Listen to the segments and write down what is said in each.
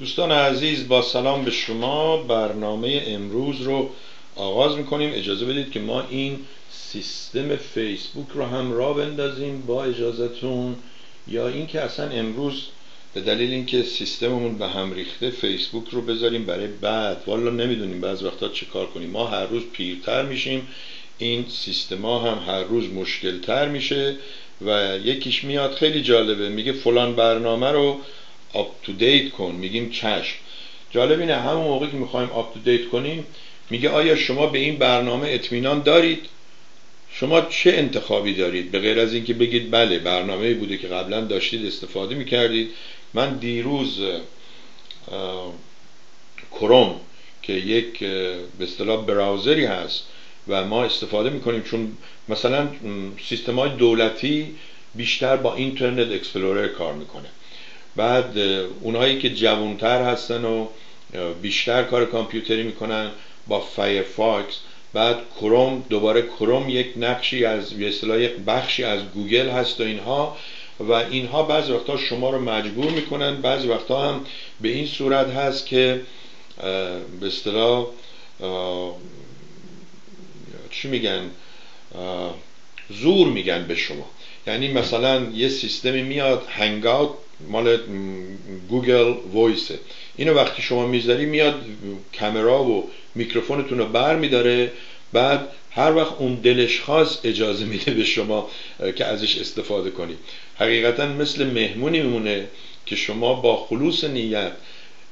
دوستان عزیز با سلام به شما. برنامه امروز رو آغاز می‌کنیم. اجازه بدید که ما این سیستم فیسبوک رو هم را بندازیم با اجازهتون یا اینکه اصلا امروز به دلیل اینکه سیستممون به هم ریخته فیسبوک رو بذاریم برای بعد. والا نمی‌دونیم بعض وقتا چه کار کنیم. ما هر روز پیرتر میشیم. این سیستما هم هر روز مشکلتر میشه و یکیش میاد خیلی جالبه. میگه فلان برنامه رو آپ تو دیت کن میگیم چشم. جالب اینه همون موقع که می‌خوایم آپ تو دیت کنیم میگه آیا شما به این برنامه اطمینان دارید؟ شما چه انتخابی دارید؟ به غیر از اینکه بگید بله برنامه بوده که قبلا داشتید استفاده می‌کردید. من دیروز کروم که یک به اصطلاح براوزری هست و ما استفاده می‌کنیم چون مثلا سیستم های دولتی بیشتر با Internet Explorer کار می‌کنه. بعد اونهایی که جوانتر هستن و بیشتر کار کامپیوتری می‌کنن با Firefox بعد کروم دوباره کروم یک نقشی از به یک بخشی از گوگل هست و اینها. و اینها بعضی وقتا شما رو مجبور می‌کنن بعضی وقتا هم به این صورت هست که به اصطلاح چی میگن؟ زور میگن به شما. یعنی مثلا یه سیستمی میاد هنگاوت مال گوگل وایسه. اینو وقتی شما می‌ذاری میاد کامرا و میکروفونتون رو بر میداره. بعد هر وقت اون دلش خواست اجازه میده به شما که ازش استفاده کنید حقیقتا مثل مهمونی میمونه که شما با خلوص نیت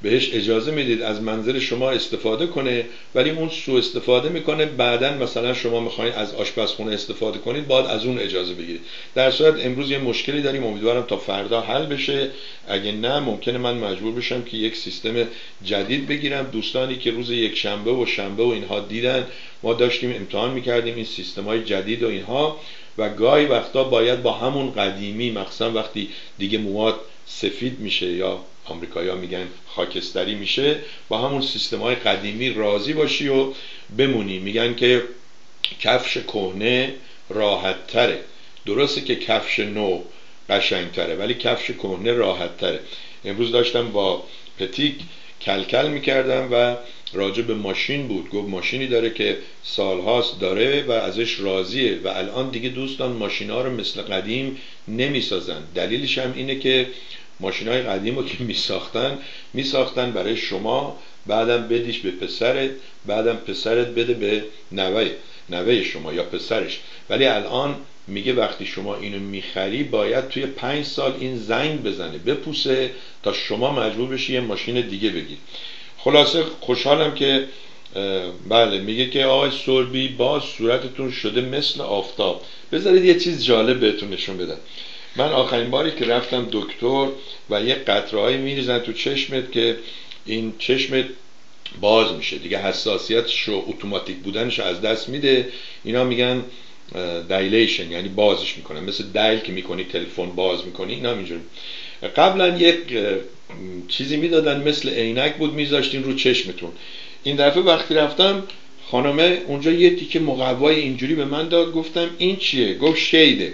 بهش اجازه می‌دید از منظر شما استفاده کنه ولی اون سو استفاده می‌کنه. بعدا مثلا شما می‌خواین از آشپزخونه استفاده کنید باید از اون اجازه بگیرید. در صورت امروز یه مشکلی داریم. امیدوارم تا فردا حل بشه. اگه نه ممکنه من مجبور بشم که یک سیستم جدید بگیرم. دوستانی که روز یک شنبه و شنبه و اینها دیدن ما داشتیم امتحان می‌کردیم این سیستم های جدید و اینها. و گاهی وقتا باید با همون قدیمی مخصوصا وقتی دیگه مواد سفید میشه یا آمریکایی‌ها میگن خاکستری میشه با همون سیستم های قدیمی راضی باشی و بمونی. میگن که کفش کهنه راحت تره درسته که کفش نو قشنگ تره ولی کفش کهنه راحت تره امروز داشتم با پتیک کلکل می‌کردم و راجع به ماشین بود. گفت ماشینی داره که سالهاست داره و ازش راضیه و الان دیگه دوستان ماشین ها رو مثل قدیم نمی‌سازن. دلیلش هم اینه که ماشین های قدیم رو که می ساختن می ساختن برای شما بعدم بدیش به پسرت بعدم پسرت بده به نوه نوه شما یا پسرش. ولی الان میگه وقتی شما اینو می‌خری باید توی پنج سال این زنگ بزنه بپوسه تا شما مجبور بشی یه ماشین دیگه بگیر خلاصه خوشحالم که بله میگه که آقای سربی باز صورتتون شده مثل آفتاب. بذارید یه چیز جالب بهتون نشون بدم. من آخرین باری که رفتم دکتر و یه قطرهایی میریزن تو چشمت که این چشمت باز میشه. دیگه حساسیتش و اتوماتیک بودنش از دست میده. اینا میگن دایلیشن یعنی بازش می‌کنن. مثل دایل که می‌کنی تلفن باز می‌کنی اینا اینجوری. قبلا یک چیزی می‌دادن مثل عینک بود میذاشتین رو چشمتون. این دفعه وقتی رفتم خانمه اونجا یه تیکه مقوای اینجوری به من داد گفتم این چیه؟ گفت شیده.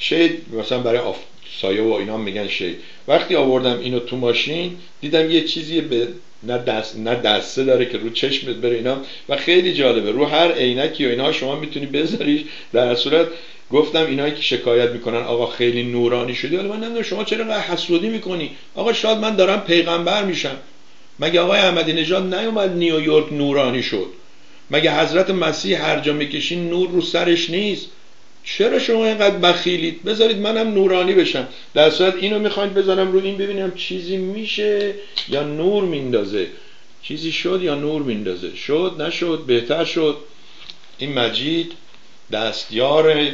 شید مثلا برای آف سایه و اینا میگن شید. وقتی آوردم اینو تو ماشین دیدم یه چیزی به نه دست نه دسته داره که رو چشمت بره اینا. و خیلی جالبه. رو هر عینکی و اینا شما می‌تونی بذاریش در صورت. گفتم اینایی که شکایت می‌کنن آقا خیلی نورانی شدی. حالا من نمی‌دونم شما چرا حسودی می‌کنی؟ آقا شاید من دارم پیغمبر میشم. مگه آقای احمدی نژاد نیومد نیویورک نورانی شد؟ مگه حضرت مسیح هر جا می‌کشین نور رو سرش نیست؟ چرا شما اینقدر بخیلید؟ بذارید منم نورانی بشم. در صورت اینو می‌خواید بذارم رو این ببینم چیزی میشه یا نور میندازه چیزی شد یا نور میندازه شد نشد بهتر شد. این مجید دستیار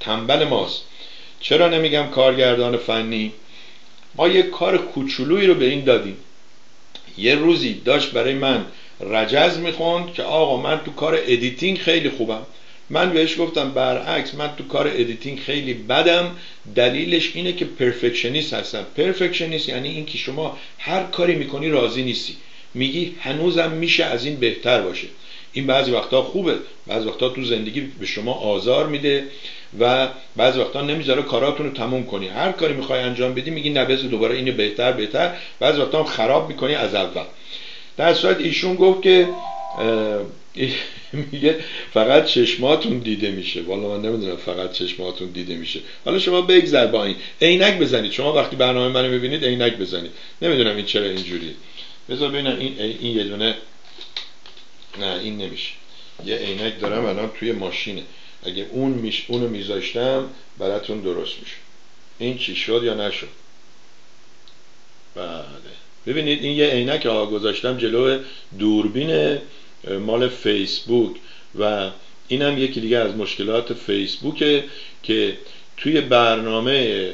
تنبل ماست. چرا نمیگم کارگردان فنی؟ ما یک کار کوچولویی رو به این دادیم. یه روزی داشت برای من رجز می‌خوند که آقا من تو کار editing خیلی خوبم. من بهش گفتم برعکس من تو کار editing خیلی بدم. دلیلش اینه که perfectionist هستم. perfectionist یعنی اینکه شما هر کاری می‌کنی راضی نیستی. میگی هنوزم میشه از این بهتر باشه. این بعضی وقتا خوبه. بعضی وقتا تو زندگی به شما آزار میده و بعضی وقتا نمی‌ذاره کاراتون رو تموم کنی. هر کاری می‌خوای انجام بدی میگی نه دوباره اینو بهتر بهتر. بعضی وقتا خراب می‌کنی از اول. در صورت ایشون گفت که میگه فقط چشماتون دیده میشه. والا من نمی‌دونم فقط چشماتون دیده میشه. حالا شما بگذر با این. عینک بزنید. شما وقتی برنامه منو می‌بینید عینک بزنید. نمی‌دونم این چرا اینجوری بذار ببینم این این یه دونه نه این نمیشه. یه عینک دارم الان توی ماشینه. اگه اون میش اونو میذاشتم براتون درست میشه. این چی شد یا نشد؟ بله. ببینید این یه عینک ها گذاشتم جلو دوربین مال فیسبوک. و اینم یکی دیگه از مشکلات فیسبوکه که توی برنامه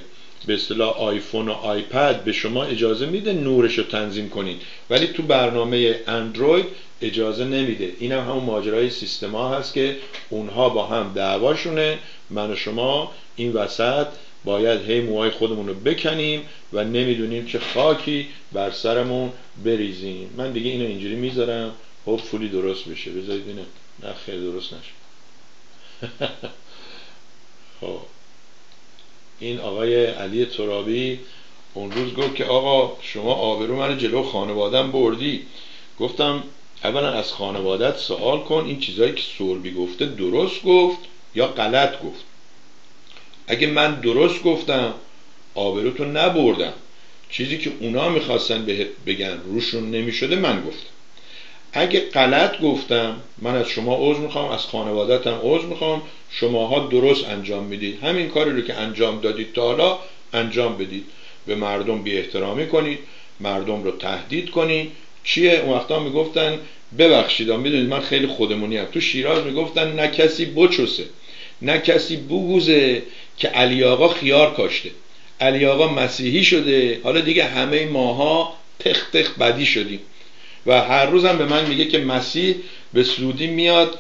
به اصطلاح آیفون و آیپد به شما اجازه میده نورش رو تنظیم کنید. ولی تو برنامه اندروید اجازه نمیده. این هم همون ماجرای سیستما هست که اونها با هم دعواشونه. من و شما این وسط باید هی موهای خودمون رو بکنیم و نمی‌دونیم چه خاکی بر سرمون بریزیم. من دیگه اینو اینجوری می‌ذارم. فولی درست بشه بذارید اینه نه خیلی درست نشه. خب. این آقای علی ترابی اون روز گفت که آقا شما آبرو من جلو خانوادم بردی. گفتم اولا از خانوادت سوال کن. این چیزایی که سوربی گفته درست گفت یا غلط گفت؟ اگه من درست گفتم آبروتو نبردم. چیزی که اونا می‌خواستن بگن روشون نمی‌شده من گفتم. اگه غلط گفتم من از شما عذر می‌خوام از خانوادتم عذر می‌خوام شماها درست انجام می‌دید. همین کاری رو که انجام دادید تا حالا انجام بدید. به مردم بی احترامی کنید مردم رو تهدید کنید. چیه؟ اون وقتا می‌گفتن ببخشید می‌دونید من خیلی خودمونی هم تو شیراز می‌گفتن نه کسی بچوسه نه کسی بگوزه که علی آقا خیار کاشته. علی آقا مسیحی شده. حالا دیگه همه ماها تخ تخ بدی شدیم. و هر روزم به من میگه که مسیح به سودی میاد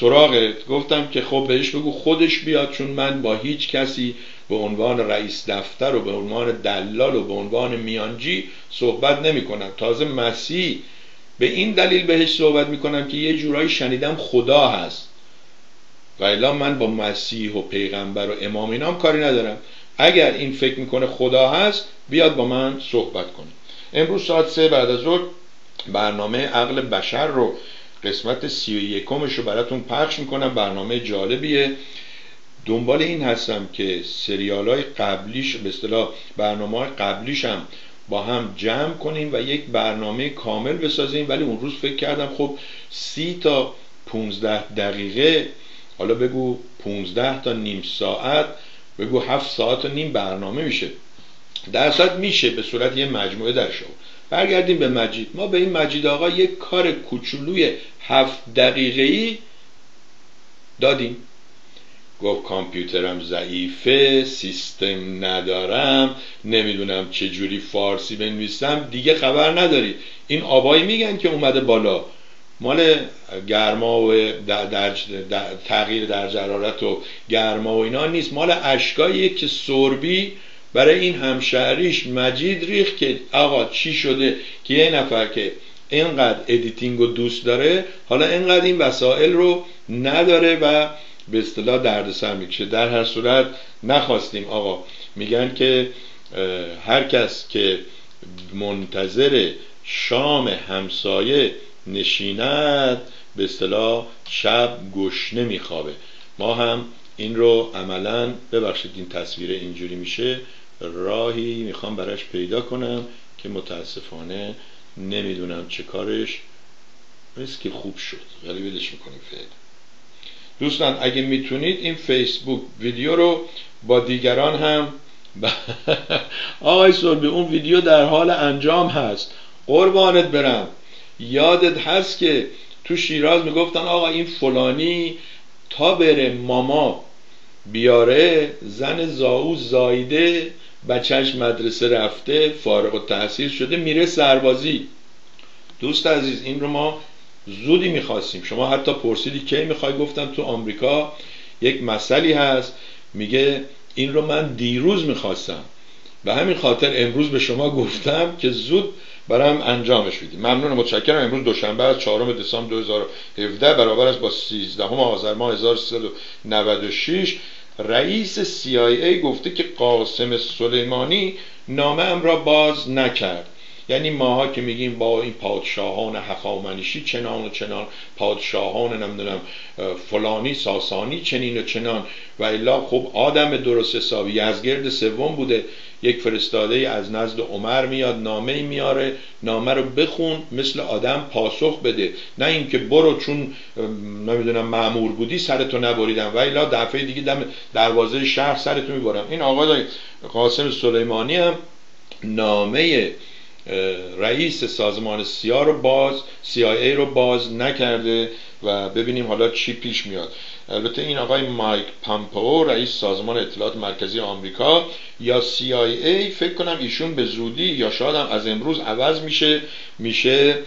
سراغت. گفتم که خب بهش بگو خودش بیاد چون من با هیچ کسی به عنوان رئیس دفتر و به عنوان دلال و به عنوان میانجی صحبت نمی کنم تازه مسیح به این دلیل بهش صحبت می‌کنم که یه جورایی شنیدم خدا هست. و من با مسیح و پیغمبر و امام اینام کاری ندارم. اگر این فکر می‌کنه خدا هست بیاد با من صحبت کنه. امروز ساعت سه بعد از ظهر برنامه عقل بشر رو قسمت سی و یکمش رو براتون پخش می‌کنم. برنامه جالبیه. دنبال این هستم که سریال های قبلیش به اصطلاح برنامه های قبلیش هم با هم جمع کنیم و یک برنامه کامل بسازیم. ولی اون روز فکر کردم خب سی تا 15 دقیقه حالا بگو 15 تا نیم ساعت بگو هفت ساعت و نیم برنامه میشه. در میشه به صورت یه مجموعه در شو برگردیم به مجید. ما به این مجید آقا یک کار کوچولوی هفت دقیقه ای دادیم. گفت کامپیوترم ضعیفه سیستم ندارم نمی‌دونم چه جوری فارسی بنویسم. دیگه خبر نداری. این آبایی میگن که اومده بالا. مال گرما و تغییر در جرارت و گرما و اینا نیست. مال اشکایی که سربی برای این همشهریش مجید ریخ که آقا چی شده که یه نفر که اینقدر editing رو دوست داره حالا اینقدر این وسایل رو نداره و به اصطلاح دردسر می‌کشه. در هر صورت نخواستیم آقا. میگن که هر کس که منتظر شام همسایه نشیند به اصطلاح شب گشنه میخوابه. ما هم این رو عملا ببخشید این تصویر اینجوری میشه. راهی می‌خوام براش پیدا کنم که متاسفانه نمی‌دونم چه کارش. که خوب شد. ولی ولش می‌کنیم فعلا. دوستان اگه می‌تونید این فیسبوک ویدیو رو با دیگران هم آقای سربی اون ویدیو در حال انجام هست. قربانت برم. یادت هست که تو شیراز می‌گفتن آقا این فلانی تا بره ماما بیاره زن زاو زایده بچهش مدرسه رفته فارغ و تحصیل شده میره سربازی. دوست عزیز این رو ما زودی می‌خواستیم. شما حتی پرسیدی کی می‌خوای؟ گفتم تو آمریکا یک مسئله هست. میگه این رو من دیروز می‌خواستم. به همین خاطر امروز به شما گفتم که زود برام انجامش بدید ممنون متشکرم. امروز دوشنبه از 4 دسامبر 2017 برابر است با 13 آذر ماه 1396 رئیس CIA گفته که قاسم سلیمانی نامه ام را باز نکرد. یعنی ماها که میگیم با این پادشاهان حقامنشی چنان و چنان پادشاهان نمی‌دونم فلانی ساسانی چنین و چنان. و الا خب آدم درست حسابی یزگرد سوم بوده یک فرستاده از نزد عمر میاد نامه میاره نامه رو بخون مثل آدم پاسخ بده. نه اینکه برو چون نمی‌دونم معمور بودی سرتو نبریدم. و الا دفعه دیگه دم دروازه شهر سرتو می‌برم. این آقا قاسم سلیمانی هم نامه رئیس سازمان سیا رو باز CIA رو باز نکرده و ببینیم حالا چی پیش میاد. البته این آقای مایک پامپو رئیس سازمان اطلاعات مرکزی آمریکا یا CIA فکر کنم ایشون به زودی یا شاید هم از امروز عوض میشه میشه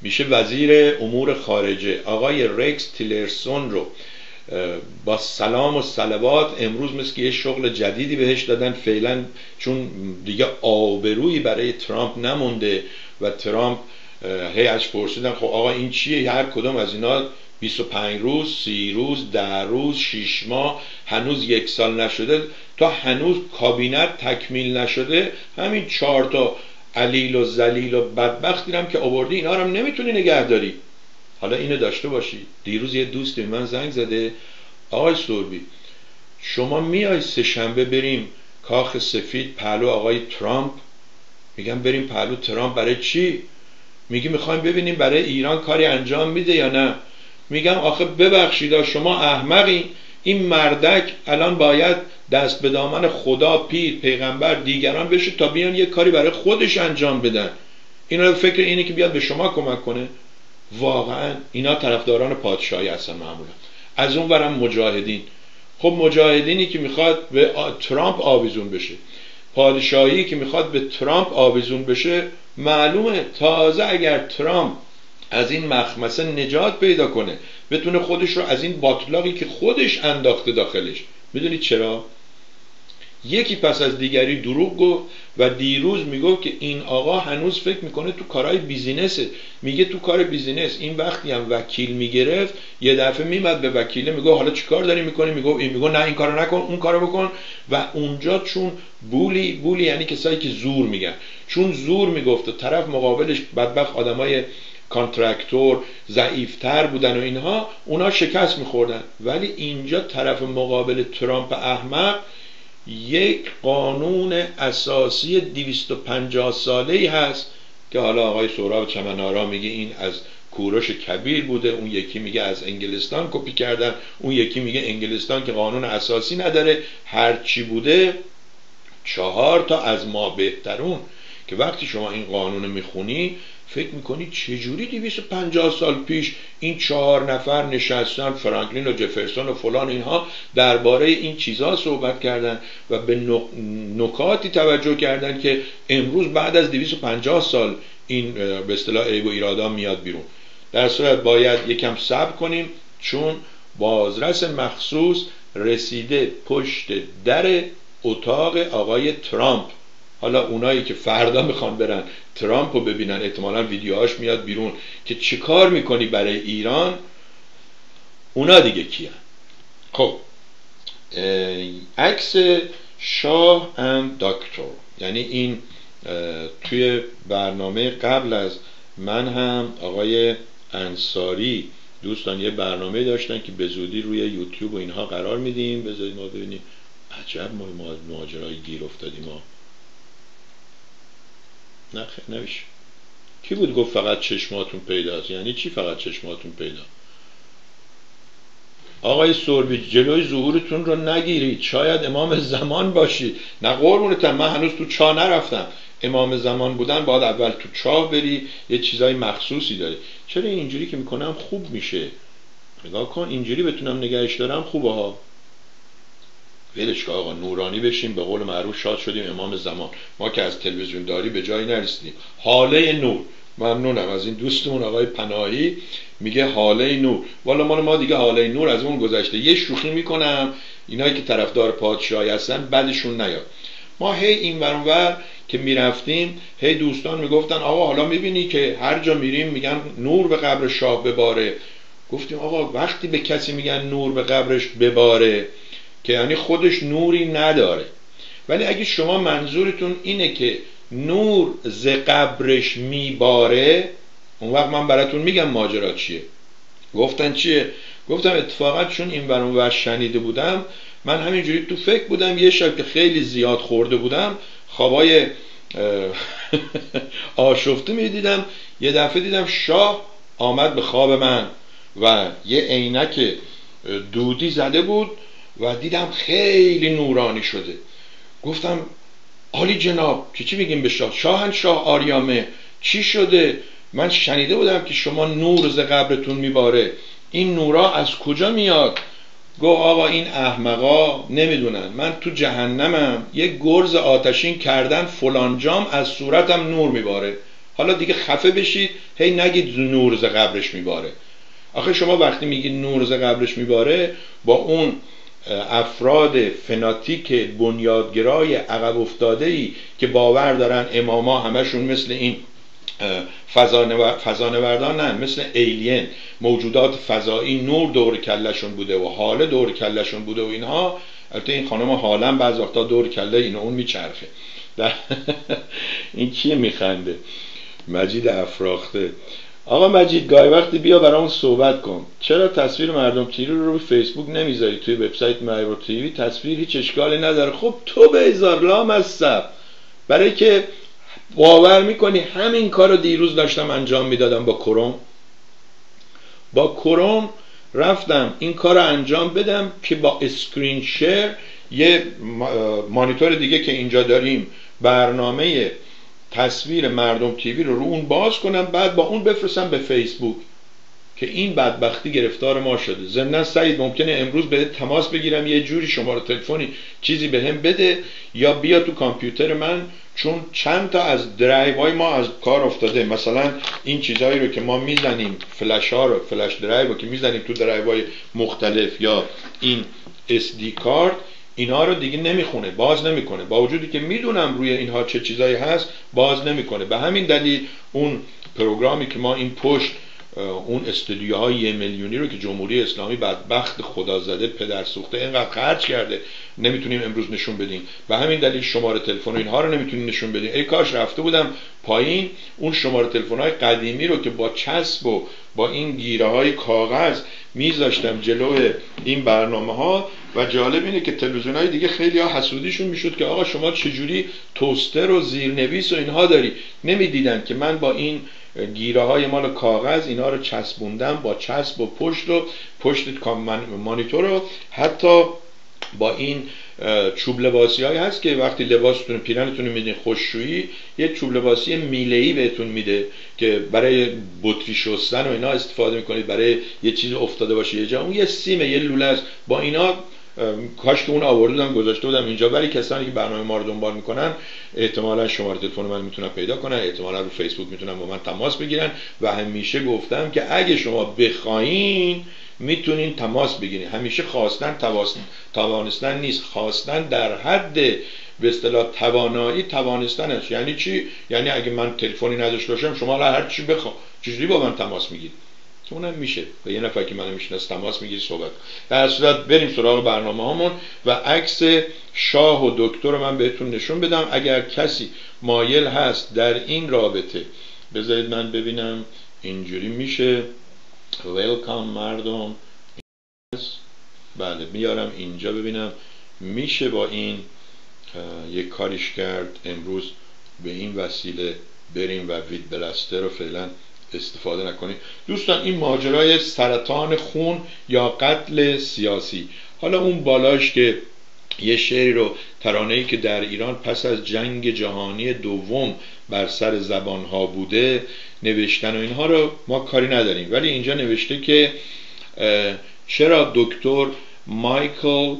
میشه وزیر امور خارجه. آقای رکس تیلرسون رو با سلام و سلوات امروز مثل یه شغل جدیدی بهش دادن فعلا چون دیگه آبرویی برای ترامپ نمونده و ترامپ هی از پرسیدن خب آقا این چیه؟ هر کدوم از اینا 25 روز، 30 روز، 10 روز، 6 ماه هنوز یک سال نشده. تا هنوز کابینت تکمیل نشده. همین چهار تا علیل و زلیل و بدبخت دیرم که آوردی اینا رو هم نمی‌تونی نگه داری حالا اینو داشته باشی. دیروز یه دوست من زنگ زده. آقای سوربی شما میای سه شنبه بریم کاخ سفید پهلو آقای ترامپ؟ میگم بریم پهلو ترامپ برای چی؟ میگی می‌خوایم ببینیم برای ایران کاری انجام میده یا نه. میگم آخه ببخشید شما احمقی. این مردک الان باید دست به دامن خدا پیر پیغمبر دیگران بشه تا بیان یه کاری برای خودش انجام بدن. اینا فکر اینه که بیاد به شما کمک کنه. واقعا اینا طرفداران پادشاهی هستن معمولا. از اون برم مجاهدین. خب مجاهدینی که می‌خواد به ترامپ آویزون بشه. پادشاهی که می‌خواد به ترامپ آویزون بشه معلومه تازه اگر ترامپ از این مخمسه نجات پیدا کنه بتونه خودش رو از این باطلاقی که خودش انداخته داخلش. می‌دونید چرا؟ یکی پس از دیگری دروغ گفت و دیروز می‌گفت که این آقا هنوز فکر می‌کنه تو کارهای بیزینسه. میگه تو کار بیزینس. این وقتی هم وکیل می‌گرفت یه دفعه میمد به وکیله میگه حالا چیکار داری می‌کنی؟ میگه این میگه نه این کارو نکن اون کارو بکن. و اونجا چون بولی بولی یعنی کسایی که زور میگن. چون زور می‌گفت و طرف مقابلش بدبخت آدمای contractor ضعیفتر بودن و اینها اونا شکست میخوردن. ولی اینجا طرف مقابل ترامپ احمق یک قانون اساسی 250 ساله ای هست که حالا آقای سهراب چمنارا میگه این از کوروش کبیر بوده اون یکی میگه از انگلستان کپی کردن اون یکی میگه انگلستان که قانون اساسی نداره. هرچی بوده چهار تا از ما بهترون. که وقتی شما این قانون می‌خونی فکر می‌کنی چجوری 250 سال پیش این چهار نفر نشستن فرانکلین و جفرسون و فلان اینها درباره این چیزها صحبت کردن و به نکاتی توجه کردن که امروز بعد از 250 سال این به اصطلاح عیب و ایرادا میاد بیرون. در صورت باید یکم صبر کنیم چون بازرس مخصوص رسیده پشت در اتاق آقای ترامپ. حالا اونایی که فردا می‌خوان برن ترامپ رو ببینن احتمالا ویدیوهاش میاد بیرون که چه کار می‌کنی برای ایران اونا دیگه کیان؟ خب عکس شاه ام دکتر. یعنی این توی برنامه قبل از من هم آقای انصاری دوستان یه برنامه داشتن که به زودی روی یوتیوب و اینها قرار میدیم. بذارید ما ببینیم. عجب ما ماجرای گیر افتادیم ما نه نمیشه. کی بود گفت فقط چشماتون پیداست؟ یعنی چی فقط چشماتون پیدا؟ آقای سوربی جلوی ظهورتون رو نگیرید. شاید امام زمان باشید نه قربونتم من هنوز تو چا نرفتم. امام زمان بودن باید اول تو چاه بری. یه چیزای مخصوصی داری. چرا اینجوری که می‌کنم خوب میشه؟ نگاه کن اینجوری بتونم نگهش دارم خوبه ها. ولش که آقا نورانی بشیم به قول معروف شاد شدیم امام زمان. ما که از تلویزیون داری به جایی نرسیدیم. حاله نور. ممنونم. از این دوستمون آقای پناهی میگه حاله نور. والا ما ما دیگه حاله نور از اون گذشته. یه شوخی می‌کنم. اینایی که طرفدار پادشاهی هستن بعدشون نیاد. ما هی این ور که می‌رفتیم هی دوستان می‌گفتن آقا حالا می‌بینی که هر جا میریم میگن نور به قبر شاه بباره. گفتیم آقا وقتی به کسی میگن نور به قبرش بباره که یعنی خودش نوری نداره. ولی اگه شما منظورتون اینه که نور ز قبرش میباره اون وقت من براتون میگم ماجرا چیه. گفتن چیه؟ گفتم اتفاقا چون این برون ور شنیده بودم من همینجوری تو فکر بودم یه شب که خیلی زیاد خورده بودم خوابای آشفته می‌دیدم یه دفعه دیدم شاه آمد به خواب من و یه عینک دودی زده بود و دیدم خیلی نورانی شده. گفتم عالی جناب که چی بگیم به شاه؟ شاه آریامه. چی شده؟ من شنیده بودم که شما نور ز قبرتون میباره. این نورا از کجا میاد؟ گو آقا این احمقا نمی‌دونن. من تو جهنمم. یه گرز آتشین کردن فلان جام از صورتم نور میباره. حالا دیگه خفه بشید. هی نگید نور ز قبرش میباره. آخه شما وقتی میگید نور ز قبرش میباره با اون افراد فناتیک بنیادگرای عقب افتاده ای که باور دارن اماما همشون مثل این فضانوردان نه مثل ایلین موجودات فضایی نور دور کلشون بوده و حاله دور کلشون بوده و اینها. البته این خانم حالا بعض وقتا دور کله این اون میچرخه. این کیه میخنده؟ مجید افراخته. آقا مجید گاهی وقتی بیا برامون صحبت کن. چرا تصویر مردم تیری رو روی فیسبوک نمی‌ذاری؟ توی وبسایت مایرو تیوی تصویر هیچ اشکالی نداره. خب تو به ازار لام از برای که باور می‌کنی همین کار رو دیروز داشتم انجام می‌دادم با کروم. با کروم رفتم این کار رو انجام بدم که با اسکرین شیر یه مانیتور دیگه که اینجا داریم برنامه تصویر مردم تیوی رو رو اون باز کنم بعد با اون بفرستم به فیسبوک که این بدبختی گرفتار ما شده. ضمنا سعید ممکنه امروز به تماس بگیرم یه جوری شماره تلفنی چیزی به هم بده یا بیا تو کامپیوتر من چون چند تا از درایو ما از کار افتاده. مثلا این چیزهایی رو که ما می‌زنیم فلش ها رو flash drive که می‌زنیم تو درایو های مختلف یا این SD card اینا رو دیگه نمی‌خونه باز نمی‌کنه. با وجودی که می‌دونم روی اینها چه چیزایی هست باز نمی‌کنه. به همین دلیل اون program ی که ما این پشت اون استودیوهای یه میلیونی رو که جمهوری اسلامی بدبخت خدا زده پدر سوخته اینقدر خرج کرده نمی‌تونیم امروز نشون بدیم. به همین دلیل شماره تلفن اینها رو نمی‌تونیم نشون بدیم. ای کاش رفته بودم پایین اون شماره تلفن های قدیمی رو که با چسب و با این گیره های کاغذ میذاشتم جلو این برنامه ها و جالب اینه که تلویزیون های دیگه خیلی ها حسودیشون می‌شد که آقا شما چجوری توستر و زیرنویس و اینها داری؟ نمی‌دیدن که من با این گیره های مال کاغذ اینا رو چسبوندم با چسب و پشت و پشت مانیتور رو. حتی با این چوب لباسی های هست که وقتی لباستون پیرنتون میدین خوششویی یه چوب لباسی میله بهتون میده که برای بطری شستن و اینا استفاده می‌کنید برای یه چیز افتاده باشه یه جا اون یه سیمه یه لوله است. با اینا کاش که اون آورده بودم گذاشته بودم اینجا برای کسانی که برنامه ما رو دنبال می‌کنن احتمالا شماره تلفن من می‌تونن پیدا کنن احتمالا رو فیسبوک می‌تونن با من تماس بگیرن و همیشه گفتم که اگه شما بخواین می‌تونین تماس بگیرین. همیشه خواستن توانستن نیست خواستن در حد به اصطلاح توانایی توانستن است. یعنی چی؟ یعنی اگه من تلفنی نداشته باشم شما هر چی بخوا چجوری با من تماس می‌گیرید؟ اونم میشه. به یه نفر که منو میشناس تماس می‌گیری صحبت در صورت بریم سراغ برنامه هامون و عکس شاه و دکتر رو من بهتون نشون بدم. اگر کسی مایل هست در این رابطه بذارید من ببینم. اینجوری میشه. ویلکام مردم. بله میارم اینجا ببینم. میشه با این یک کاریش کرد. امروز به این وسیله بریم و وید بلستر رو فعلا استفاده نکنید دوستان این ماجرای سرطان خون یا قتل سیاسی. حالا اون بالاش که یه شعری رو ترانه‌ای که در ایران پس از جنگ جهانی دوم بر سر زبانها بوده نوشتن و اینها رو ما کاری نداریم. ولی اینجا نوشته که چرا دکتر مایکل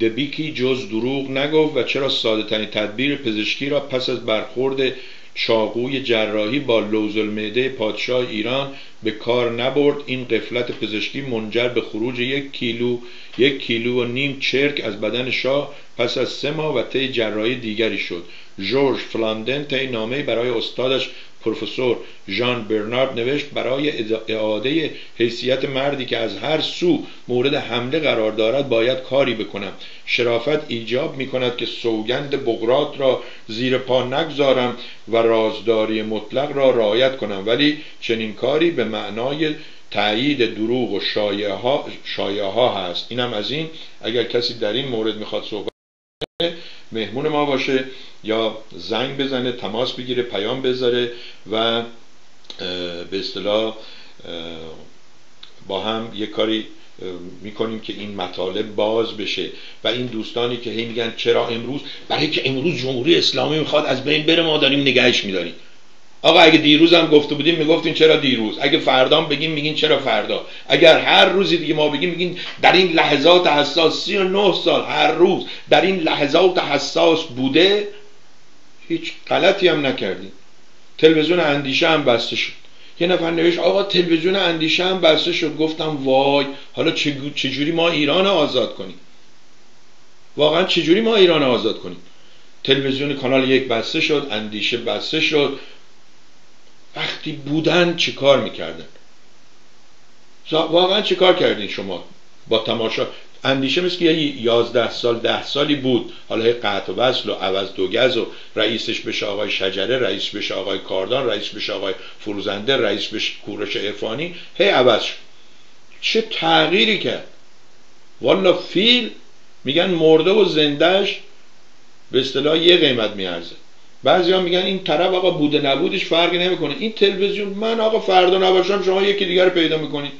دبیکی جز دروغ نگفت و چرا ساده تدبیر پزشکی را پس از برخورد چاقوی جراحی با لوز المعده پادشاه ایران به کار نبرد. این قفلت پزشکی منجر به خروج یک کیلو یک کیلو و نیم چرک از بدن شاه پس از سه ماه و طی جراحی دیگری شد. جورج فلاندن طی نامه برای استادش پروفسور ژان برنارد نوشت برای اعاده حیثیت مردی که از هر سو مورد حمله قرار دارد باید کاری بکنم. شرافت ایجاب می کند که سوگند بغرات را زیر پا نگذارم و رازداری مطلق را رعایت کنم. ولی چنین کاری به معنای تایید دروغ و شایعه ها, شایعه ها هست. اینم از این. اگر کسی در این مورد می‌خواد صحبت مهمون ما باشه یا زنگ بزنه تماس بگیره پیام بذاره و به اصطلاح با هم یه کاری می‌کنیم که این مطالب باز بشه. و این دوستانی که هی میگن چرا امروز؟ برای که امروز جمهوری اسلامی می‌خواد از بین بره ما داریم نگهش میداریم. آقا اگه دیروز هم گفته بودیم می‌گفتین چرا دیروز؟ اگه فردا بگیم میگین چرا فردا؟ اگر هر روزی دیگه ما بگیم میگین در این لحظات حساس 39 سال هر روز در این لحظات حساس بوده؟ هیچ غلطی هم نکردیم. تلویزیون اندیشه هم بسته شد. یه نفر نوشت آقا تلویزیون اندیشه هم بسته شد. گفتم وای حالا چجوری ما ایران آزاد کنیم؟ واقعا چجوری ما ایران آزاد کنیم؟ تلویزیون کانال یک بسته شد اندیشه بسته شد. وقتی بودن چی کار می‌کردن؟ واقعا چی کار کردین شما با تماشا؟ اندیشه مثل که یازده سال ده سالی بود. حالا قطع و وصل و عوض دو گز و رئیسش بشه آقای شجره رئیس بشه آقای کاردان رئیس بشه آقای فروزنده رئیس بشه کورش ارفانی هی عوض شد. چه تغییری کرد؟ والا فیل میگن مرده و زندهش به اصطلاح یه قیمت میارزه. بعضی ها میگن این طرف آقا بوده نبودش فرقی نمی‌کنه. این تلویزیون من آقا فردا نباشم شما یکی دیگر پیدا می‌کنید.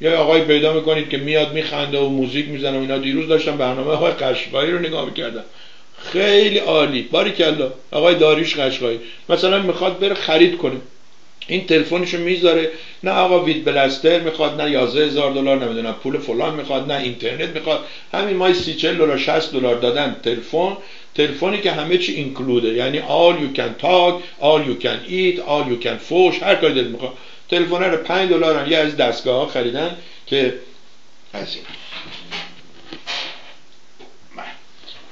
یا آقای پیدا می‌کنید که میاد میخنده و موزیک می‌زنه و اینا. دیروز داشتم برنامه آقای قشقایی رو نگاه می‌کردم. خیلی عالی. باریکلا. آقای داریش قشقایی. مثلا می‌خواد بره خرید کنه. این تلفنشو می‌ذاره. نه آقا وید بلستر می‌خواد نه 11 هزار دلار نمی‌دونم پول فلان می‌خواد نه اینترنت می‌خواد. همین مای 30 40 دلار 60 دلار دادن تلفن. تلفنی که همه چی اینکلوده یعنی all you can talk all you can eat all you can فوش هر کاری دلت می‌خواد. تلفن رو 5 دلار یه از دستگاه ها خریدن که این.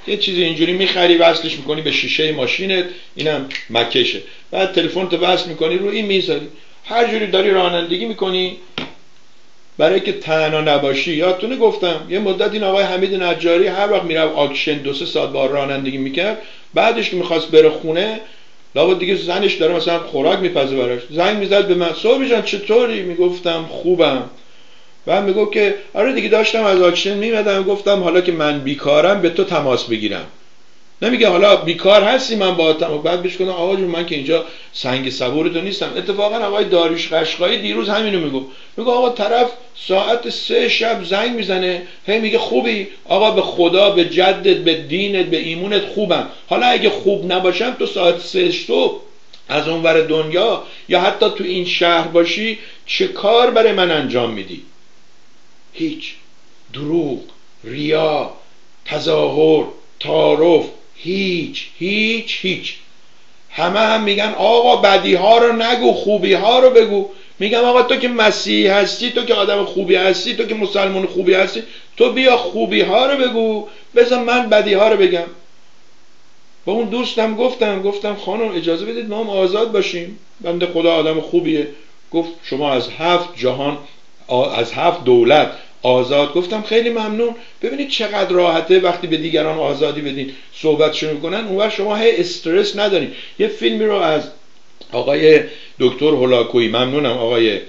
یه چیزی اینجوری می‌خری وصلش می‌کنی به شیشه ماشینت اینم مکشه. بعد تلفن تو وصل می‌کنی رو این می‌ذاری. هر جوری داری رانندگی می‌کنی برای که تنها نباشی. یادتونه گفتم یه مدت این آقای حمید نجاری هر وقت می‌رفت آکشن دو سه ساعت با رانندگی می‌کرد بعدش که می‌خواست بره خونه لابد دیگه زنش داره مثلا خوراک میپزه براش. زنگ می‌زد به من صبح جان چطوری؟ می‌گفتم خوبم. بعد می‌گفت که آره دیگه داشتم از آکشن میمدم گفتم حالا که من بیکارم به تو تماس بگیرم. نمیگه حالا بیکار هستی من با و بعد بهش کنم آقا جون من که اینجا سنگ صبور تو نیستم. اتفاقا آقای داریش قشقایی دیروز همینو میگو میگه آقا طرف ساعت سه شب زنگ می‌زنه هی میگه خوبی؟ آقا به خدا به جدت به دینت به ایمونت خوبم. حالا اگه خوب نباشم تو ساعت سه تو از اونور دنیا یا حتی تو این شهر باشی چه کار برای من انجام میدی؟ هیچ دروغ ریا تظاهر تعارف هیچ هیچ هیچ. همه هم میگن آقا بدی ها رو نگو خوبی ها رو بگو. میگم آقا تو که مسیحی هستی تو که آدم خوبی هستی تو که مسلمان خوبی هستی تو بیا خوبی ها رو بگو. بذار من بدی ها رو بگم. با اون دوستم گفتم گفتم خانم اجازه بدید ما هم آزاد باشیم. بنده خدا آدم خوبیه. گفت شما از هفت جهان از هفت دولت آزاد. گفتم خیلی ممنون. ببینید چقدر راحته وقتی به دیگران آزادی بدین. صحبتشون می‌کنن اون شما هی استرس ندارین. یه فیلمی رو از آقای دکتر هولاکویی ممنونم آقای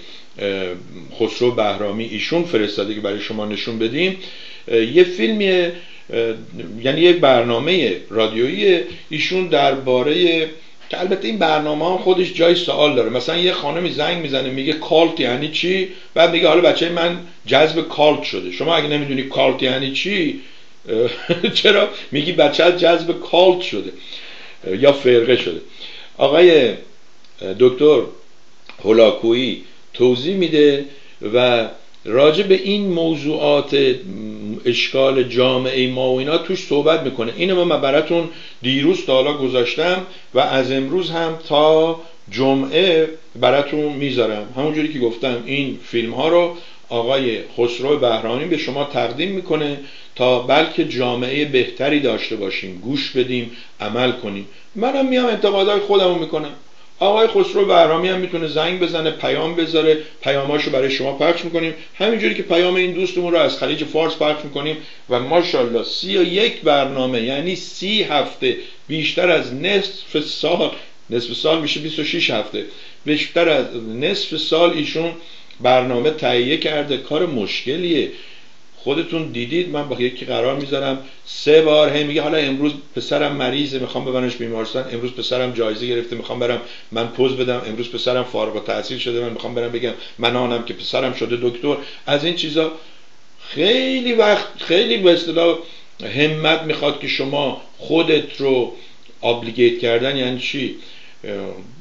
خسرو بهرامی ایشون فرستاده که برای شما نشون بدیم. یه فیلمی یعنی یک برنامه رادیویی. ایشون درباره که البته این برنامه هم خودش جای سوال داره. مثلا یه خانمی زنگ می‌زنه میگه کالت یعنی چی؟ بعد میگه حالا بچه من جذب کالت شده. شما اگه نمی‌دونی کالت یعنی چی چرا؟ میگی بچه جذب کالت شده یا فرقه شده. آقای دکتر هولاکویی توضیح میده و راجع به این موضوعات اشکال جامعه ما و اینا توش صحبت می‌کنه. اینو من براتون دیروز تا حالا گذاشتم و از امروز هم تا جمعه براتون می‌ذارم. همونجوری که گفتم این فیلم ها رو آقای خسرو بهرانی به شما تقدیم می‌کنه تا بلکه جامعه بهتری داشته باشیم. گوش بدیم عمل کنیم. منم میام انتقادهای خودمو می‌کنم. آقای خسرو بهرامی هم می‌تونه زنگ بزنه پیام بذاره پیاماشو برای شما پخش می‌کنیم. همینجوری که پیام این دوستمون رو از خلیج فارس پخش می‌کنیم و ماشاءالله سی و یک برنامه یعنی سی هفته بیشتر از نصف سال نصف سال میشه 26 هفته بیشتر از نصف سال ایشون برنامه تهیه کرده. کار مشکلیه. خودتون دیدید من با یکی قرار می‌ذارم. سه بار هی میگه حالا امروز پسرم مریضه می‌خوام ببرنش بیمارستان. امروز پسرم جایزه گرفته می‌خوام برم من پوز بدم. امروز پسرم فارغ التحصیل شده من می‌خوام برم بگم من آنم که پسرم شده دکتر. از این چیزا خیلی وقت خیلی به اصطلاح همت می‌خواد که شما خودت رو ابلیگیت کردن یعنی چی؟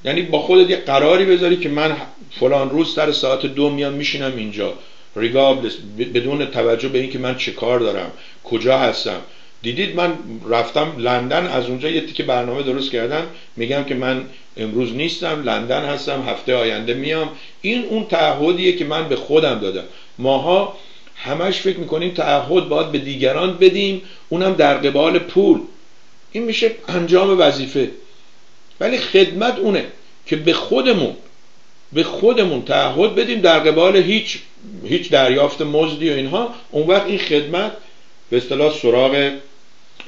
یعنی با خودت یه قراری بذاری که من فلان روز سر ساعت دو میام میشینم اینجا. ریگابلس بدون توجه به اینکه من چه کار دارم کجا هستم. دیدید من رفتم لندن از اونجا یه که برنامه درست کردم. میگم که من امروز نیستم لندن هستم هفته آینده میام. این اون تعهدیه که من به خودم دادم. ماها همش فکر می‌کنیم تعهد باید به دیگران بدیم اونم در قبال پول. این میشه انجام وظیفه. ولی خدمت اونه که به خودمون به خودمون تعهد بدیم در قبال هیچ هیچ دریافت مزدی و اینها. اون وقت این خدمت به اصطلاح سراغ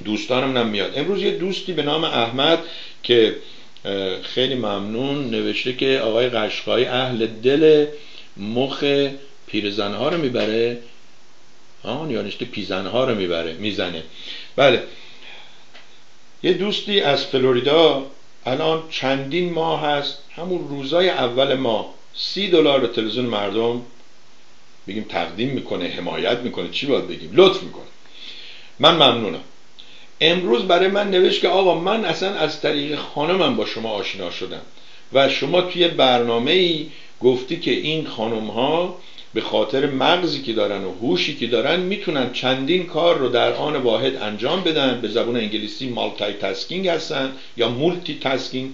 دوستانم نمیاد امروز یه دوستی به نام احمد که خیلی ممنون نوشته که آقای قشقایی اهل دل مخ پیرزنها رو می‌بره. آن یا نشته پیزنها رو می‌بره می‌زنه. بله. یه دوستی از فلوریدا الان چندین ماه هست همون روزای اول ما سی دلار به تلویزیون مردم بگیم تقدیم می‌کنه حمایت می‌کنه چی باید بگیم؟ لطف می‌کنه. من ممنونم. امروز برای من نوشت که آقا من اصلا از طریق خانمم با شما آشنا شدم و شما توی برنامه ای گفتی که این خانم ها به خاطر مغزی که دارن و هوشی که دارن می‌تونن چندین کار رو در آن واحد انجام بدن. به زبون انگلیسی multitasking هستن یا multitasking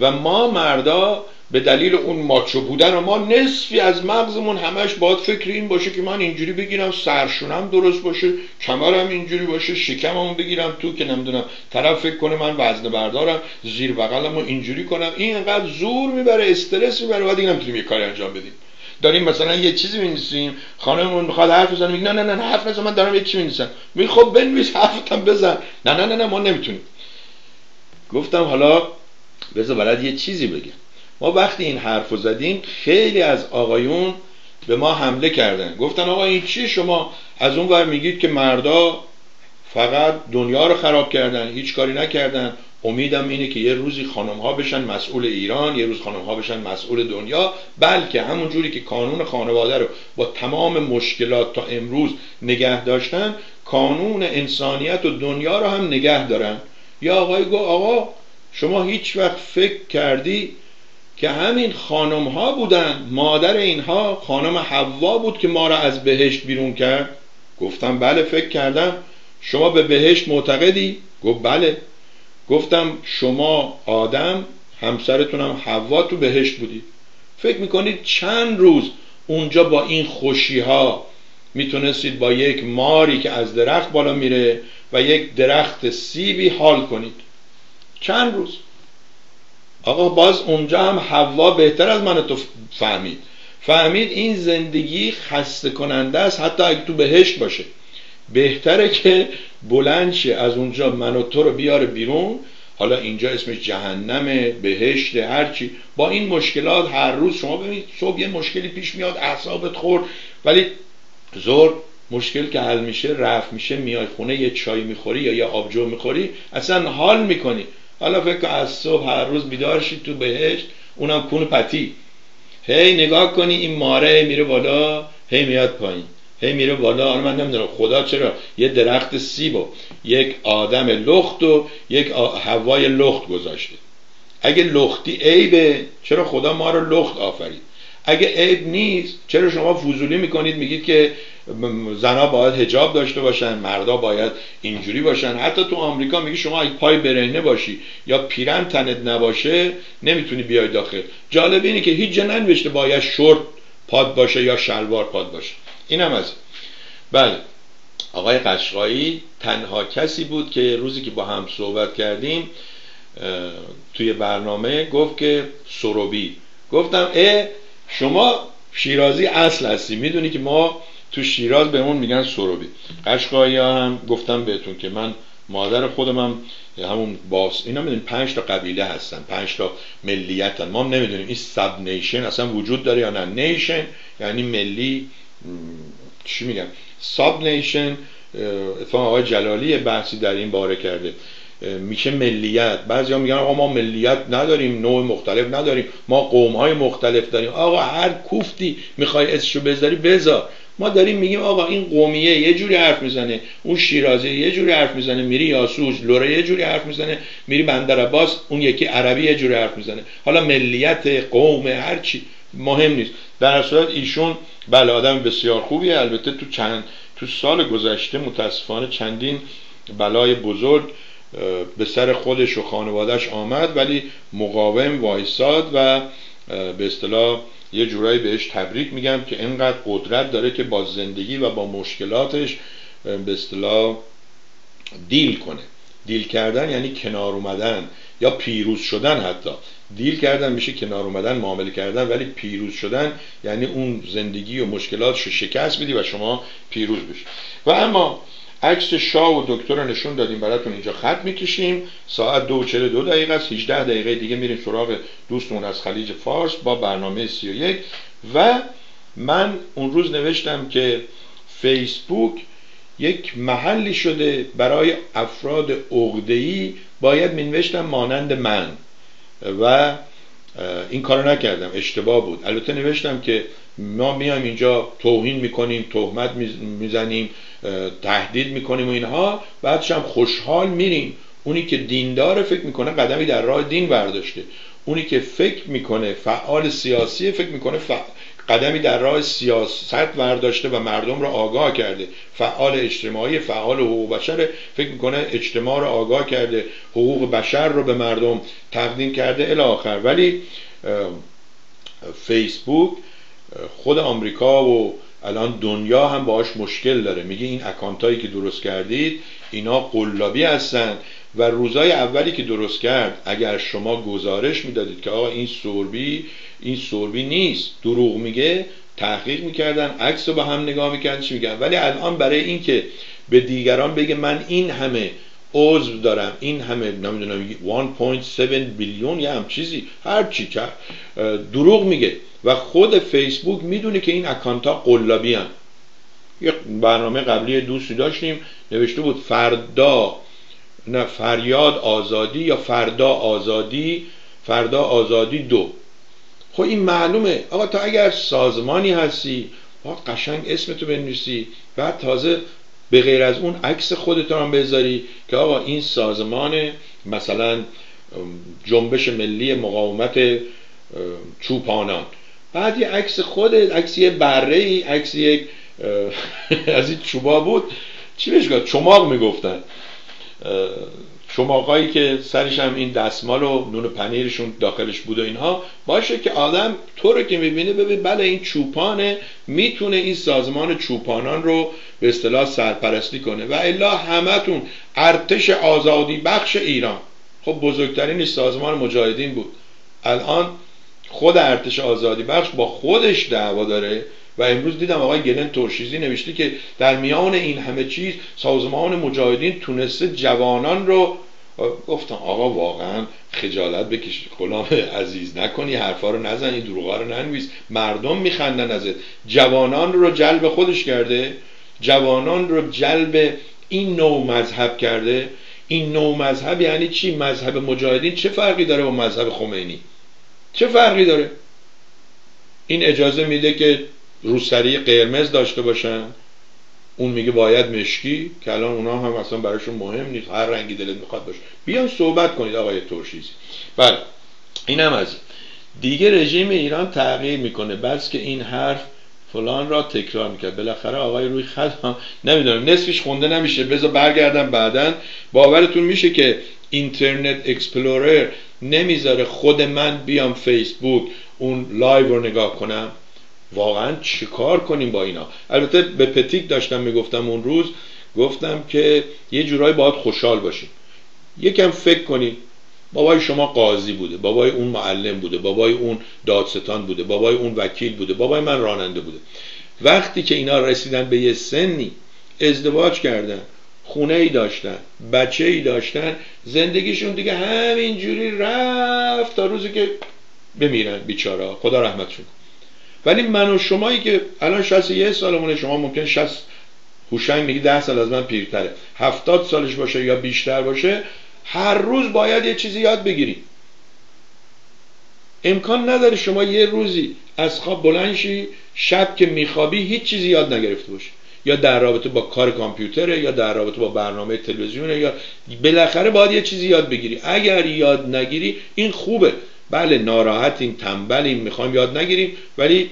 و ما مردا به دلیل اون macho بودن و ما نصفی از مغزمون همش باید فکر این باشه که من اینجوری بگیرم سرشونم درست باشه کمرم اینجوری باشه شکممو بگیرم تو که نمی‌دونم طرف فکر کنه من وزن بردارم زیر بغلمو اینجوری کنم. این انقدر زور می‌بره استرس می‌بره و دیگه نمی‌تونیم یه کاری انجام بدیم. داریم مثلا یه چیزی می‌نویسیم خانممون می‌خواد حرف بزنه میگه نه نه نه حرف نزن من دارم یه چی می‌نویسم. میگه خب بنویس حرفتم بزن. نه نه نه نه ما نمی‌تونیم. گفتم حالا بذار برات یه چیزی بگم. ما وقتی این حرف زدیم خیلی از آقایون به ما حمله کردن. گفتن آقا این چی شما از اون ور میگید که مردا فقط دنیا رو خراب کردن هیچ کاری نکردن. امیدم اینه که یه روزی خانم ها بشن مسئول ایران یه روز خانم ها بشن مسئول دنیا بلکه همون جوری که قانون خانواده رو با تمام مشکلات تا امروز نگه داشتن قانون انسانیت و دنیا رو هم نگه دارن. یا آقای گو آقا شما هیچ وقت فکر کردی که همین خانم ها بودن مادر اینها خانم حوا بود که ما را از بهشت بیرون کرد؟ گفتم بله فکر کردم. شما به بهشت معتقدی؟ گفت بله. گفتم شما آدم همسرتونم حوا تو بهشت بودید فکر می‌کنید چند روز اونجا با این خوشی ها می‌تونستید با یک ماری که از درخت بالا میره و یک درخت سیبی حال کنید. چند روز؟ آقا باز اونجا هم حوا بهتر از من تو فهمید. فهمید این زندگی خسته کننده است حتی اگه تو بهشت باشه. بهتره که بلند از اونجا من و تو رو بیاره بیرون. حالا اینجا اسمش جهنم بهشت هرچی با این مشکلات هر روز شما ببینید صبح یه مشکلی پیش میاد اعصابت خورد. ولی زور مشکل که حل میشه رفت میشه میای خونه یه چای می‌خوری یا یه آبجو می‌خوری اصلا حال می‌کنی. حالا فکر از صبح هر روز بیدار شید تو بهشت اونم کون پتی. هی نگاه کنی این ماره میره بالا هی میاد پایین. هی میره بالا. حالا من نمی‌دونم خدا چرا یه درخت سیب و یک آدم لخت و یک هوای لخت گذاشته. اگه لختی عیبه چرا خدا ما رو لخت آفرید؟ اگه عیب نیست چرا شما فضولی می‌کنید؟ میگید که زنها باید هجاب داشته باشن مردا باید اینجوری باشن. حتی تو آمریکا میگی شما اگه پای برهنه باشی یا پیرن تنت نباشه نمی‌تونی بیای داخل. جالب اینه که هیچ جا ننوشته باید شورت پاد باشه یا شلوار پاد باشه. اینم از بله. آقای قشقایی تنها کسی بود که روزی که با هم صحبت کردیم توی برنامه گفت که سروبی. گفتم اه شما شیرازی اصل هستی می‌دونی که ما تو شیراز به اون میگن سروبی. قشقایی هم گفتم بهتون که من مادر خودم هم همون باس اینا می‌دونیم پنج تا قبیله هستن پنج تا ملیت ما هم نمی‌دونیم این sub nation اصلا وجود داره یا نه. nation یعنی ملی چی میگم؟ sub nation اتفاقا آقای جلالی بحثی در این باره کرده. میشه ملیت. بعضی ها میگن آقا ما ملیت نداریم نوع مختلف نداریم. ما قوم های مختلف داریم. آقا هر کوفتی می‌خوای اسمشو بذاری بذار. ما داریم میگیم آقا این قومیه یه جوری حرف می‌زنه اون شیرازی یه جوری حرف می‌زنه میری یاسوج لوره یه جوری حرف می‌زنه میری بندر اون یکی عربی یه جوری حرف می‌زنه. حالا ملیت قوم هر چی مهم نیست. در صورت ایشون بله آدم بسیار خوبیه. البته تو چند تو سال گذشته متاسفانه چندین بلای بزرگ به سر خودش و خانوادهش آمد ولی مقاوم وایساد و به اصطلاح یه جورایی بهش تبریک میگم که اینقدر قدرت داره که با زندگی و با مشکلاتش به اصطلاح دیل کنه. دیل کردن یعنی کنار اومدن. یا پیروز شدن حتی. دیل کردن میشه کنار اومدن معامله کردن ولی پیروز شدن یعنی اون زندگی و مشکلاتش رو شکست بدی و شما پیروز بشید و اما عکس شاه و دکتر رو نشون دادیم براتون اینجا خط می‌کشیم. ساعت دو چهل دو دقیقه است 18 دقیقه دیگه میریم سراغ دوستمون از خلیج فارس با برنامه 31 و من اون روز نوشتم که فیسبوک یک محلی شده برای افراد عقده‌ای باید مینوشتم مانند من. و این کارو نکردم اشتباه بود. البته نوشتم که ما میایم اینجا توهین می‌کنیم تهمت می‌زنیم تهدید می‌کنیم و اینها بعدش هم خوشحال میریم. اونی که دیندار فکر می‌کنه قدمی در راه دین برداشته. اونی که فکر می‌کنه فعال سیاسی فکر می‌کنه قدمی در راه سیاست ورداشته و مردم را آگاه کرده. فعال اجتماعی فعال حقوق بشر فکر می‌کنه اجتماع را آگاه کرده. حقوق بشر رو به مردم تقدیم کرده الی آخر. ولی فیسبوک خود آمریکا و الان دنیا هم باهاش مشکل داره. میگه این اکانت که درست کردید اینا قلابی هستن. و روزای اولی که درست کرد اگر شما گزارش می‌دادید که آقا این سوربی این سوربی نیست دروغ میگه تحقیق می‌کردن عکس رو با هم نگاه می‌کردن چی میگن ولی الان برای اینکه به دیگران بگه من این همه عضو دارم این همه نمی‌دونم 1.7 بیلیون یا هم چیزی هر چی کرد دروغ میگه و خود فیسبوک می‌دونه که این اکانت ها قلابی هم. یک برنامه قبلی دوستی داشتیم نوشته بود فردا نه فریاد آزادی یا فردا آزادی فردا آزادی دو. خب این معلومه. آقا تا اگر سازمانی هستی با قشنگ اسمتو بنویسی. بعد تازه به غیر از اون عکس خودت هم بذاری که آقا این سازمان مثلا جنبش ملی مقاومت چوپانان. بعد یه عکس خودت عکس یه بره ای عکس یک از این چوبا بود. چی بهش گفت؟ چماق می‌گفتن. چماقایی که سرش هم این دستمال و نون پنیرشون داخلش بود و اینها باشه که آدم تو رو که می‌بینه ببین بله این چوپانه می‌تونه این سازمان چوپانان رو به اصطلاح سرپرستی کنه. و الا همتون ارتش آزادی بخش ایران. خب بزرگترین سازمان مجاهدین بود. الان خود ارتش آزادی بخش با خودش دعوا داره. و امروز دیدم آقای گلن ترشیزی نوشته که در میان این همه چیز سازمان مجاهدین تونسته جوانان رو گفتم آقا واقعا خجالت بکش غلام عزیز نکنی حرفا رو نزنی دروغا رو ننویس. مردم میخندن ازت. جوانان رو جلب خودش کرده. جوانان رو جلب این نوع مذهب کرده. این نوع مذهب یعنی چی؟ مذهب مجاهدین چه فرقی داره با مذهب خمینی؟ چه فرقی داره؟ این اجازه میده که روسری قرمز داشته باشن. اون میگه باید مشکی که الان اونا هم اصلا براشون مهم نیست. هر رنگی دلت می‌خواد باشه. بیان صحبت کنید آقای ترشیزی. بله. این هم از دیگه رژیم ایران تغییر می‌کنه. بس که این حرف فلان را تکرار می‌کرد. بالاخره آقای روی خط نمی‌دونم نصفش خونده نمیشه. بذار برگردم بعدا. باورتون میشه که Internet Explorer نمی‌ذاره خود من بیام فیسبوک اون live رو نگاه کنم؟ واقعا چیکار کنیم با اینا؟ البته به پتیک داشتم می‌گفتم اون روز گفتم که یه جورایی باید خوشحال باشیم. یکم فکر کنید بابای شما قاضی بوده بابای اون معلم بوده بابای اون دادستان بوده بابای اون وکیل بوده بابای من راننده بوده. وقتی که اینا رسیدن به یه سنی ازدواج کردن خونه ای داشتن بچه ای داشتن زندگیشون دیگه همینجوری رفت تا روزی که بمیرن بیچارا خدا رحمتشون ولی من و شمایی که الان یه سالمونه شما ممکن 60 هوشنگ میگه ده سال از من پیرتره. هفتاد سالش باشه یا بیشتر باشه هر روز باید یه چیزی یاد بگیری. امکان نداره شما یه روزی از خواب بلند شی شب که میخوابی هیچ چیزی یاد نگرفته باشی. یا در رابطه با کار کامپیوتره یا در رابطه با برنامه تلویزیونه یا بالاخره باید یه چیزی یاد بگیری. اگر یاد نگیری این خوبه. بله ناراحتیم تنبلیم می‌خوایم یاد نگیریم ولی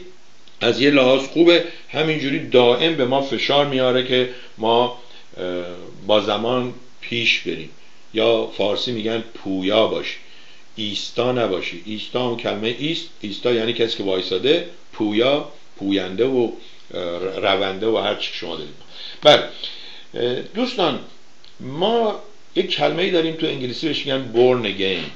از یه لحاظ خوبه. همینجوری دائم به ما فشار میاره که ما با زمان پیش بریم. یا فارسی میگن پویا باشی ایستا نباشی. ایستا هم کلمه ایست. ایستا یعنی کسی که وایساده پویا پوینده و رونده و هر چی شما دارید. بله دوستان ما یک کلمه ای داریم تو انگلیسی بهش میگن born again.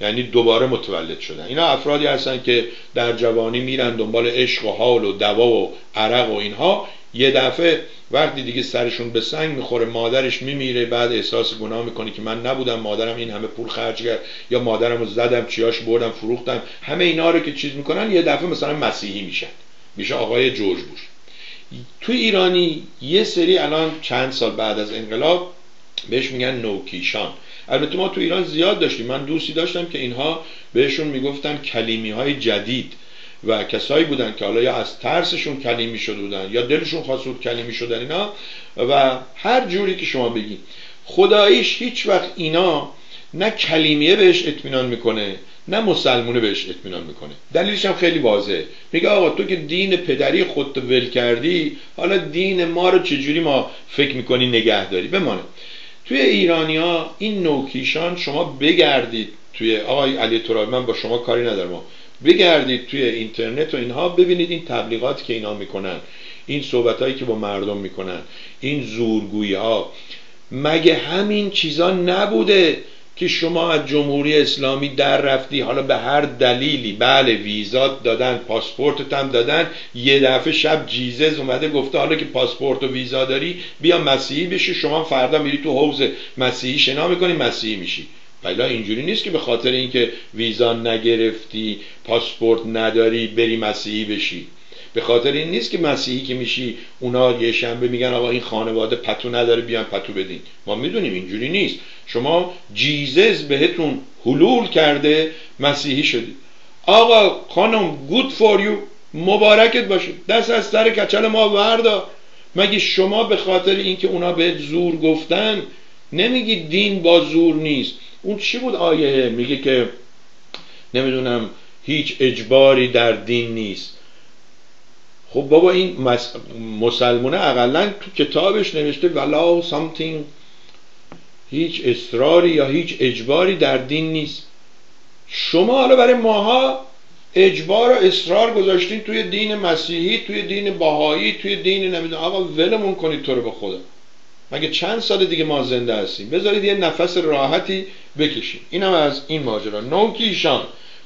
یعنی دوباره متولد شدن. اینا افرادی هستن که در جوانی میرن دنبال عشق و حال و دوا و عرق و اینها. یه دفعه وقتی دیگه سرشون به سنگ می‌خوره مادرش میمیره بعد احساس گناه می‌کنه که من نبودم مادرم این همه پول خرج کرد یا مادرم رو زدم چیاش بردم فروختم. همه اینا رو که چیز می‌کنن یه دفعه مثلا مسیحی میشن. میشه آقای جورج بوش. تو ایرانی یه سری الان چند سال بعد از انقلاب بهش میگن نوکیشان. البته ما تو ایران زیاد داشتیم. من دوستی داشتم که اینها بهشون می‌گفتن کلیمی های جدید و کسایی بودن که حالا یا از ترسشون کلیمی شده بودن یا دلشون خواست بود کلیمی شدن اینا و هر جوری که شما بگید خداییش هیچ وقت اینا نه کلیمیه بهش اطمینان می‌کنه نه مسلمونه بهش اطمینان می‌کنه. دلیلش هم خیلی واضحه. میگه آقا تو که دین پدری خودتو ول کردی حالا دین ما رو چجوری ما فکر می‌کنی نگه داری بمانه. توی ایرانی ها این نوکیشان شما بگردید توی آقای علی ترابی من با شما کاری ندارم. بگردید توی اینترنت و اینها ببینید این تبلیغات که اینا می‌کنن این صحبت هایی که با مردم می‌کنن این زورگویی ها مگه همین چیزا نبوده؟ که شما از جمهوری اسلامی در رفتی حالا به هر دلیلی بله ویزات دادن پاسپورتت هم دادن یه دفعه شب جیزز اومده گفته حالا که پاسپورت و ویزا داری بیا مسیحی بشی شما فردا میری تو حوز مسیحی شنا می‌کنی مسیحی میشی. بلا اینجوری نیست که به خاطر اینکه ویزا نگرفتی پاسپورت نداری بری مسیحی بشی. به خاطر این نیست که مسیحی که میشی اونا یه شنبه میگن آقا این خانواده پتو نداره بیان پتو بدین. ما می‌دونیم اینجوری نیست. شما جیزز بهتون حلول کرده مسیحی شدید آقا خانم گود فور یو مبارکت باشه. دست از سر کچل ما وردا مگه شما به خاطر اینکه اونا به زور گفتن نمیگی دین با زور نیست؟ اون چی بود آیه؟ میگه که نمی‌دونم هیچ اجباری در دین نیست. خب بابا این مسلمونه اقلا تو کتابش نوشته ولا سامتینگ هیچ اصراری یا هیچ اجباری در دین نیست. شما حالا برای ماها اجبار و اصرار گذاشتین توی دین مسیحی توی دین باهایی توی دین نمی‌دونم. آقا ولمون کنید تو رو به خدا. مگه چند سال دیگه ما زنده هستیم؟ بذارید یه نفس راحتی بکشید اینم از این ماجرا. نوکیشان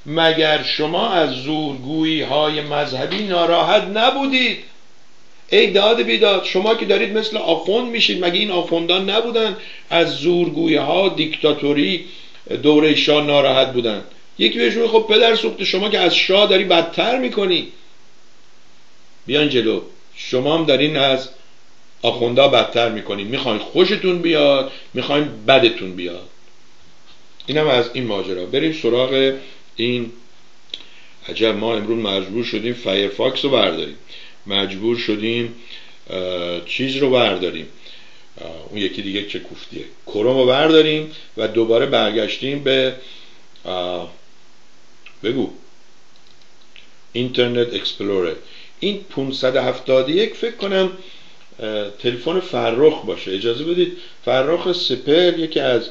مگر شما از زورگویی های مذهبی ناراحت نبودید؟ ای داد بیداد شما که دارید مثل آخوند میشید مگه این آخوندان نبودن از زورگویی ها دیکتاتوری دوره شاه ناراحت بودن؟ یکی بهشون خب پدر سوخته شما که از شاه داری بدتر می‌کنی. بیان جلو. شما هم دارین از آخوندا بدتر می‌کنین می‌خواین خوشتون بیاد می‌خواین بدتون بیاد. اینم از این ماجرا. بریم سراغ این عجب ما امروز مجبور شدیم Firefox رو برداریم. مجبور شدیم چیز رو برداریم. اون یکی دیگه چه کوفتیه. کروم رو برداریم و دوباره برگشتیم به بگو. Internet Explorer. این 571 فکر کنم تلفن فرخ باشه. اجازه بدید. فرخ سپر یکی از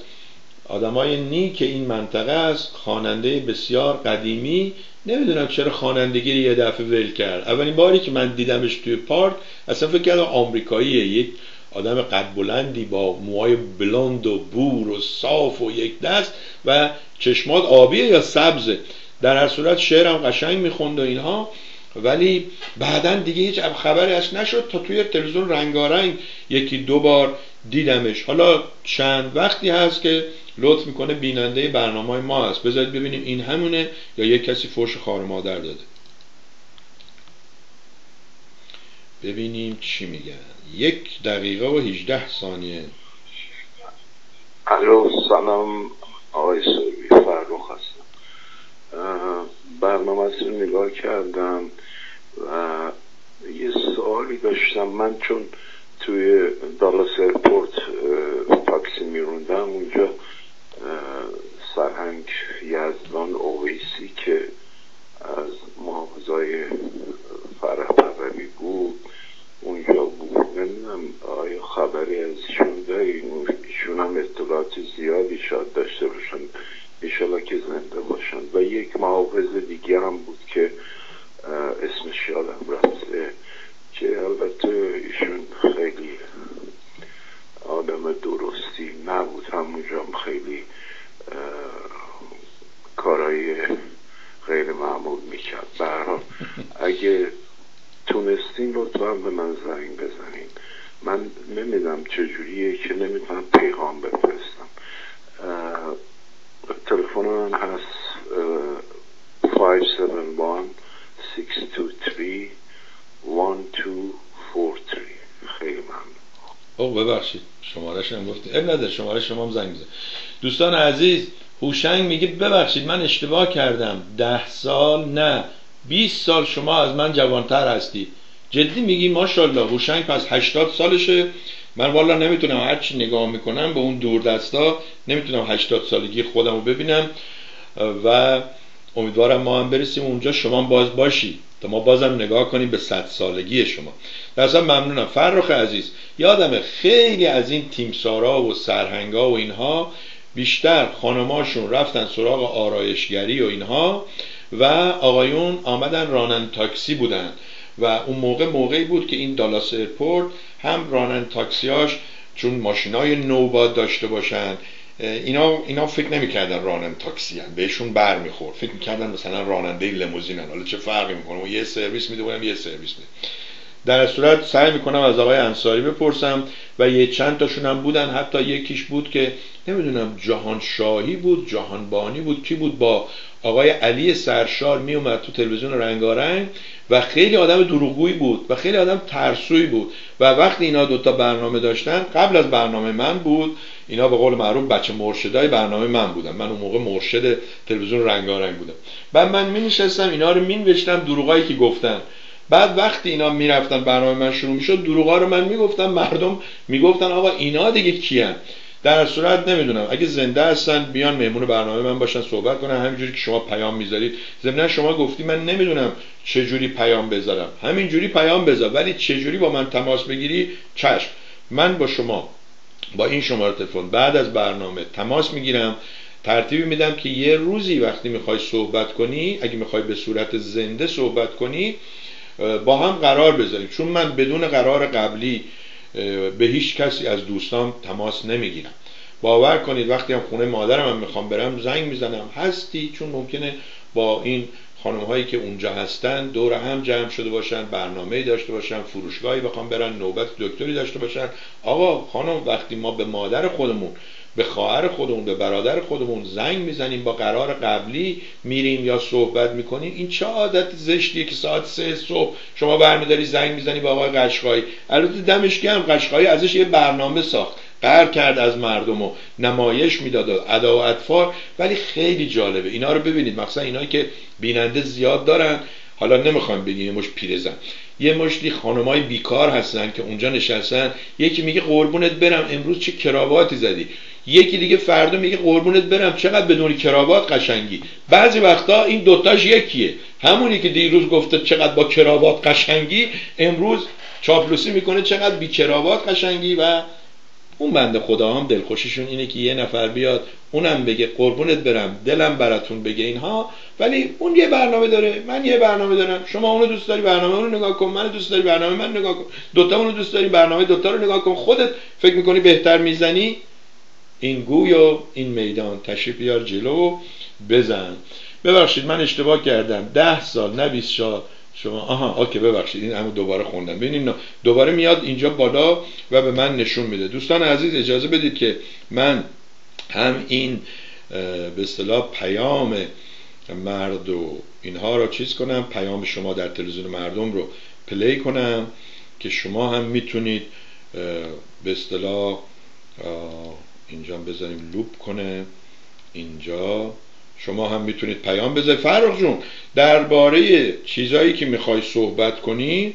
آدمای نیک این منطقه است خواننده بسیار قدیمی. نمی‌دونم چرا خوانندگی یه دفعه ول کرد. اولین باری که من دیدمش توی پارک اصلا فکر کردم آمریکاییه. یک آدم قد بلندی با موهای بلند و بور و صاف و یک دست و چشمات آبیه یا سبزه. در هر صورت شعرم قشنگ می‌خوند و اینها. ولی بعدا دیگه هیچ خبری از نشد تا توی تلویزیون رنگارنگ یکی دو بار دیدمش. حالا چند وقتی هست که لطف می‌کنه بیننده برنامه ما هست. بذارید ببینیم این همونه یا یک کسی فرش خار مادر داده. ببینیم چی میگن. یک دقیقه و هیچده ثانیه. الو سلام. آقای سربی فرخ هستم. برنامه رو نگاه کردم و یه سوالی داشتم. من چون توی Dulles Airport تاکسی میروندم اونجا سرهنگ یزدان اویسی که از محافظای فرح پهلوی بود اونجا بود. نمی‌دونم آیا خبری از ایشون داریم ایشون هم اطلاعات زیادی شاید داشته باشن. ایشالا که زنده باشن. و یک محافظ دیگه هم بود که اسمش یادم رفته که البته ایشون خیلی آدم درستی نبود. همونجا هم خیلی کارهای غیر معمول می‌کرد. برحال اگه تونستین لطفا به من زنگ بزنین. من نمیدم چجوریه که نمی‌تونم پیغام بفرستم. تلفن من هست 571 623 1243 خیلی ممنون او ببخشید. شمارش هم گفتی اب نداره شماره شما هم زنگ بزن. دوستان عزیز هوشنگ میگه ببخشید من اشتباه کردم. ده سال؟ نه. 20 سال شما از من جوانتر هستی. جدی میگی؟ ماشاءالله. هوشنگ پس 80 سالشه. من والا نمی‌تونم هرچی نگاه می‌کنم به اون دور دستا نمی‌تونم 80 سالگی خودم رو ببینم. و امیدوارم ما هم برسیم اونجا. شما باز باشی. تا ما بازم نگاه کنیم به صد سالگی شما. در ممنونم. فرخ عزیز یادمه خیلی از این تیمسارا و سرهنگا و اینها بیشتر خانماشون رفتن سراغ آرایشگری و اینها و آقایون آمدن راننده تاکسی بودن. و اون موقع موقعی بود که این Dulles Airport هم رانن تاکسیاش چون ماشینای نو باید داشته باشن اینا اینا فکر نمی‌کردن رانن تاکسی هم بهشون بر می‌خورد فکر می‌کردن مثلا راننده لیموزینن حالا چه فرقی می‌کنه؟ یه سرویس میده یه سرویس میده. در صورت سعی می‌کنم از آقای انصاری بپرسم و یه چند تاشون هم بودن. حتی یکیش بود که نمی‌دونم جهان شاهی بود جهانبانی بود. کی بود؟ با آقای علی سرشار میومد تو تلویزیون رنگارنگ و خیلی آدم دروغگویی بود و خیلی آدم ترسوی بود. و وقتی اینا دوتا برنامه داشتن قبل از برنامه من بود اینا به قول معروف بچه مرشدای برنامه من بودم من اون موقع مرشد تلویزیون رنگارنگ بودم. بعد من می نشستم اینا رو می نوشتم دروغایی که گفتن. بعد وقتی اینا می‌رفتن برنامه من شروع می‌شد دروغا رو من می‌گفتم مردم می‌گفتن آقا اینا دیگه کیان؟ در صورت نمی‌دونم. اگه زنده هستن بیان مهمون برنامه من باشن صحبت کنن. همینجوری که شما پیام می‌ذارید. ضمن شما گفتی من نمی‌دونم چه جوری پیام بذارم. همینجوری پیام بذار ولی چه جوری با من تماس بگیری؟ چشم. من با شما با این شماره تلفن بعد از برنامه تماس می‌گیرم. ترتیبی میدم که یه روزی وقتی می‌خوای صحبت کنی اگه می‌خوای به صورت زنده صحبت کنی با هم قرار بذاریم. چون من بدون قرار قبلی به هیچ کسی از دوستان تماس نمی‌گیرم. باور کنید وقتی هم خونه مادرم هم می‌خوام برم زنگ می‌زنم. هستی؟ چون ممکنه با این خانم هایی که اونجا هستن دور هم جمع شده باشن برنامه داشته باشن فروشگاهی بخوام برن نوبت دکتری داشته باشن. آقا خانم وقتی ما به مادر خودمون به خواهر خودمون به برادر خودمون زنگ می‌زنیم با قرار قبلی میریم یا صحبت می‌کنیم. این چه عادت زشتیه که ساعت سه صبح شما برمیداری زنگ می‌زنی با آقای قشقایی؟ البته دمش گرم قشقایی ازش یه برنامه ساخت قهر کرد از مردم و نمایش می‌داد ادا و اطفار ولی خیلی جالبه اینا رو ببینید. مثلا اینایی که بیننده زیاد دارن. حالا نمی‌خوایم بگیم مش پیرزن. یه مشتی خانمای بیکار هستن که اونجا نشستن. یکی میگه قربونت برم امروز چه کراواتی زدی؟ یکی دیگه فردا میگه قربونت برم چقدر بدون کراوات قشنگی. بعضی وقتا این دوتاش یکیه. همونی که دیروز گفته چقدر با کراوات قشنگی امروز چاپلوسی می‌کنه چقدر بی کراوات قشنگی و اون بنده خدا هم دلخوشیشون اینه که یه نفر بیاد اونم بگه قربونت برم دلم براتون بگه اینها. ولی اون یه برنامه داره من یه برنامه دارم. شما اونو دوست داری برنامه اونو نگاه کن. من دوست داری برنامه من نگاه کن. دوتا اونو دوست داری برنامه دوتا رو نگاه کن. خودت فکر می‌کنی بهتر می‌زنی؟ این گوی و این میدان تشریف بیار جلو بزن. ببخشید من اشتباه کردم. ده سال نه 20 سال. شما آها اوکی ببخشید. این همون دوباره خوندم. ببینید دوباره میاد اینجا بالا و به من نشون میده. دوستان عزیز اجازه بدید که من هم این به اصطلاح پیام مرد و اینها رو چیز کنم پیام شما در تلویزیون مردم رو پلی کنم که شما هم می‌تونید به اصطلاح اینجا بذاریم لوپ کنه. اینجا. شما هم می‌تونید پیام بذارید. فرق جون درباره چیزایی که می‌خوای صحبت کنی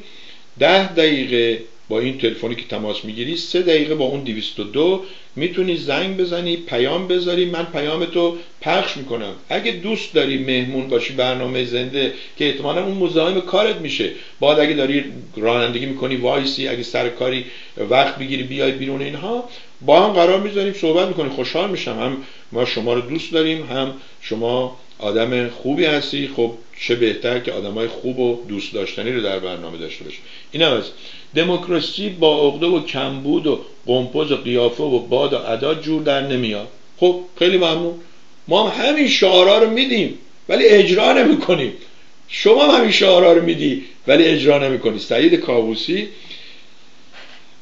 ده دقیقه با این تلفنی که تماس می‌گیری سه دقیقه با اون 202 می‌تونی زنگ بزنی پیام بذاری. من پیام تو پخش می‌کنم. اگه دوست داری مهمون باشی برنامه زنده که احتمالا اون مزاحم کارت میشه. بعد اگه داری رانندگی می‌کنی وایسی. اگه سر کاری وقت بگیری بیای بیرون اینها. با هم قرار می‌ذاریم صحبت می‌کنیم خوشحال میشم. هم ما شما رو دوست داریم هم شما آدم خوبی هستی. خب چه بهتر که های خوب و دوست داشتنی رو در برنامه داشته باشیم این از دموکراسی با عقده و کمبود و قمپوز و قیافه و باد و ادا جور در نمیاد. خب خیلی ممنون. ما هم همین شعارا رو میدیم ولی اجرا نمی کنیم شما هم همین شعارا رو میدی ولی اجرا نمی کنی سعید کاووسی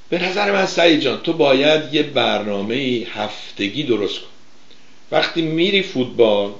به نظر من سعید جان تو باید یه برنامه هفتگی درست کن. وقتی میری فوتبال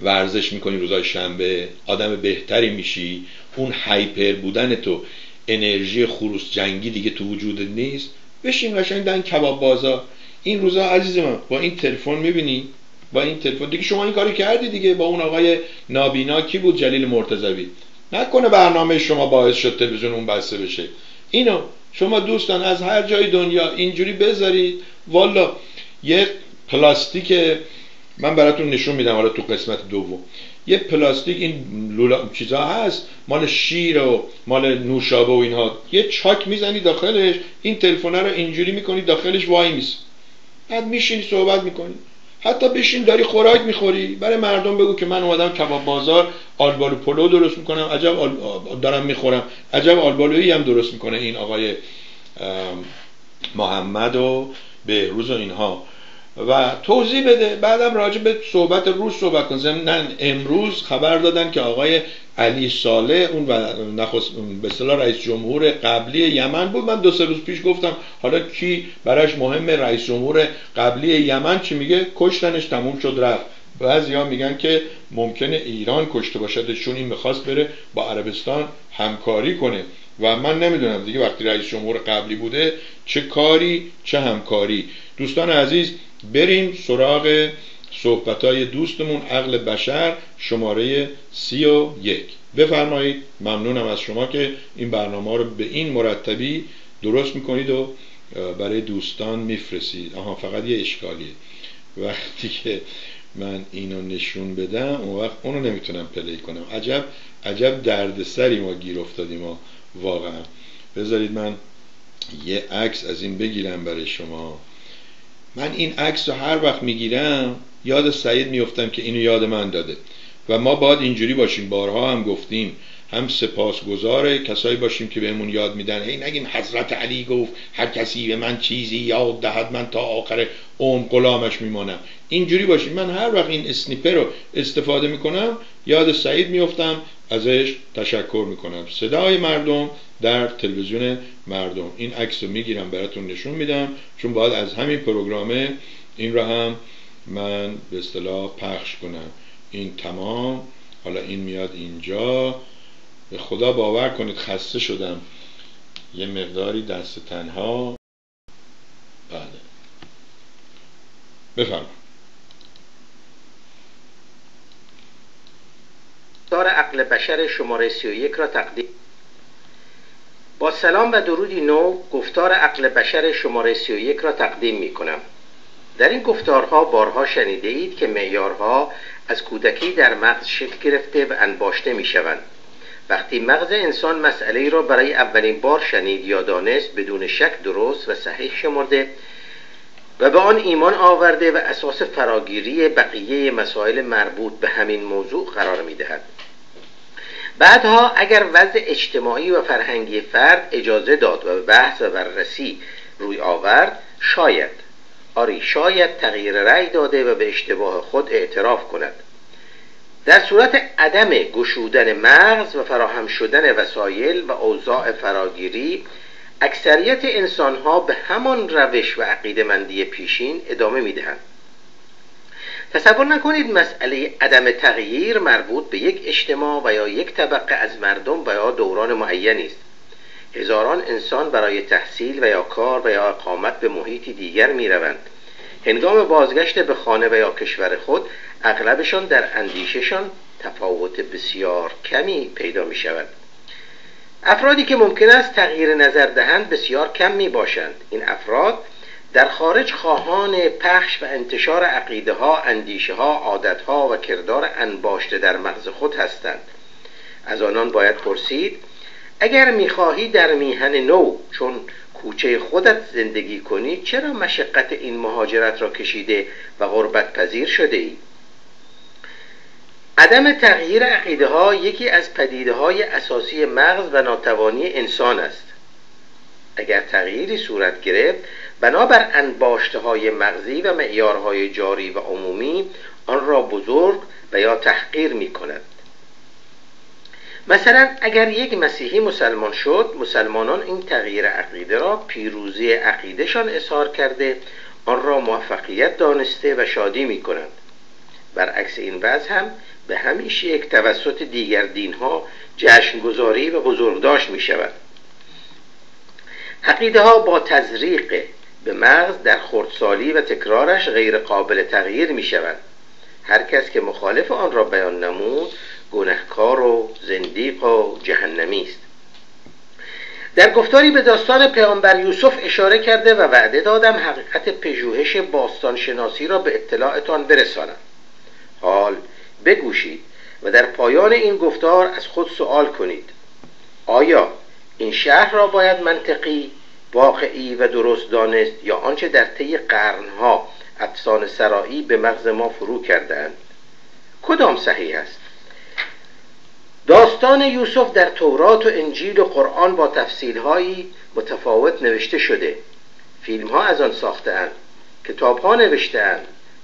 ورزش می‌کنی روزای شنبه آدم بهتری میشی اون هایپر بودن تو انرژی خروس جنگی دیگه تو وجود نیست. بشین قشنگ دن کباب بازا. این روزا عزیز من با این تلفن می‌بینی؟ با این تلفن. دیگه شما این کاری کردی دیگه با اون آقای نابینا. کی بود؟ جلیل مرتضوی. نکنه برنامه شما باعث شد تلویزیون اون بسته بشه. اینو شما دوستان از هر جای دنیا اینجوری بذارید. والا یه پلاستیک من براتون نشون میدم حالا تو قسمت دوم. یه پلاستیک این لولا چیزا هست مال شیر و مال نوشابه و اینها. یه چاک می‌زنی داخلش این تلفن رو اینجوری می‌کنی داخلش وای میس بعد میشینی صحبت می‌کنی. حتی بشین داری خوراک می‌خوری. برای مردم بگو که من اومدم کباب بازار آلبالو پلو درست می‌کنم. عجب آل... دارم می‌خورم. عجب آلبالویی هم درست می‌کنه این آقای محمد و بهروز و اینها. و توضیح بده. بعدم راجع به صحبت روز صحبت کن. نه امروز خبر دادن که آقای علی ساله اون و نخست به اصطلاح رئیس جمهور قبلی یمن بود. من دو سه روز پیش گفتم حالا کی براش مهم رئیس جمهور قبلی یمن؟ چی میگه؟ کشتنش تموم شد رفت. بعضی ها میگن که ممکنه ایران کشته باشد چون این می‌خواست بره با عربستان همکاری کنه. و من نمی‌دونم دیگه وقتی رئیس جمهور قبلی بوده چه کاری چه همکاری. دوستان عزیز بریم سراغ صحبتای دوستمون عقل بشر شماره سی و یک. بفرمایید ممنونم از شما که این برنامه رو به این مرتبی درست می‌کنید و برای دوستان میفرستید. آها فقط یه اشکالیه. وقتی که من اینو نشون بدم اون وقت اونو نمی‌تونم پلی کنم. عجب عجب دردسری ما گیر افتادیم ما واقعا. بذارید من یه عکس از این بگیرم برای شما. من این عکس رو هر وقت می‌گیرم یاد سعید میفتم که اینو یاد من داده. و ما باید اینجوری باشیم. بارها هم گفتیم. هم سپاسگزار کسایی باشیم که بهمون یاد میدن هی نگیم حضرت علی گفت هر کسی به من چیزی یاد دهد من تا آخر عمر غلامش میمانم. اینجوری باشیم. من هر وقت این اسنیپر رو استفاده می‌کنم یاد سعید میفتم ازش تشکر می‌کنم. صدای مردم در تلویزیون مردم. این عکس رو می‌گیرم براتون نشون میدم. چون باید از همین پروگرامه این رو هم من به اصطلاح پخش کنم. این تمام. حالا این میاد اینجا. به خدا باور کنید خسته شدم. یه مقداری دست تنها. بله. بفرمایید. دار عقل بشر شماره 31 را تقدیم. با سلام و درودی نو گفتار عقل بشر شماره 31 را تقدیم می کنم در این گفتارها بارها شنیده اید که معیارها از کودکی در مغز شکل گرفته و انباشته می شوند وقتی مغز انسان مسئله را برای اولین بار شنید یا دانست بدون شک درست و صحیح شمرده و به آن ایمان آورده و اساس فراگیری بقیه مسائل مربوط به همین موضوع قرار می دهد. بعدها اگر وضع اجتماعی و فرهنگی فرد اجازه داد و به بحث و بررسی روی آورد شاید آری شاید تغییر رأی داده و به اشتباه خود اعتراف کند در صورت عدم گشودن مغز و فراهم شدن وسایل و اوضاع فراگیری اکثریت انسانها به همان روش و عقیده مندی پیشین ادامه می‌دهند. تصور نکنید مسئله عدم تغییر مربوط به یک اجتماع و یا یک طبقه از مردم و یا دوران معینی است. هزاران انسان برای تحصیل و یا کار و یا اقامت به محیطی دیگر می روند هنگام بازگشت به خانه و یا کشور خود اغلبشان در اندیششان تفاوت بسیار کمی پیدا می شود افرادی که ممکن است تغییر نظر دهند بسیار کم می باشند این افراد در خارج خواهان پخش و انتشار عقیده ها اندیشه ها عادت ها و کردار انباشته در مغز خود هستند. از آنان باید پرسید اگر می‌خواهی در میهن نو چون کوچه خودت زندگی کنی چرا مشقت این مهاجرت را کشیده و غربت پذیر شده ای؟ عدم تغییر عقیده ها یکی از پدیده های اساسی مغز و ناتوانی انسان است. اگر تغییری صورت گرفت بنابر انباشته های مغزی و معیارهای جاری و عمومی آن را بزرگ و یا تحقیر می کند مثلا اگر یک مسیحی مسلمان شد مسلمانان این تغییر عقیده را پیروزی عقیدهشان اظهار کرده آن را موفقیت دانسته و شادی می کنند برعکس این وضع هم به همین یک توسط دیگر دینها جشنگذاری و بزرگداشت می شود عقیده ها با تزریق به مغز در خردسالی و تکرارش غیر قابل تغییر می شود هر کس که مخالف آن را بیان نمود گنهکار و زندیق و جهنمی است. در گفتاری به داستان پیامبر یوسف اشاره کرده و وعده دادم حقیقت پژوهش باستانشناسی را به اطلاعتان برسانم. حال بگوشید و در پایان این گفتار از خود سوال کنید. آیا این شهر را باید منطقی واقعی و درست دانست یا آنچه در طی قرنها افسانه سرایی به مغز ما فرو کردند کدام صحیح است؟ داستان یوسف در تورات و انجیل و قرآن با تفصیلهایی متفاوت نوشته شده. فیلم ها از آن ساخته اند کتاب ها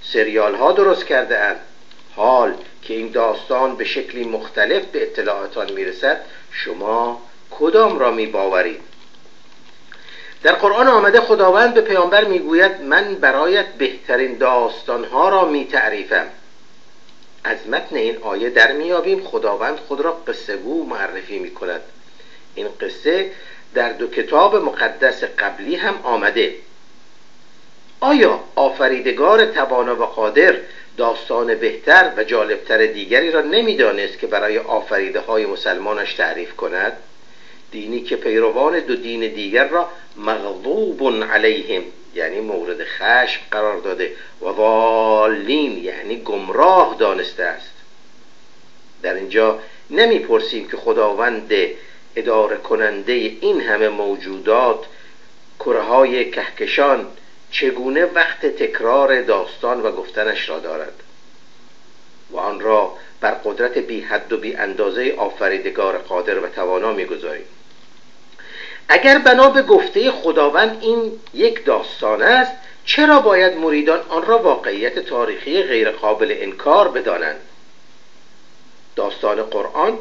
سریال ها درست کرده اند حال که این داستان به شکلی مختلف به اطلاعاتان می‌رسد شما کدام را می باورید در قرآن آمده خداوند به پیامبر می‌گوید من برایت بهترین داستانها را می تعریفم از متن این آیه در میابیم خداوند خود را قصه گو معرفی می کند این قصه در دو کتاب مقدس قبلی هم آمده. آیا آفریدگار توانا و قادر داستان بهتر و جالبتر دیگری را نمی‌دانست که برای آفریده های مسلمانش تعریف کند. دینی که پیروان دو دین دیگر را مغضوب علیهم یعنی مورد خشم قرار داده و والین یعنی گمراه دانسته است. در اینجا نمی‌پرسیم که خداوند اداره کننده این همه موجودات کره های کهکشان چگونه وقت تکرار داستان و گفتنش را دارد؟ و آن را بر قدرت بی حد و بی اندازه آفریدگار قادر و توانا می‌گذاریم. اگر بنا به گفته خداوند این یک داستان است چرا باید مریدان آن را واقعیت تاریخی غیر قابل انکار بدانند؟ داستان قرآن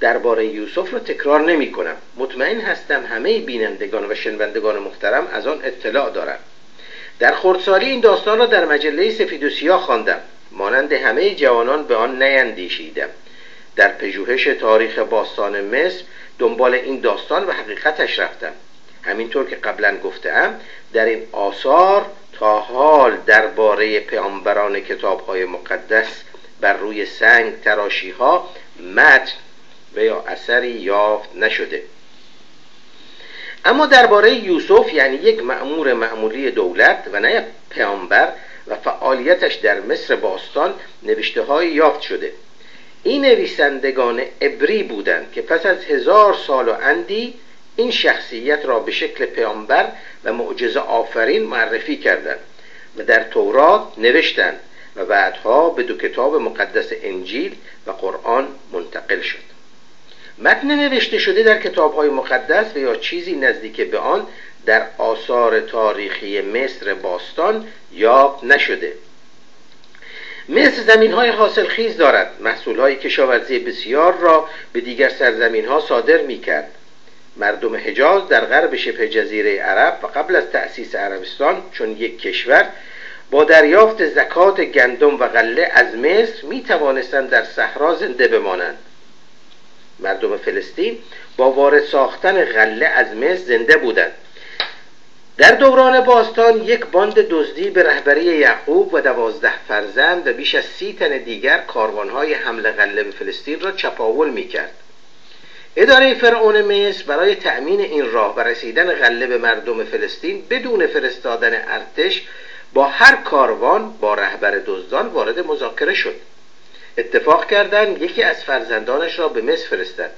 درباره یوسف را تکرار نمی کنم مطمئن هستم همه بینندگان و شنوندگان محترم از آن اطلاع دارند. در خردسالی این داستان را در مجله سفید و سیاه خواندم. مانند همه جوانان به آن نیندیشیدم در پژوهش تاریخ باستان مصر دنبال این داستان و حقیقتش رفتم. همینطور که قبلا گفتم در این آثار تا حال درباره پیامبران کتاب های مقدس بر روی سنگ تراشی ها متن و یا اثری یافت نشده. اما درباره یوسف یعنی یک مأمور معمولی دولت و نه پیامبر و فعالیتش در مصر باستان نوشته های یافت شده. این نویسندگان عبری بودند که پس از هزار سال و اندی این شخصیت را به شکل پیامبر و معجزه آفرین معرفی کردند و در تورات نوشتند و بعدها به دو کتاب مقدس انجیل و قرآن منتقل شد. متن نوشته شده در کتاب های مقدس و یا چیزی نزدیک به آن در آثار تاریخی مصر باستان یافت نشده. مصر زمین های حاصل خیز دارد. محصول های کشاورزی بسیار را به دیگر سرزمین ها صادر می کرد مردم حجاز در غرب شبه جزیره عرب و قبل از تأسیس عربستان چون یک کشور با دریافت زکات گندم و غله از مصر می توانستند در صحرا زنده بمانند. مردم فلسطین با وارد ساختن غله از مصر زنده بودند. در دوران باستان یک باند دزدی به رهبری یعقوب و دوازده فرزند و بیش از سی تن دیگر کاروانهای حمل غله به فلسطین را چپاول می کرد اداره فرعون مصر برای تأمین این راه و رسیدن غله به مردم فلسطین بدون فرستادن ارتش با هر کاروان با رهبر دزدان وارد مذاکره شد. اتفاق کردند یکی از فرزندانش را به مصر فرستد.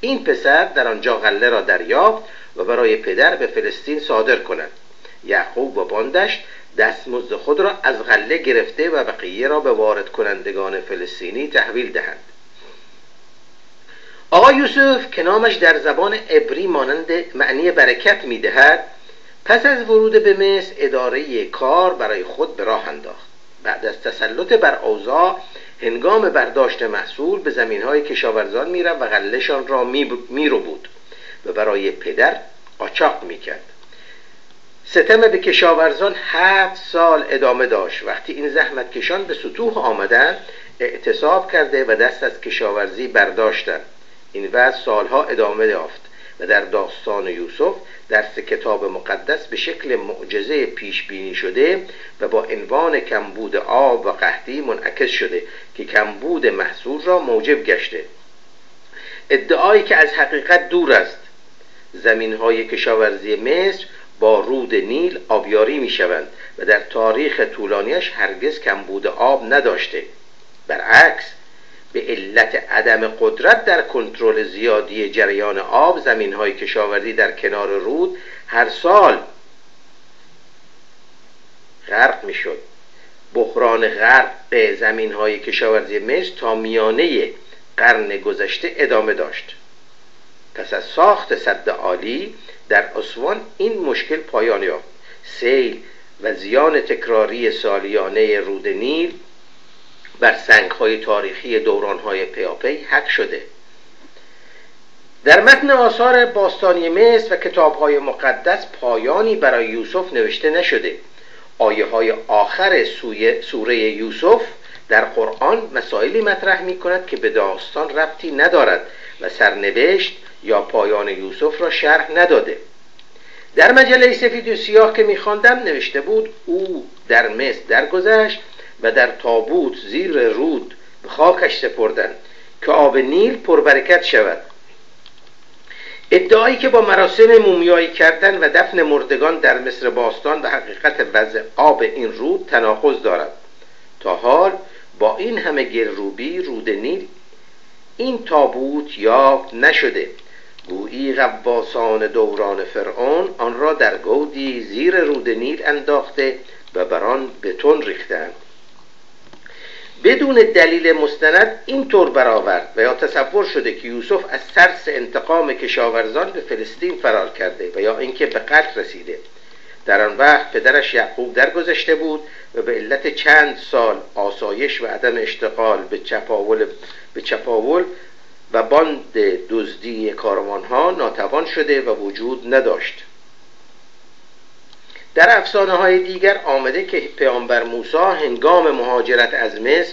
این پسر در آنجا غله را دریافت و برای پدر به فلسطین صادر کند. یعقوب و باندش دستمزد خود را از غله گرفته و بقیه را به وارد کنندگان فلسطینی تحویل دهند. آقا یوسف که نامش در زبان عبری مانند معنی برکت می‌دهد پس از ورود به مصر اداره کار برای خود به راه انداخت. بعد از تسلط بر اوضاع هنگام برداشت محصول به زمین های کشاورزان می‌رفت و غلهشان را میرو بود و برای پدر قاچاق می‌کرد. ستم به کشاورزان هفت سال ادامه داشت. وقتی این زحمت کشان به سطوح آمدند اعتصاب کرده و دست از کشاورزی برداشتند. این وضع سالها ادامه یافت. و در داستان یوسف در کتاب مقدس به شکل معجزه پیش بینی شده و با عنوان کمبود آب و قحطی منعکس شده که کمبود محصول را موجب گشته. ادعایی که از حقیقت دور است. زمین های کشاورزی مصر با رود نیل آبیاری می شوند و در تاریخ طولانیش هرگز کمبود آب نداشته. برعکس به علت عدم قدرت در کنترل زیادی جریان آب زمین های کشاورزی در کنار رود هر سال غرق می شد بحران غرق زمین های کشاورزی مصر تا میانه قرن گذشته ادامه داشت. پس از ساخت صد عالی در اسوان این مشکل پایان یافت. سیل و زیان تکراری سالیانه رود نیل بر های تاریخی های پیاپی حک شده. در متن آثار باستانی مصر و های مقدس پایانی برای یوسف نوشته نشده. آیه های آخر سوره یوسف در قرآن مسائلی مطرح می کند که به داستان ربطی ندارد و سرنوشت یا پایان یوسف را شرح نداده. در مجله سفید و سیاه که میخواندم نوشته بود او در مصر درگذشت و در تابوت زیر رود به خاکش سپردند که آب نیل پربرکت شود. ادعایی که با مراسم مومیایی کردن و دفن مردگان در مصر باستان و حقیقت وضع آب این رود تناقض دارد. تا حال با این همه گلروبی رود نیل این تابوت یافت نشده. گویی غواصان دوران فرعون آن را در گودی زیر رود نیل انداخته و بران بتون ریختند. بدون دلیل مستند اینطور برآورد و یا تصور شده که یوسف از ترس انتقام کشاورزان به فلسطین فرار کرده و یا اینکه به قتل رسیده. در آن وقت پدرش یعقوب درگذشته بود و به علت چند سال آسایش و عدم اشتغال به چپاول به چپاول و باند دزدی کاروانها ناتوان شده و وجود نداشت. در افسانه های دیگر آمده که پیامبر موسی هنگام مهاجرت از مصر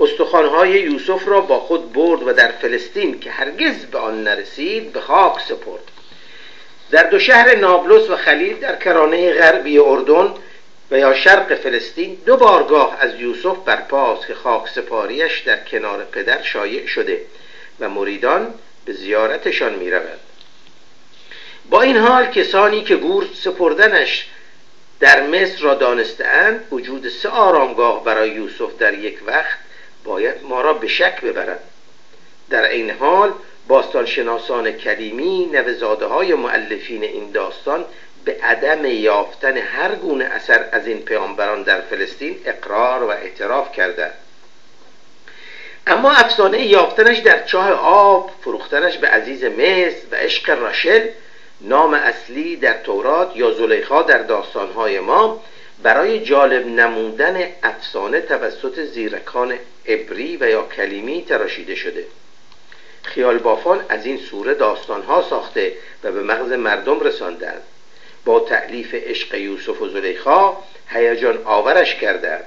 استخوانهای یوسف را با خود برد و در فلسطین که هرگز به آن نرسید به خاک سپرد در دو شهر نابلس و خلیل در کرانه غربی اردن و یا شرق فلسطین دو بارگاه از یوسف برپاست که خاک سپاریش در کنار پدر شایع شده و مریدان به زیارتشان می رود. با این حال کسانی که گور سپردنش در مصر را دانستهاند وجود سه آرامگاه برای یوسف در یک وقت باید ما را به شک ببرند در این حال باستانشناسان کلیمی نوزاده های معلفین این داستان به عدم یافتن هر گونه اثر از این پیامبران در فلسطین اقرار و اعتراف کردند. اما افسانه یافتنش در چاه آب فروختنش به عزیز مصر و عشق راشل نام اصلی در تورات یا زلیخا در داستانهای ما برای جالب نمودن افسانه توسط زیرکان عبری و یا کلیمی تراشیده شده. خیال بافان از این سوره داستانها ساخته و به مغز مردم رساندند با تعلیف عشق یوسف و زلیخا هیجان آورش کردند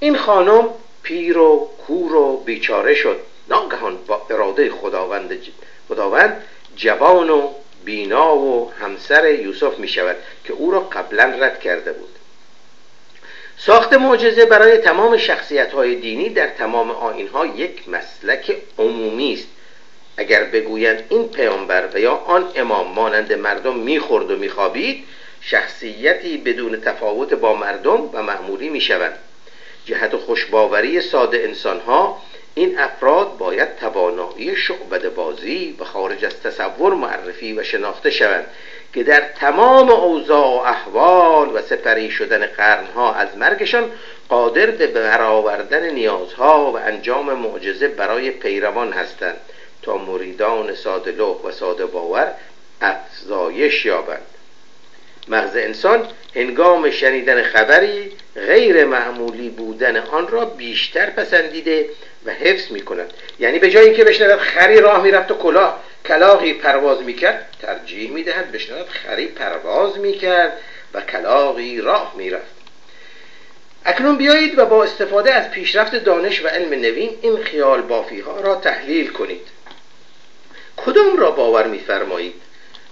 این خانم پیر و کور و بیچاره شد. ناگهان با اراده خداوند خداوند جوان و بینا و همسر یوسف می شود که او را قبلا رد کرده بود. ساخت معجزه برای تمام شخصیت های دینی در تمام آین ها یک مسلک عمومی است. اگر بگویند این پیامبر و یا آن امام مانند مردم می‌خورد و میخوابید شخصیتی بدون تفاوت با مردم و معمولی می‌شوند. جهت خوشباوری ساده انسان ها این افراد باید توانایی شعبد بازی و خارج از تصور معرفی و شناخته شوند که در تمام اوضاع و احوال و سپری شدن قرنها از مرگشان قادر به برآوردن نیازها و انجام معجزه برای پیروان هستند تا مریدان ساده و ساده باور افزایش یابند. مغز انسان هنگام شنیدن خبری غیر معمولی بودن آن را بیشتر پسندیده و حفظ می کند یعنی به جایی که بشنود خری راه می‌رفت و کلاه کلاقی پرواز می‌کرد ترجیح می‌دهد بشنود خری پرواز می‌کرد و کلاقی راه می‌رفت. اکنون بیایید و با استفاده از پیشرفت دانش و علم نوین این خیال بافی ها را تحلیل کنید. کدام را باور میفرمایید؟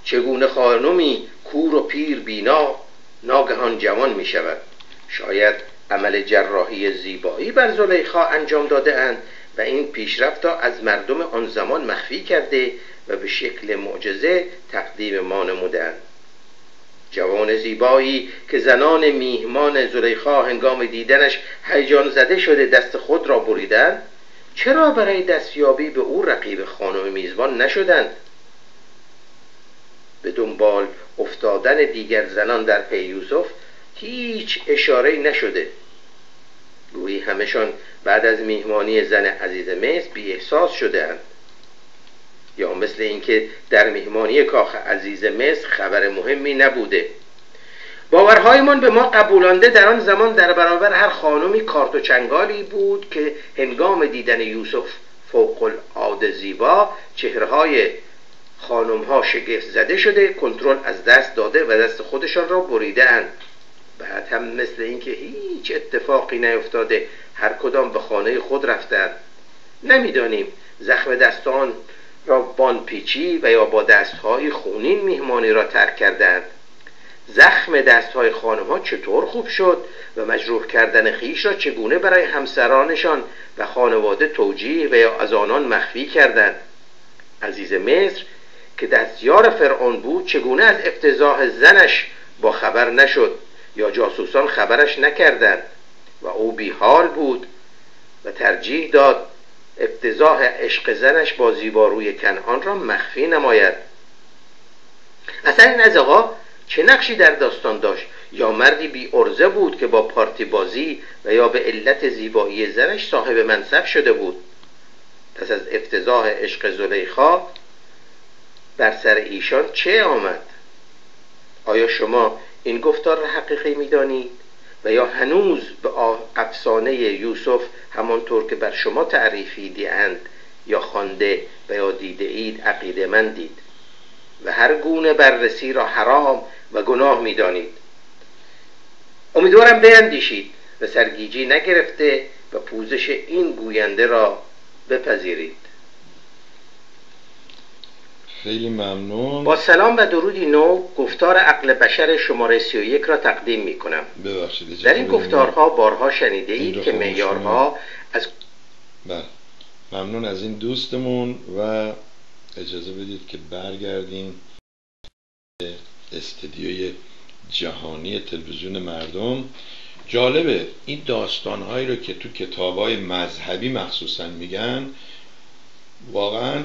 چگونه خانمی کور و پیر بینا ناگهان جوان می شود شاید عمل جراحی زیبایی بر زلیخا انجام داده اند و این پیشرفت را از مردم آن زمان مخفی کرده و به شکل معجزه تقدیم ما نمودند جوان زیبایی که زنان میهمان زلیخا هنگام دیدنش هیجان زده شده دست خود را بریدند چرا برای دستیابی به او رقیب خانم میزبان نشدند؟ به دنبال افتادن دیگر زنان در پی یوسف هیچ اشاره نشده. گویی همشان بعد از میهمانی زن عزیز مصر بی احساس شده اند. یا مثل اینکه در میهمانی کاخ عزیز مصر خبر مهمی نبوده. باورهایمان به ما قبولانده در آن زمان در برابر هر خانمی کارت و چنگالی بود که هنگام دیدن یوسف فوق العاده زیبا چهرهای خانم ها شگفت زده شده کنترل از دست داده و دست خودشان را بریده اند بعد هم مثل اینکه هیچ اتفاقی نیفتاده هر کدام به خانه خود رفتند نمی‌دانیم زخم دستان را بان پیچی و یا با دستهای خونین میهمانی را ترک کردند. زخم دستهای خانم ها چطور خوب شد و مجروح کردن خیش را چگونه برای همسرانشان و خانواده توجیه و یا از آنان مخفی کردند؟ عزیز مصر که دستیار فرعون بود چگونه از افتضاح زنش با خبر نشد؟ یا جاسوسان خبرش نکردند و او بیحال بود و ترجیح داد افتضاح عشق زنش با زیباروی کنعان را مخفی نماید. اصلا این از آقا چه نقشی در داستان داشت؟ یا مردی بی ارزه بود که با پارتی بازی و یا به علت زیبایی زنش صاحب منصب شده بود؟ پس از افتضاح عشق زلیخا بر سر ایشان چه آمد؟ آیا شما این گفتار را حقیقی می‌دانید و یا هنوز به افسانه یوسف همانطور که بر شما تعریفی دیند یا خوانده و یا دیده اید عقیده مندید و هر گونه بررسی را حرام و گناه می‌دانید. امیدوارم بیندیشید و سرگیجی نگرفته و پوزش این گوینده را بپذیرید. خیلی ممنون. با سلام و درودی نو گفتار عقل بشر شماره 31 را تقدیم می کنم ببخشید در این گفتارها بارها شنیده اید که معیارها از بله. ممنون از این دوستمون و اجازه بدید که برگردیم استدیوی جهانی تلویزیون مردم. جالبه این داستانهایی رو که تو کتابای مذهبی مخصوصا میگن واقعا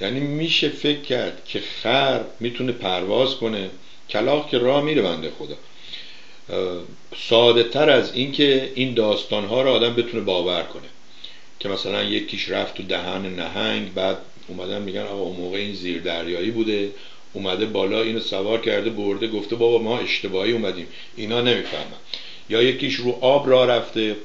یعنی میشه فکر کرد که خر می‌تونه پرواز کنه کلاق که راه میره بنده خدا. ساده تر از اینکه این داستان ها رو آدم بتونه باور کنه. که مثلا یکیش رفت تو دهن نهنگ بعد اومدن میگن آقا اون موقع این زیر دریایی بوده اومده بالا اینو سوار کرده برده گفته بابا ما اشتباهی اومدیم. اینا نمی‌فهمن. یا یکیش رو آب را رفته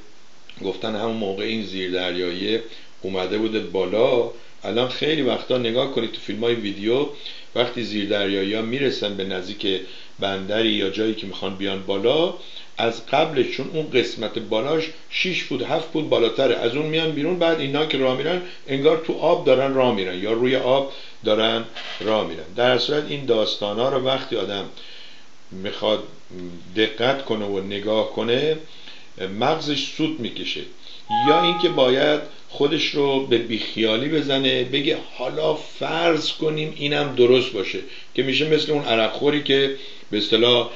گفتن همون موقع این زیر دریایی اومده بوده بالا الان خیلی وقتا نگاه کنید تو فیلم های ویدیو وقتی زیر دریایی ها می‌رسن به نزدیک بندری یا جایی که می‌خوان بیان بالا از قبلشون اون قسمت بالاش 6 فوت 7 فوت بالاتره. از اون میان بیرون بعد اینا که راه میرن انگار تو آب دارن راه میرن یا روی آب دارن راه میرن. در صورت این داستان ها رو وقتی آدم می‌خواد دقت کنه و نگاه کنه مغزش سود می‌کشه. یا اینکه باید خودش رو به بیخیالی بزنه بگه حالا فرض کنیم اینم درست باشه که میشه مثل اون عرقخوری که به اصطلاح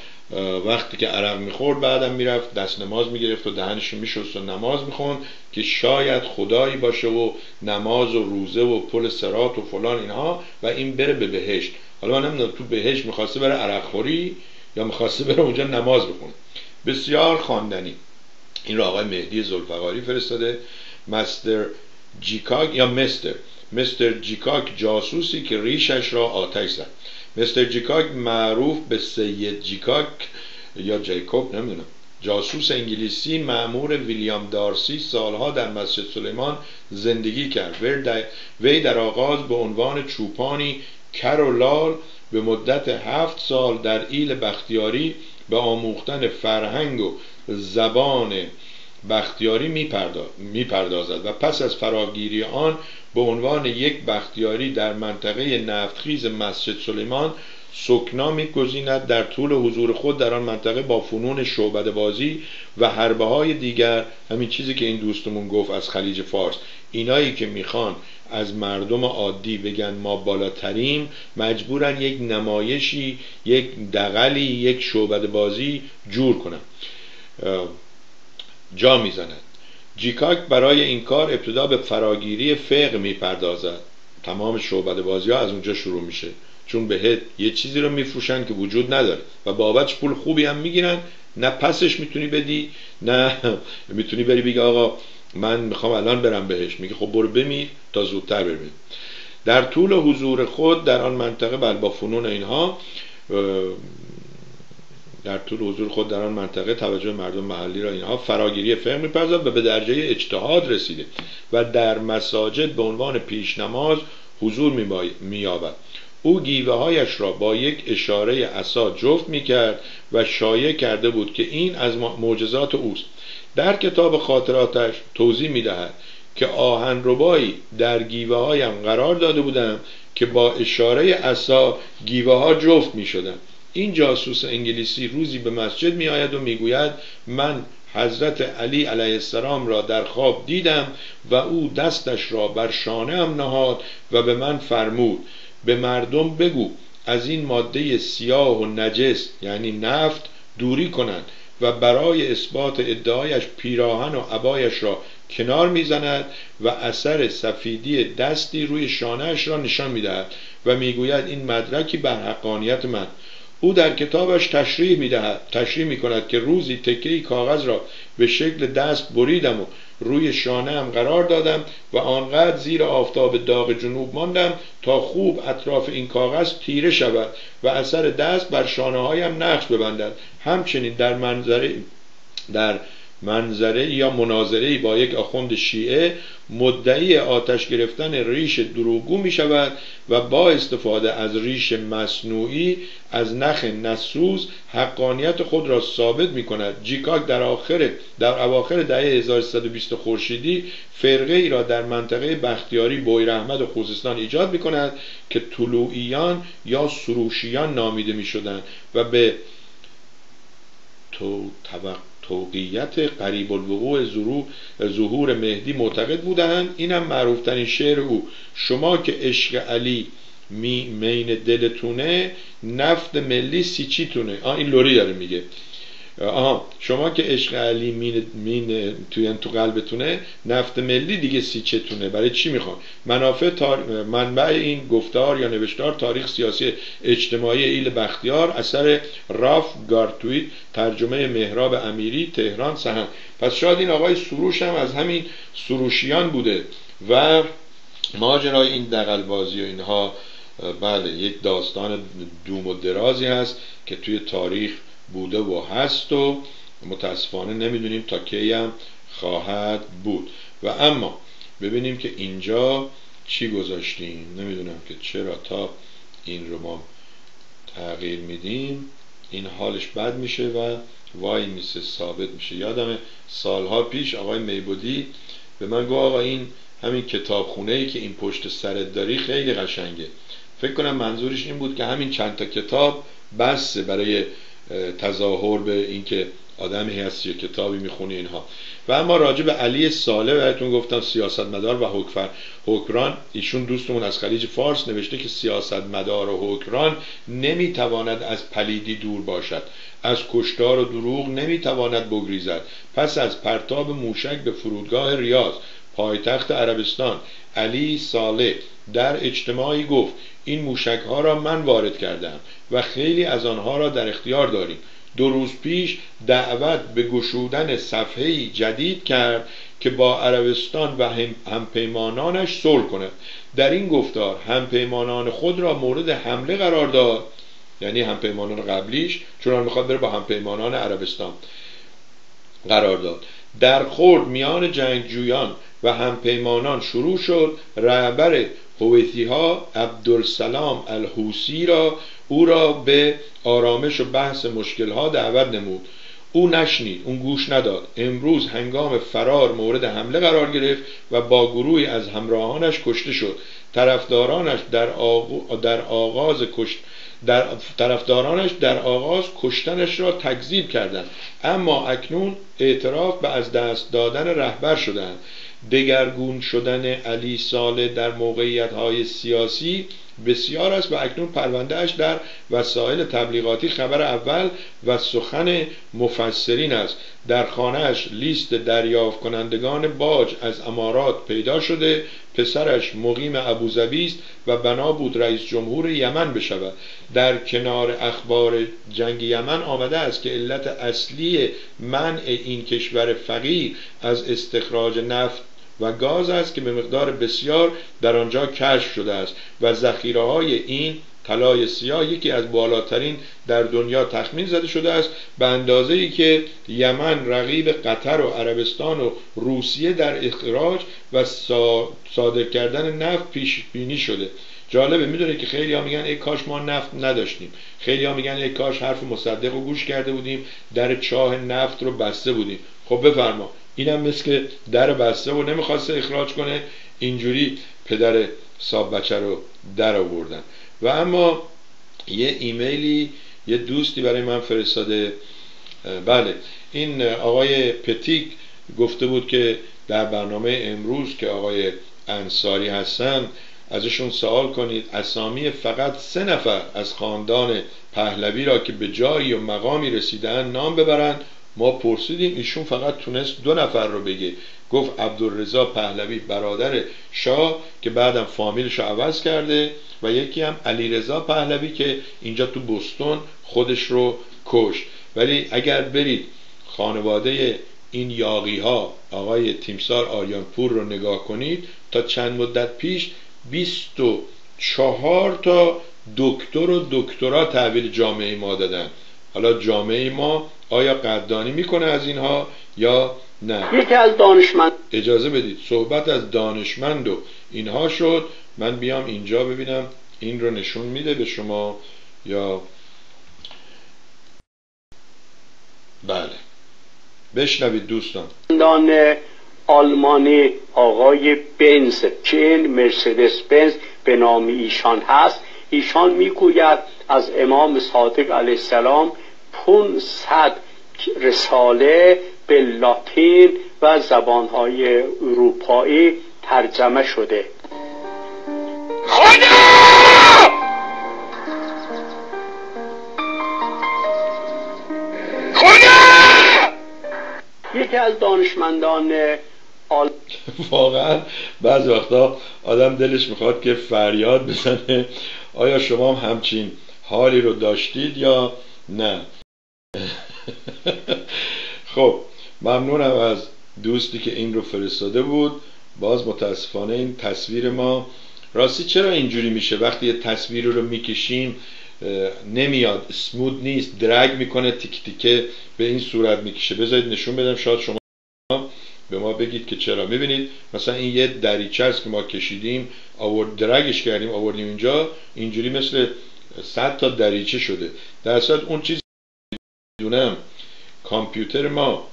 وقتی که عرق می‌خورد بعدم می‌رفت دست نماز می‌گرفت و دهنش میشست و نماز می‌خوند که شاید خدایی باشه و نماز و روزه و پل سرات و فلان اینها و این بره به بهشت. حالا من نمی‌دونم تو بهشت می‌خواسته بره عرقخوری یا می‌خواسته بره اونجا نماز بخونه. بسیار خواندنی. این رو آقای مهدی زلفقاری فرستاده. مستر جیکاگ یا مستر؟ مستر جیکاک جاسوسی که ریشش را آتش زد. مستر جیکاک معروف به سید جیکاک یا جیکوب نمی‌دونم. جاسوس انگلیسی معمور ویلیام دارسی سالها در مسجد سلیمان زندگی کرد. وی در آغاز به عنوان چوپانی کر و لال به مدت هفت سال در ایل بختیاری به آموختن فرهنگ و زبان بختیاری می‌پردازد و پس از فراگیری آن به عنوان یک بختیاری در منطقه نفتخیز مسجد سلیمان سکنا میگزیند. در طول حضور خود در آن منطقه با فنون شعبد بازی و حربه های دیگر همین چیزی که این دوستمون گفت از خلیج فارس. اینایی که می‌خوان از مردم عادی بگن ما بالاتریم مجبورن یک نمایشی یک دقلی یک شعبد بازی جور کنن. جا می‌زند. جیکاک برای این کار ابتدا به فراگیری فقه می‌پردازد. تمام شعبد بازی ها از اونجا شروع میشه. چون بهت یه چیزی رو میفروشن که وجود نداره و بابتش پول خوبی هم می‌گیرن. نه پسش می‌تونی بدی نه می‌تونی بری بگی آقا من می‌خوام الان برم بهش. میگه خب برو بمیر تا زودتر بریم در طول حضور خود در آن منطقه بل با فنون اینها در طول حضور خود در آن منطقه توجه مردم محلی را اینها فراگیری فهم میپرزد و به درجه اجتهاد رسیده و در مساجد به عنوان پیشنماز حضور مییابد. او گیوه هایش را با یک اشاره عصا جفت می‌کرد و شایع کرده بود که این از معجزات اوست. در کتاب خاطراتش توضیح می‌دهد که آهن ربایی در گیوه هایم قرار داده بودم که با اشاره عصا گیوه ها جفت می این جاسوس انگلیسی روزی به مسجد می آید و می‌گوید من حضرت علی علیه السلام را در خواب دیدم و او دستش را بر شانه هم نهاد و به من فرمود به مردم بگو از این ماده سیاه و نجس یعنی نفت دوری کنند و برای اثبات ادعایش پیراهن و عبایش را کنار می‌زند و اثر سفیدی دستی روی شانهش را نشان می‌دهد و می‌گوید این مدرکی بر حقانیت من. او در کتابش تشریح می‌دهد تشریح می‌کند که روزی تکه کاغذ را به شکل دست بریدم و روی شانه هم قرار دادم و آنقدر زیر آفتاب داغ جنوب ماندم تا خوب اطراف این کاغذ تیره شود و اثر دست بر شانه هایم نقش ببندد. همچنین در منظره در منظره یا مناظره با یک آخوند شیعه مدعی آتش گرفتن ریش دروغگو می شود و با استفاده از ریش مصنوعی از نخ نسوز حقانیت خود را ثابت می کند جیکاک در آخر در اواخر دهه 1320 خورشیدی فرقه ای را در منطقه بختیاری بویر احمد و خوزستان ایجاد می کند که طلوعیان یا سروشیان نامیده می شدند و به تو توقیت قریب الوقوع ظهور مهدی معتقد بودند. اینم معروفترین شعر او. شما که عشق علی می مین دلتونه نفت ملی سیچیتونه آه این لوری داره میگه. آها شما که عشق علی مین, مین توی تو قلبتونه نفت ملی دیگه سیچتونه برای چی می‌خوان منافع تار... منبع این گفتار یا نوشتار تاریخ سیاسی اجتماعی ایل بختیار اثر راف گارتویت ترجمه مهراب امیری تهران سهن. پس شاید این آقای سروش هم از همین سروشیان بوده و ماجرای این دقلبازی و اینها بله یک داستان دوم و درازی هست که توی تاریخ بوده و هست و متاسفانه نمی‌دونیم تا کی هم خواهد بود. و اما ببینیم که اینجا چی گذاشتیم. نمی‌دونم که چرا تا این رو ما تغییر میدیم. این حالش بد میشه و وای میسه ثابت میشه. یادم سالها پیش آقای میبودی به من گفت آقا این همین کتابخونه ای که این پشت سرت داری خیلی قشنگه. فکر کنم منظورش این بود که همین چند تا کتاب بسه برای تظاهر به اینکه آدمی هستی کتابی می‌خونی اینها. و اما راجع به علی صالح بهتون گفتم سیاستمدار و حکفر حکران ایشون دوستمون از خلیج فارس نوشته که سیاستمدار و حکران نمی‌تواند از پلیدی دور باشد. از کشتار و دروغ نمی‌تواند بگریزد. پس از پرتاب موشک به فرودگاه ریاض پایتخت عربستان علی صالح در اجتماعی گفت این موشک ها را من وارد کردم و خیلی از آنها را در اختیار داریم. دو روز پیش دعوت به گشودن صفحه جدید کرد که با عربستان و همپیمانانش صلح کند. در این گفتار همپیمانان خود را مورد حمله قرار داد یعنی همپیمانان قبلیش چون می‌خواد بره با همپیمانان عربستان قرار داد. در خورد میان جنگجویان و همپیمانان شروع شد. رهبر هویتی ها عبدالسلام الحوسی را او را به آرامش و بحث مشکل ها دعوت نمود. او نشنید اون گوش نداد. امروز هنگام فرار مورد حمله قرار گرفت و با گروهی از همراهانش کشته شد. طرفدارانش در, در آغاز کشت در طرفدارانش در آغاز کشتنش را تکذیب کردند. اما اکنون اعتراف به از دست دادن رهبر شدند. دگرگون شدن علی ساله در موقعیت های سیاسی بسیار است و اکنون پروندهش در وسایل تبلیغاتی خبر اول و سخن مفسرین است. در خانهش لیست دریافت کنندگان باج از امارات پیدا شده. پسرش مقیم ابوظبی است و بنا بود رئیس جمهور یمن بشود. در کنار اخبار جنگ یمن آمده است که علت اصلی منع این کشور فقیر از استخراج نفت و گاز است که به مقدار بسیار در آنجا کشف شده است. و ذخیره های این طلای سیاه یکی از بالاترین در دنیا تخمین زده شده است. به اندازه ای که یمن رقیب قطر و عربستان و روسیه در اخراج و صادر کردن نفت پیش بینی شده. جالبه می‌دونه که خیلی ها میگن ای کاش ما نفت نداشتیم. خیلی ها میگن ای کاش حرف مصدق رو گوش کرده بودیم در چاه نفت رو بسته بودیم. خب بفرما. اینم مثل که در بسته و نمی‌خواسته اخراج کنه اینجوری پدر صاحب بچه رو در آوردن. و اما یه ایمیلی یه دوستی برای من فرستاده. بله این آقای پتیک گفته بود که در برنامه امروز که آقای انصاری هستن ازشون سوال کنید. اسامی فقط سه نفر از خاندان پهلوی را که به جایی و مقامی رسیدن نام ببرند ما پرسیدیم ایشون فقط تونست دو نفر رو بگه. گفت عبدالرضا پهلوی برادر شاه که بعدم فامیلش رو عوض کرده و یکی هم علیرضا پهلوی که اینجا تو بستون خودش رو کشت. ولی اگر برید خانواده این یاقی ها آقای تیمسار آریانپور رو نگاه کنید تا چند مدت پیش 24 تا دکتر و دکترا تحویل جامعه ما دادن. حالا جامعه ما آیا قدردانی می‌کنه از اینها یا نه؟ یکی از دانشمند. اجازه بدید صحبت از دانشمند و اینها شد. من بیام اینجا ببینم این رو نشون میده به شما یا بله. بشنوید دوستان. دان آلمانی آقای بنز چین مرسدس بنز به نام ایشان هست. ایشان می‌گوید از امام صادق علیه السلام 500 رساله به لاتین و زبانهای اروپایی ترجمه شده. خدا! خدا! یکی از دانشمندان آل... واقعا بعض وقتا آدم دلش می‌خواد که فریاد بزنه. آیا شما هم همچین حالی رو داشتید یا نه؟ خب ممنونم از دوستی که این رو فرستاده بود. باز متاسفانه این تصویر ما راستی چرا اینجوری میشه؟ وقتی یه تصویر رو می‌کشیم نمیاد. سمود نیست. درگ می‌کنه تیک تیکه به این صورت می‌کشه. بذارید نشون بدم. شاید شما به ما بگید که چرا. می‌بینید؟ مثلا این یه دریچه است که ما کشیدیم آورد درگش کردیم آوردیم اینجا. اینجوری مثل صد تا دریچه شده. در صورت اون چیزی دونم کامپیوتر ما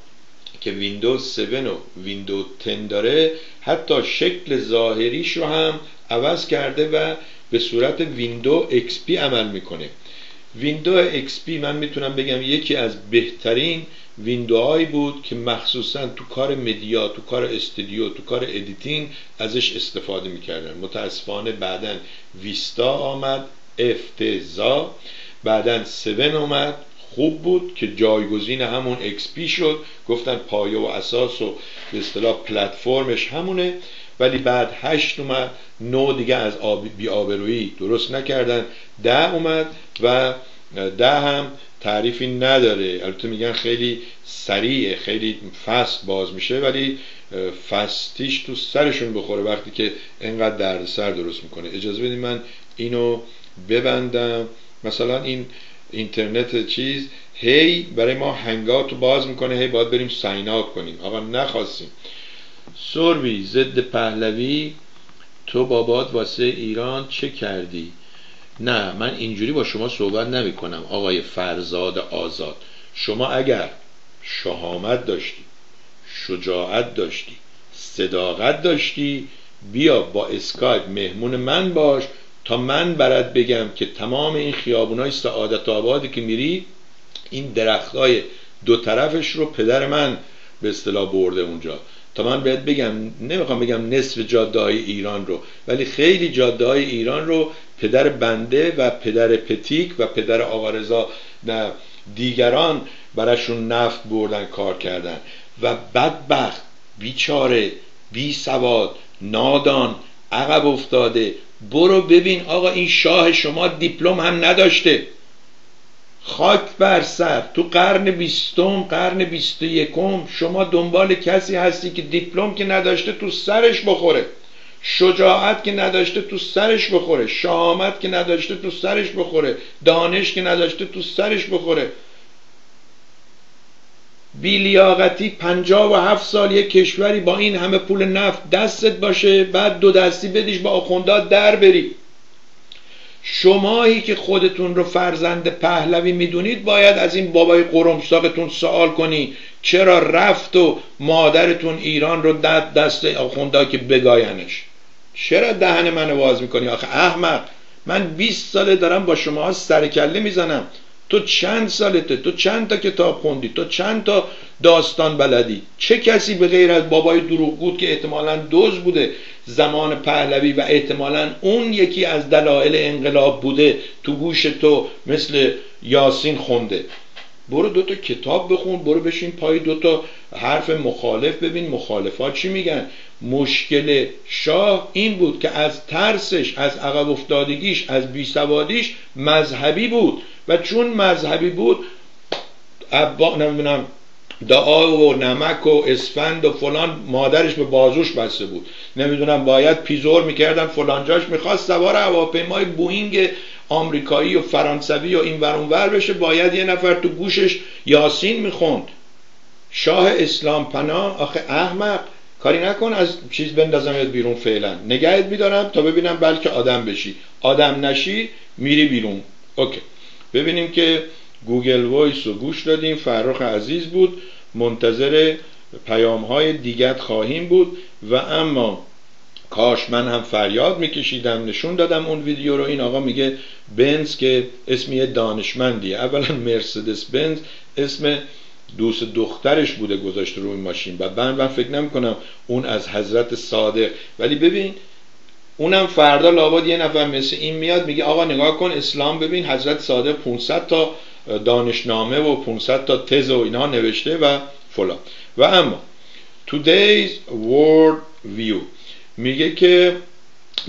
که ویندوز 7 و ویندوز 10 داره حتی شکل ظاهریش رو هم عوض کرده و به صورت ویندو XP عمل می‌کنه. ویندو XP من می‌تونم بگم یکی از بهترین ویندوهایی بود که مخصوصا تو کار media تو کار استودیو تو کار editing ازش استفاده می‌کردن. متاسفانه بعدا ویستا آمد افتضا بعدا 7 آمد خوب بود که جایگزین همون XP شد. گفتن پایه و اساس و به اصطلاح پلتفرمش همونه. ولی بعد هشت اومد نو دیگه از آب بی درست نکردن. ده اومد و ده هم تعریفی نداره. البته میگن خیلی سریع خیلی فست باز میشه ولی فستیش تو سرشون بخوره وقتی که انقدر درد سر درست می‌کنه. اجازه بدید من اینو ببندم. مثلا این اینترنت چیز هی برای ما هنگات رو باز می‌کنه هی باید بریم ساین آوت کنیم. آقا نخواستیم. سروی ضد پهلوی تو بابات واسه ایران چه کردی؟ نه من اینجوری با شما صحبت نمی کنم آقای فرزاد آزاد. شما اگر شهامت داشتی شجاعت داشتی صداقت داشتی بیا با اسکایپ مهمون من باش. تا من برات بگم که تمام این خیابونای سعادت آبادی که میری این درختای دو طرفش رو پدر من به اصطلاح برده اونجا. تا من بهت بگم نمی‌خوام بگم نصف جاده های ایران رو ولی خیلی جاده های ایران رو پدر بنده و پدر پتیک و پدر آقارزا و دیگران براشون نفت بردن کار کردن. و بدبخت بیچاره بی سواد نادان عقب افتاده برو ببین آقا این شاه شما دیپلم هم نداشته. خاک بر سر. تو قرن بیستم قرن بیست یکم شما دنبال کسی هستی که دیپلم که نداشته تو سرش بخوره. شجاعت که نداشته تو سرش بخوره. شهامت که نداشته تو سرش بخوره. دانش که نداشته تو سرش بخوره. بیلیاقتی پنجاه و هفت سال یک کشوری با این همه پول نفت دستت باشه بعد دو دستی بدیش با آخوندات در بری. شمایی که خودتون رو فرزند پهلوی می‌دونید باید از این بابای قرمساقتون سوال کنی. چرا رفت و مادرتون ایران رو دست دست آخوندا که بگاینش؟ چرا دهن من واز می‌کنی آخه؟ احمق من 20 ساله دارم با شما سرکله می‌زنم. تو چند سالته؟ تو چند تا کتاب خوندی؟ تو چند تا داستان بلدی؟ چه کسی به غیر از بابای دروغگو که احتمالا دوز بوده زمان پهلوی و احتمالا اون یکی از دلایل انقلاب بوده تو گوش تو مثل یاسین خونده؟ برو دوتا کتاب بخون برو بشین پای دوتا حرف مخالف ببین مخالفات چی میگن؟ مشکل شاه این بود که از ترسش از عقب افتادگیش از بیسوادیش مذهبی بود. و چون مذهبی بود ابا نمی‌دونم دعا و نمک و اسفند و فلان مادرش به بازوش بسته بود. نمی‌دونم باید پیزور می‌کردن فلانجاش می‌خواست سوار هواپیمای بوینگ آمریکایی و فرانسوی و این ور بشه باید یه نفر تو گوشش یاسین می‌خوند. شاه اسلام پناه. آخه احمق کاری نکن از چیز بندازمت بیرون فعلا. نگهت میدارم تا ببینم بلکه آدم بشی. آدم نشی میری بیرون. okay. ببینیم که Google Voice رو گوش دادیم. فرخ عزیز بود. منتظر پیام های دیگت خواهیم بود. و اما کاش من هم فریاد میکشیدم نشون دادم اون ویدیو رو. این آقا میگه بنز که اسم یه دانشمندی اولا مرسدس بنز اسم دوست دخترش بوده گذاشته روی ماشین. و من فکر نمی کنم اون از حضرت صادق. ولی ببین اونم فردا لابد یه نفر مثل این میاد میگه آقا نگاه کن اسلام ببین حضرت صادق 500 تا دانشنامه و 500 تا تز و اینا نوشته و فلان. و اما today's world view میگه که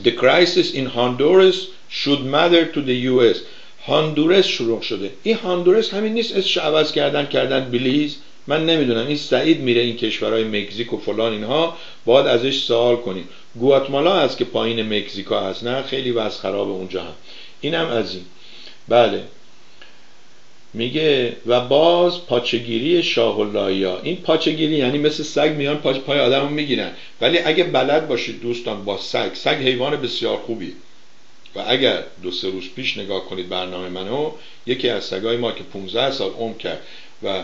the crisis in Honduras should matter to the US هاندورس شروع شده. این هاندورس همین نیست اسمش عوض کردن کردن بلیز. من نمی‌دونم. این سعید میره این کشورهای مکزیک و فلان اینها. باید ازش سوال کنیم. گواتمالا هست که پایین مکزیکا هست نه خیلی وضع خراب اونجا هم اینم از این. بله. میگه و باز پاچگیری شاه ها. این پاچگیری یعنی مثل سگ میان پاچ پای آدم رو می‌گیرن. ولی اگه بلد باشید دوستان با سگ سگ حیوان بسیار خوبی. و اگر دو سه روز پیش نگاه کنید برنامه منو یکی از سگای ما که 15 سال عمر کرد و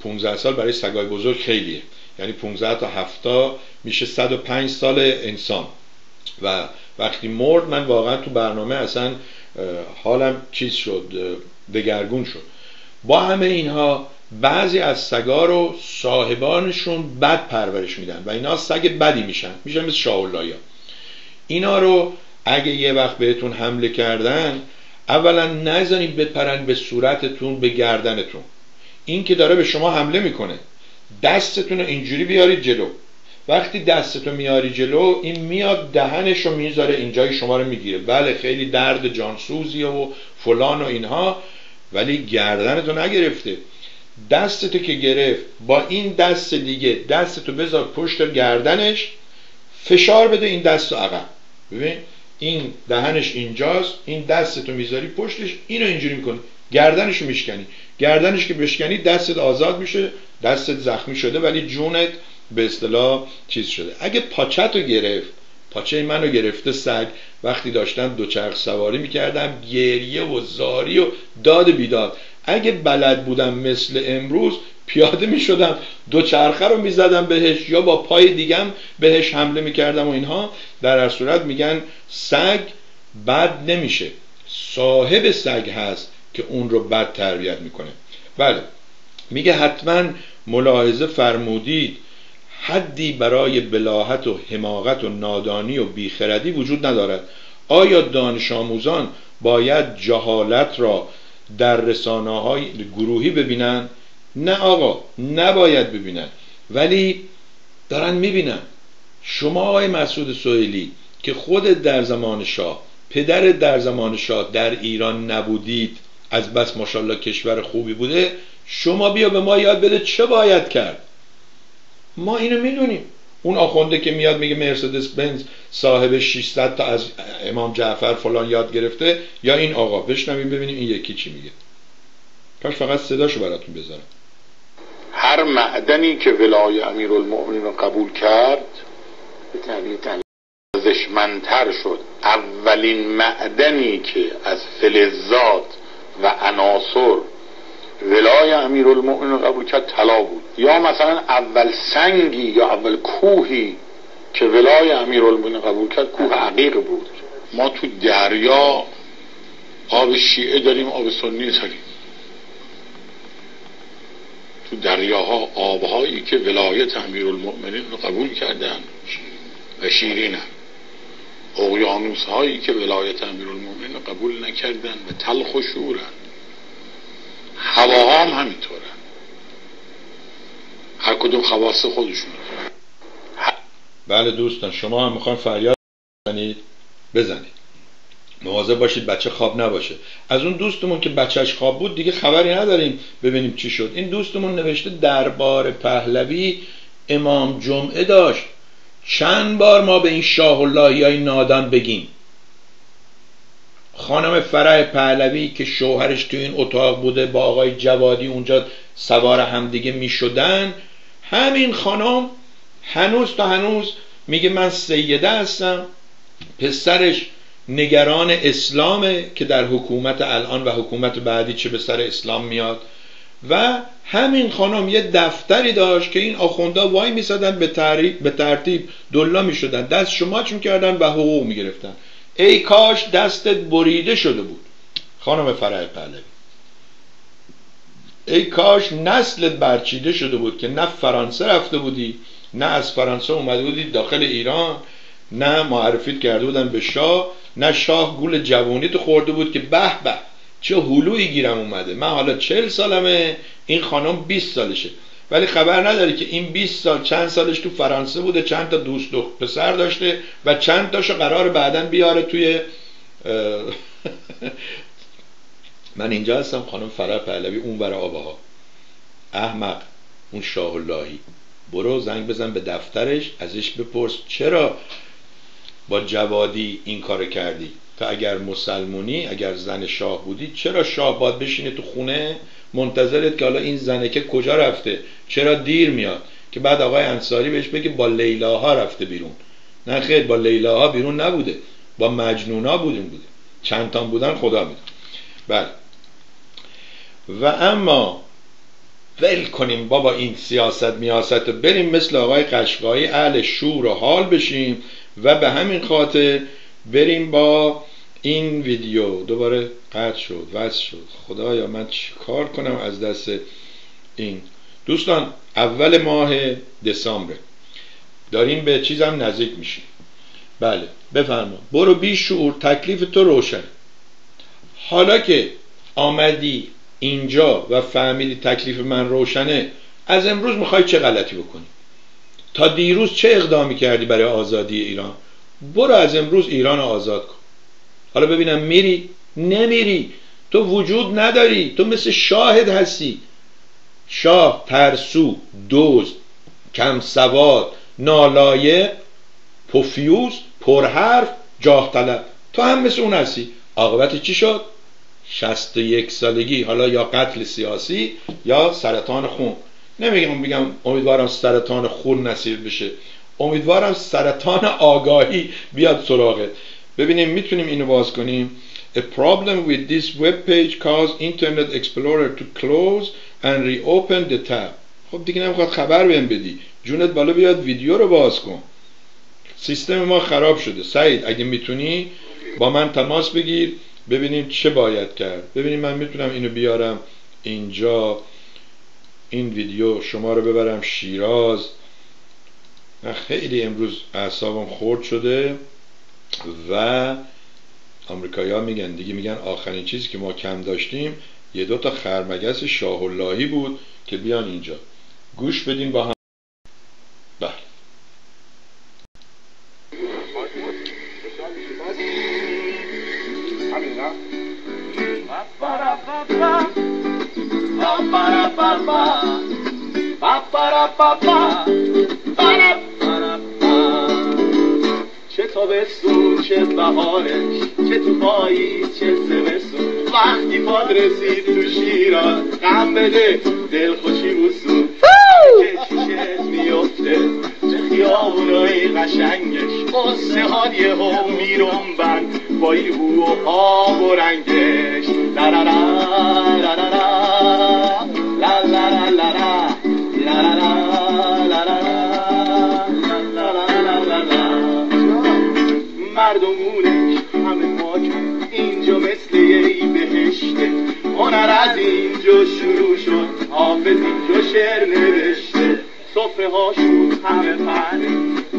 15 سال برای سگای بزرگ خیلیه. یعنی 15 تا 70 میشه 105 سال انسان. و وقتی مرد من واقعا تو برنامه اصلا حالم چیز شد دگرگون شد. با همه اینها بعضی از سگا رو صاحبانشون بد پرورش میدن و اینا سگ بدی میشن. میشن مثل شاولایا اینا رو اگه یه وقت بهتون حمله کردن اولا نزنید بپرن به صورتتون به گردنتون. این که داره به شما حمله می‌کنه. دستتون رو اینجوری بیارید جلو. وقتی دستتو میاری جلو این میاد دهنش رو می‌ذاره اینجای شما رو می‌گیره. بله خیلی درد جانسوزیه و فلان و اینها ولی گردنتو نگرفته. دستتو که گرفت با این دست دیگه دستتو بذار پشت گردنش فشار بده این دست عقب. ببین این دهنش اینجاست این دستتو می‌ذاری پشتش اینو اینجوری می‌کنی. گردنشو میشکنی. گردنش که بشکنی دستت آزاد میشه دستت زخمی شده ولی جونت به اصطلاح چیز شده. اگه پاچت رو گرفت پاچه منو گرفته سگ وقتی داشتم دوچرخ سواری می‌کردم گریه و زاری و داد بیداد. اگه بلد بودم مثل امروز پیاده می شدم دو چرخه رو می زدم بهش یا با پای دیگم بهش حمله می کردم و اینها. در هر صورت میگن سگ بد نمیشه. صاحب سگ هست که اون رو بد تربیت می‌کنه. بله. میگه حتما ملاحظه فرمودید حدی برای بلاحت و حماقت و نادانی و بیخردی وجود ندارد. آیا دانش آموزان باید جهالت را در رسانه های گروهی ببینن نه آقا نباید ببینن ولی دارن می‌بینن. شما آقای مسعود سوئیلی که خود در زمان شاه پدر در زمان شاه در ایران نبودید از بس ماشاءالله کشور خوبی بوده شما بیا به ما یاد بده چه باید کرد. ما اینو می‌دونیم. اون آخونده که میاد میگه مرسدس بنز صاحب 600 تا از امام جعفر فلان یاد گرفته یا این آقا؟ بشنویم ببینیم این یکی چی میگه. کاش فقط صداشو براتون بذارم. هر معدنی که ولای امیر المؤمنین قبول کرد ارزشمندتر شد. اولین معدنی که از فلزات و عناصر ولای امیر المؤمنین قبول کرد طلا بود. یا مثلا اول سنگی یا اول کوهی که ولای امیر المؤمنین قبول کرد کوه عقیق بود. ما تو دریا آب شیعه داریم آب سنی داریم. تو دریاها آبهایی که ولایت امیر المؤمنین رو قبول کردن و شیرین اقیانوس هایی که ولایت امیر المؤمنین رو قبول نکردن و تلخ و شورن. هواها هم همینطوره. هر کدوم خواص خودشون بله دوستان شما هم می‌خوان فریاد بزنید؟ بزنید. مواظب باشید بچه خواب نباشه. از اون دوستمون که بچهش خواب بود دیگه خبری نداریم ببینیم چی شد. این دوستمون نوشته دربار پهلوی امام جمعه داشت. چند بار ما به این شاه الله های نادان بگیم؟ خانم فرح پهلوی که شوهرش تو این اتاق بوده با آقای جوادی اونجا سوار همدیگه می شدن همین خانم هنوز تا هنوز میگه من سیده هستم پسرش نگران اسلامه که در حکومت الان و حکومت بعدی چه به سر اسلام میاد. و همین خانم یه دفتری داشت که این آخونده وای میسادن به, به ترتیب دلا می‌شدن. دست شما چون کردن و حقوق می‌گرفتن. ای کاش دستت بریده شده بود. خانم فرح پهلوی. ای کاش نسلت برچیده شده بود که نه فرانسه رفته بودی نه از فرانسه اومده بودی داخل ایران نه معرفیت کرده بودن به شاه نه شاه گول جوانی تو خورده بود که به به چه هلوی گیرم اومده. من حالا چل سالمه این خانم 20 سالشه. ولی خبر نداری که این 20 سال چند سالش تو فرانسه بوده چند تا دوست و پسر داشته و چند تاشو قرار بعدا بیاره توی من اینجا هستم خانم فرا پهلوی اون برای آبها. احمق اون شاه اللهی. برو زنگ بزن به دفترش ازش بپرس چرا با جوادی این کار کردی؟ تا اگر مسلمونی اگر زن شاه بودی چرا شاه باید بشینه تو خونه؟ منتظرت که حالا این زنکه کجا رفته؟ چرا دیر میاد؟ که بعد آقای انصاری بهش بگه با لیلاها رفته بیرون. نه خیر با لیلاها بیرون نبوده. با مجنونا بودیم بوده. چند تان بودن خدا میدون بله. و اما ول کنیم بابا این سیاست میاست بریم مثل آقای قشقایی اهل شور و حال بشیم و به همین خاطر بریم با این ویدیو دوباره قطع شد وصل شد. خدایا من کار کنم از دست این؟ دوستان اول ماه دسامبر داریم به چیزم نزدیک میشیم. بله بفرما. برو بی شعور تکلیف تو روشن. حالا که آمدی اینجا و فهمیدی تکلیف من روشنه از امروز می‌خوای چه غلطی بکنی؟ تا دیروز چه اقدامی کردی برای آزادی ایران؟ برو از امروز ایران آزاد کن. حالا ببینم میری؟ نمیری. تو وجود نداری. تو مثل شاهد هستی. شاه ترسو دوز کم سواد نالایه پوفیوز پرحرف جاه طلب. تو هم مثل اون هستی. عاقبت چی شد؟ یک سالگی. حالا یا قتل سیاسی یا سرطان خون. نمیگم بگم امیدوارم سرطان خون نصیب بشه. امیدوارم سرطان آگاهی بیاد سراغت. ببینیم می‌تونیم اینو باز کنیم. A problem with this web page caused Internet Explorer to close and reopen the tab. خب دیگه نمی‌خواد خبر بهم بدی. جونت بالا بیاد ویدیو رو باز کن. سیستم ما خراب شده. سعید اگه می‌تونی با من تماس بگیر. ببینیم چه باید کرد. ببینیم من می‌تونم اینو بیارم اینجا. این ویدیو شما رو ببرم. شیراز. من خیلی امروز اعصابم خورد شده. و آمریکایی ها میگن دیگه میگن آخرین چیزی که ما کم داشتیم یه دو تا خرمگس شاه اللهی بود که بیان اینجا. گوش بدین با هم. بله. تابستون چه بهارش چه تو پاییز چه زمستون. وقتی پاد رسید تو شیراز غم بده دل خوشی بوسون که چیشت میفته چه خیابونای قشنگش. قصه ها یه هم میرون بند با هو و آب و رنگش. مردمونش همه ماکن اینجا مثل یه بهشته. هنر از اینجا شروع شد. حافظ اینجا شعر نوشته. صفحه هاشون همه پهنه.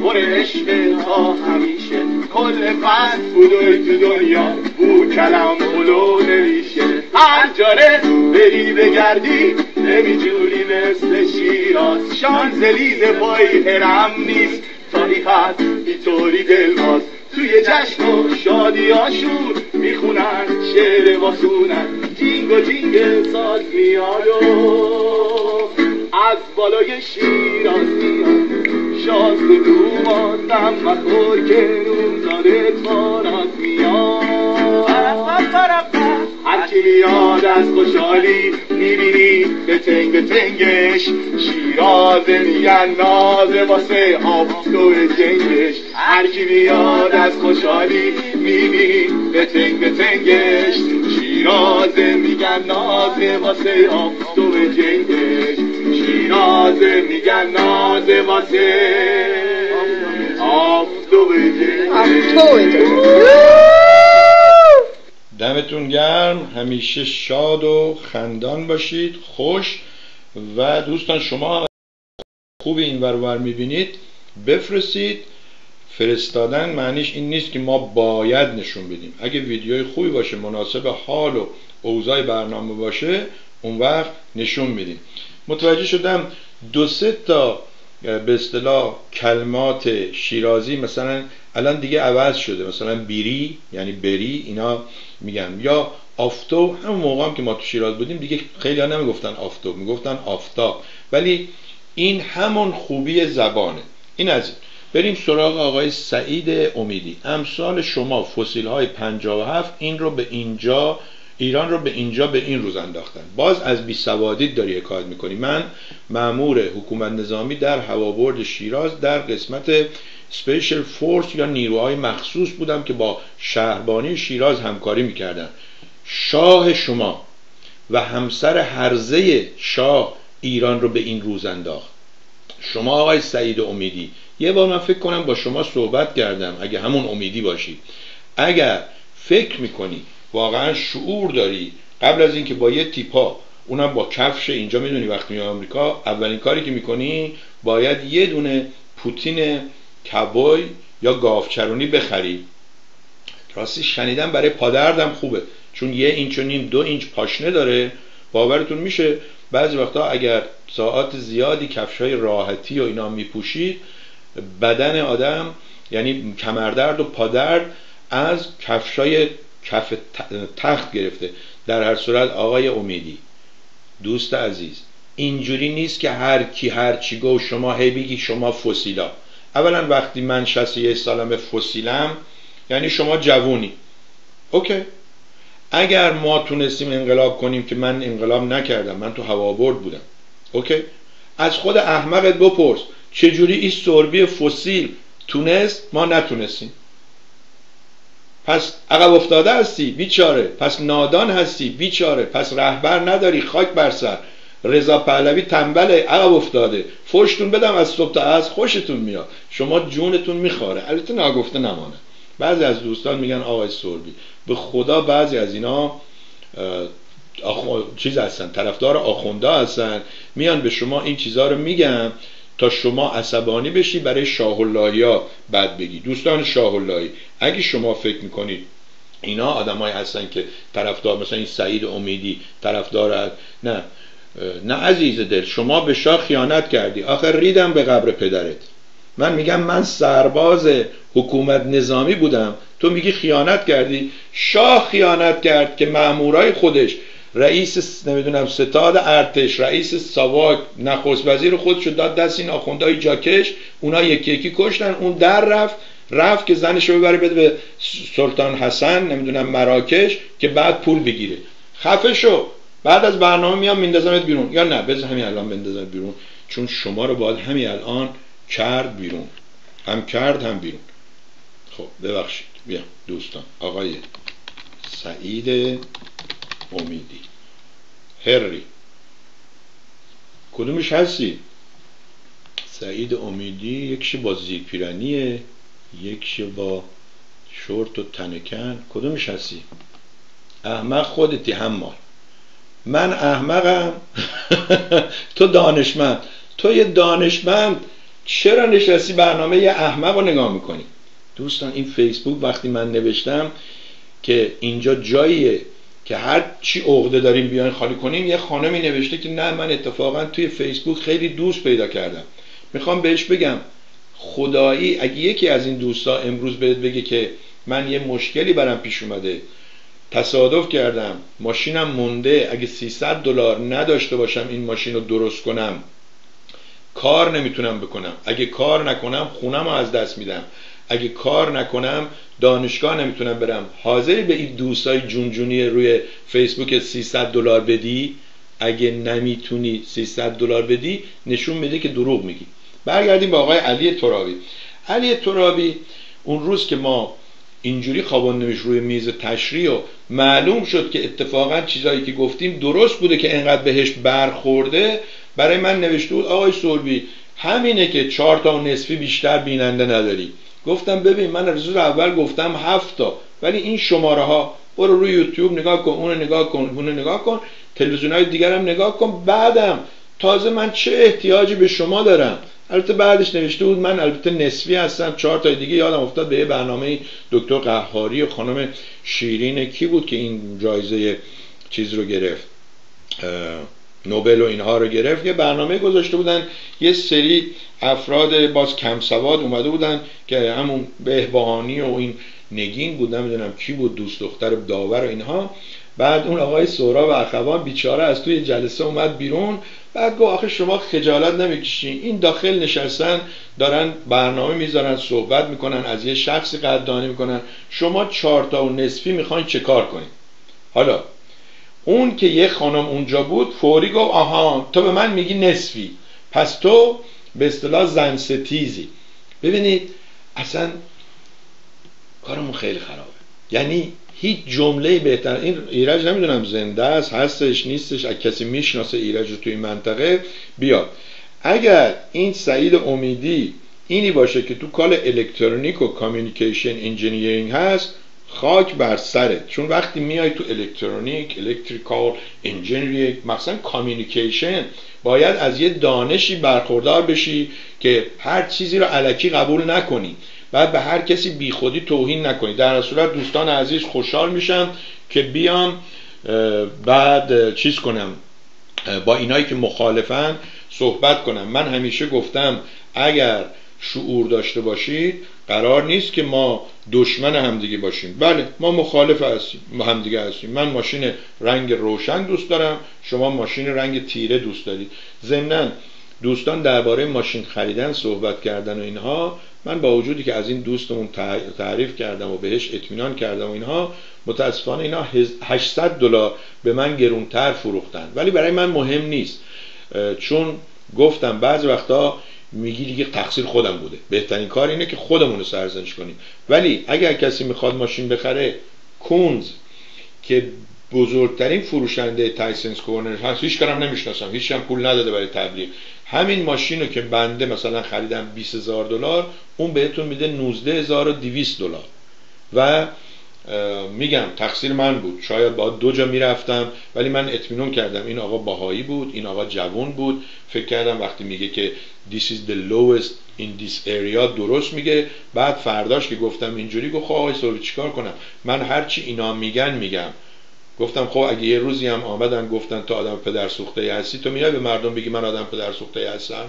پر عشق تا همیشه. کل فصل بودوی تو دنیا بو کلم بلو نمیشه. هر جاره بری بگردی نمیجوری مثل شیراز. شانزلیز پای هرم نیست. تاریخت اینطوری دلواز. توی جشن و شادیاشون می‌خونن شعر واسونن. جینگ و جینگ ساز میاد از بالای شیراز میاد شاز دوماتم مخور که روزاده تارات میاد. هرکی میاد از خوشحالی می‌بینی. به تنگ به تنگش شیرازه میگن نازه واسه آفتو جنگش. هرکی میاد از خوشحالی می‌بینی. به تنگ به تنگش شیرازه میگن نازه واسه آفتو جنگش. شیرازه میگن نازه واسه دمتون گرم. همیشه شاد و خندان باشید. خوش. و دوستان شما خوب این ورور می‌بینید. بفرستید. فرستادن معنیش این نیست که ما باید نشون بدیم. اگه ویدیوی خوبی باشه مناسب حال و اوضاع برنامه باشه اون وقت نشون میدیم. متوجه شدم دو سه تا به اصطلاح کلمات شیرازی مثلا الان دیگه عوض شده مثلا بیری یعنی بری اینا میگن. یا آفتاب همون موقع هم که ما تو شیراز بودیم دیگه خیلی ها نمی‌گفتن آفتاب می‌گفتن آفتاب. ولی این همون خوبی زبانه. این از این. بریم سراغ آقای سعید امیدی. امثال شما فسیل های 57 این رو به اینجا ایران رو به اینجا به این روز انداختن. باز از بی سوادی داری حکایت می‌کنی. من معمور حکومت نظامی در هوابرد شیراز در قسمت سپیشل فورس یا نیروهای مخصوص بودم که با شهربانی شیراز همکاری می‌کردن. شاه شما و همسر هرزه شاه ایران رو به این روز انداخت. شما آقای سعید امیدی یه بار من فکر کنم با شما صحبت کردم اگه همون امیدی باشی. اگر فکر می‌کنی واقعا شعور داری. قبل از اینکه با یه تیپا اونم با کفش اینجا می‌دونی وقتی میای آمریکا اولین کاری که می‌کنی باید یه دونه پوتین کبوی یا گاوچرونی بخری. راستی شنیدم برای پادردم خوبه چون یه اینچ و نیم دو اینچ پاشنه داره. باورتون میشه بعضی وقتا اگر ساعت زیادی کفش های راحتی و اینا میپوشید بدن آدم یعنی کمردرد و پادرد از کفش های کف تخت گرفته. در هر صورت آقای امیدی دوست عزیز اینجوری نیست که هر کی هر چی گو شما هی بگی شما فسیلا. اولا وقتی من 61 سالم فسیلم یعنی شما جوونی. okay. اگر ما تونستیم انقلاب کنیم که من انقلاب نکردم من تو هوابرد بودم. okay. از خود احمقت بپرس. چجوری این سربی فسیل تونست؟ ما نتونستیم. پس عقب افتاده هستی بیچاره. پس نادان هستی بیچاره. پس رهبر نداری خاک بر سر. رضا پهلوی تنبله عقب افتاده. فشتون بدم از صبح تا از خوشتون میاد. شما جونتون میخواره البته ناگفته نمانه. بعضی از دوستان میگن آقای سربی. به خدا بعضی از اینا چیز هستن طرفدار آخونده هستن. میان به شما این چیزها رو میگن. تا شما عصبانی بشی برای شاه ها بد بگی. دوستان شاه اگه شما فکر می‌کنید اینا آدمایی هستن که طرفدار مثلا این سعید امیدی طرفدار نه نه عزیز دل شما به شاه خیانت کردی. آخر ریدم به قبر پدرت. من میگم من سرباز حکومت نظامی بودم. تو میگی خیانت کردی. شاه خیانت کرد که مامورای خودش رئیس نمی‌دونم ستاد ارتش رئیس ساواک نخست وزیر خودشو داد دست این آخوندهای جاکش. اونا یکی یکی کشتن. اون در رفت رفت که زنشو ببره بده به سلطان حسن نمی‌دونم مراکش که بعد پول بگیره. خفه شو. بعد از برنامه میام میندازمت بیرون. یا نه بذار همین الان بندازمت بیرون. چون شما رو باید همین الان کرد بیرون. هم کرد هم بیرون. خب ببخشید. بیا دوستان. آقای سعید امیدی. هری. کدومش هستی؟ سعید امیدی یکشی با زیرپیرنیه یکشی با شورت و تنکن. کدومش هستی؟ احمق خودتی مال من احمقم. تو دانشمند. تو یه دانشمند. چرا نشستی برنامه یه احمق رو نگاه می‌کنی؟ دوستان این فیسبوک وقتی من نوشتم که اینجا جاییه که هر چی عقده داریم بیاین خالی کنیم یه خانمی نوشته که نه من اتفاقا توی فیسبوک خیلی دوست پیدا کردم. می‌خوام بهش بگم خدایی اگه یکی از این دوستا امروز بهت بگه که من یه مشکلی برم پیش اومده تصادف کردم ماشینم مونده اگه 300 دلار نداشته باشم این ماشین رو درست کنم کار نمی‌تونم بکنم. اگه کار نکنم خونم رو از دست میدم. اگه کار نکنم دانشگاه نمی‌تونم برم. حاضری به این دوستای جونجونی روی فیسبوک 300 دلار بدی؟ اگه نمی‌تونی 300 دلار بدی نشون میده که دروغ میگی. برگردیم به آقای علی ترابی. علی ترابی اون روز که ما اینجوری خواباندیمش روی میز تشریح و معلوم شد که اتفاقا چیزایی که گفتیم درست بوده که انقدر بهش برخورده برای من نوشته بود آقای سولبی همینه که چهار تا نصفی بیشتر بیننده نداری. گفتم ببین من روز اول گفتم هفت تا. ولی این شماره ها برو روی یوتیوب نگاه کن اونو نگاه کن اونو نگاه کن. تلویزیون های دیگر هم نگاه کن. بعدم تازه من چه احتیاجی به شما دارم؟ البته بعدش نوشته بود من البته نسبی هستم. چهار تا دیگه یادم افتاد به یه برنامه دکتر قهاری خانم شیرین. کی بود که این جایزه چیز رو گرفت؟ نوبل و اینها رو گرفت. یه برنامه گذاشته بودن. یه سری افراد باز کم سواد اومده بودن که همون بهبهانی و این نگین بود. نمی‌دونم کی بود دوست دختر داور و اینها. بعد اون آقای سورا و اخوان بیچاره از توی جلسه اومد بیرون. بعد گفت آخه شما خجالت نمی‌کشین. این داخل نشستن دارن برنامه می‌ذارن صحبت می‌کنن از یه شخصی قدردانی می‌کنن. شما چهارتا و نصفی می‌خواین چه کار کنین؟ حالا اون که یه خانم اونجا بود فوری گفت آها تو به من میگی نصفی. پس تو به اصطلاح زن ستیزی. ببینید اصلا کارمون خیلی خرابه. یعنی هیچ جمله بهتر این ایرج نمی‌دونم زنده است هستش نیستش اگه کسی می‌شناسه ایرج رو توی منطقه بیاد. اگر این سعید امیدی اینی باشه که تو کال الکترونیک و communication engineering هست خاک بر سرت. چون وقتی میای تو الکترونیک electrical engineering مثلا communication باید از یه دانشی برخوردار بشی که هر چیزی رو علکی قبول نکنی بعد به هر کسی بیخودی توهین نکنی. در صورت دوستان عزیز خوشحال میشم که بیام بعد چیز کنم با اینایی که مخالفن صحبت کنم. من همیشه گفتم اگر شعور داشته باشید قرار نیست که ما دشمن همدیگه باشیم. بله ما مخالف هستیم ما همدیگه هستیم. من ماشین رنگ روشن دوست دارم شما ماشین رنگ تیره دوست دارید. ضمنا دوستان درباره ماشین خریدن صحبت کردن و اینها من با وجودی که از این دوستمون تعریف کردم و بهش اطمینان کردم و اینها متاسفانه اینا 800 دلار به من گرونتر فروختن. ولی برای من مهم نیست. چون گفتم بعضی وقتا میگی دیگه تقصیر خودم بوده. بهترین کار اینه که خودمون رو سرزنش کنیم. ولی اگر کسی می‌خواد ماشین بخره کونز که بزرگترین فروشنده Tysons Corner هست هیچ کارم نمی‌شناسم. هیچ هم پول نداده برای تبلیغ. همین ماشین رو که بنده مثلا خریدم 20 هزار دلار اون بهتون میده 19200 دلار. و میگم تقصیر من بود. شاید با دو جا می‌رفتم ولی من اطمینان کردم این آقا بهایی بود این آقا جوون بود. فکر کردم وقتی میگه که this is the lowest in this area درست میگه. بعد فرداش که گفتم اینجوری گفت خب آقای چیکار کنم؟ من هرچی اینا میگن میگم. گفتم خب اگه یه روزی هم آمدن گفتن تو آدم پدر سوخته هستی تو میای به مردم بگی من آدم پدر سوخته هستم؟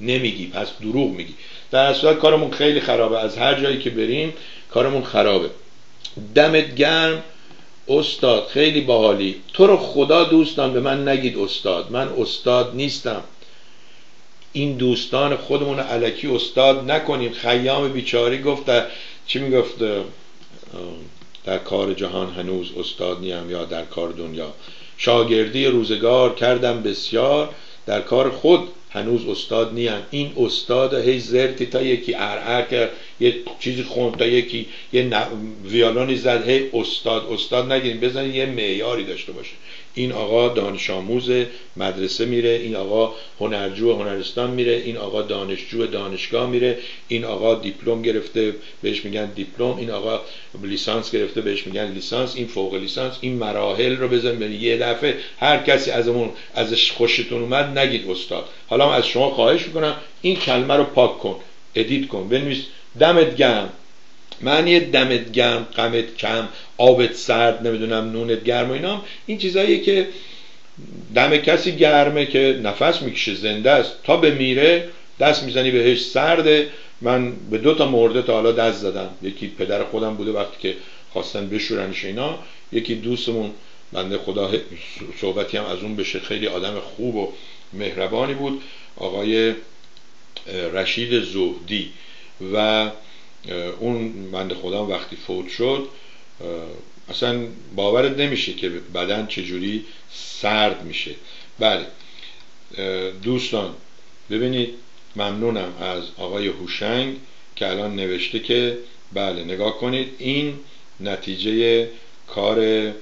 نمیگی. پس دروغ میگی. در اصل کارمون خیلی خرابه. از هر جایی که بریم کارمون خرابه. دمت گرم. استاد خیلی باحالی. تو رو خدا دوستان به من نگید استاد. من استاد نیستم. این دوستان خودمون علکی استاد نکنیم. خیام بیچاری گفت چی می‌گفت؟ در کار جهان هنوز استاد نیم یا در کار دنیا. شاگردی روزگار کردم بسیار. در کار خود هنوز استاد نیم. این استاد هی زرتی تا یکی ارعر کرد یه چیزی خوند تا یکی یه ویالونی زد هی استاد استاد نگیریم بزنید یه معیاری داشته باشه. این آقا دانش آموز مدرسه میره این آقا هنرجو هنرستان میره این آقا دانشجو دانشگاه میره این آقا دیپلم گرفته بهش میگن دیپلم این آقا لیسانس گرفته بهش میگن لیسانس این فوق لیسانس این مراحل رو بزن یه دفعه. هر کسی ازمون ازش خوشتون اومد نگید استاد. حالا از شما خواهش می‌کنم این کلمه رو پاک کن edit کن بنویس دمت گرم. معنی دمت گرم غمت کم آبت سرد نمی‌دونم نونت گرم و اینام. این چیزاییه که دم کسی گرمه که نفس می‌کشه زنده است. تا به دست می‌زنی بهش سرده. من به دو تا مورده تا حالا دست زدم. یکی پدر خودم بوده وقتی که خواستن بشورنش اینا. یکی دوستمون بنده خدا صحبتی هم از اون بشه. خیلی آدم خوب و مهربانی بود. آقای رشید زهدی. و اون بند خدا وقتی فوت شد اصلا باورت نمیشه که بدن چجوری سرد میشه. بله دوستان ببینید ممنونم از آقای هوشنگ که الان نوشته که بله نگاه کنید این نتیجه کار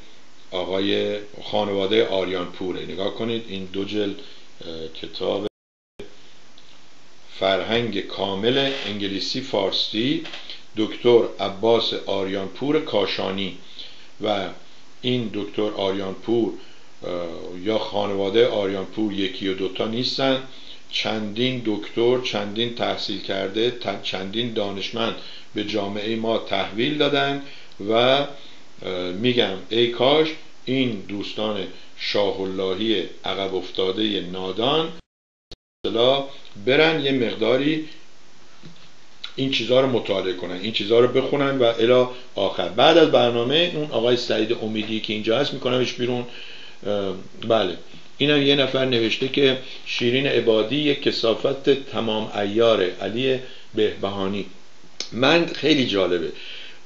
آقای خانواده آریان پوره. نگاه کنید این دو جل کتاب فرهنگ کامل انگلیسی فارسی دکتر عباس آریانپور کاشانی و این دکتر آریانپور یا خانواده آریانپور یکی و دوتا نیستن. چندین دکتر چندین تحصیل کرده چندین دانشمند به جامعه ما تحویل دادن و میگم ای کاش این دوستان شاه اللهی عقب افتاده نادان برن یه مقداری این چیزها رو مطالعه کنن این چیزها رو بخونن و الا آخر. بعد از برنامه اون آقای سعید امیدی که اینجا هست میکنمش بیرون. بله. اینم یه نفر نوشته که شیرین عبادی یک کسافت تمام ایاره علی بهبهانی. من خیلی جالبه.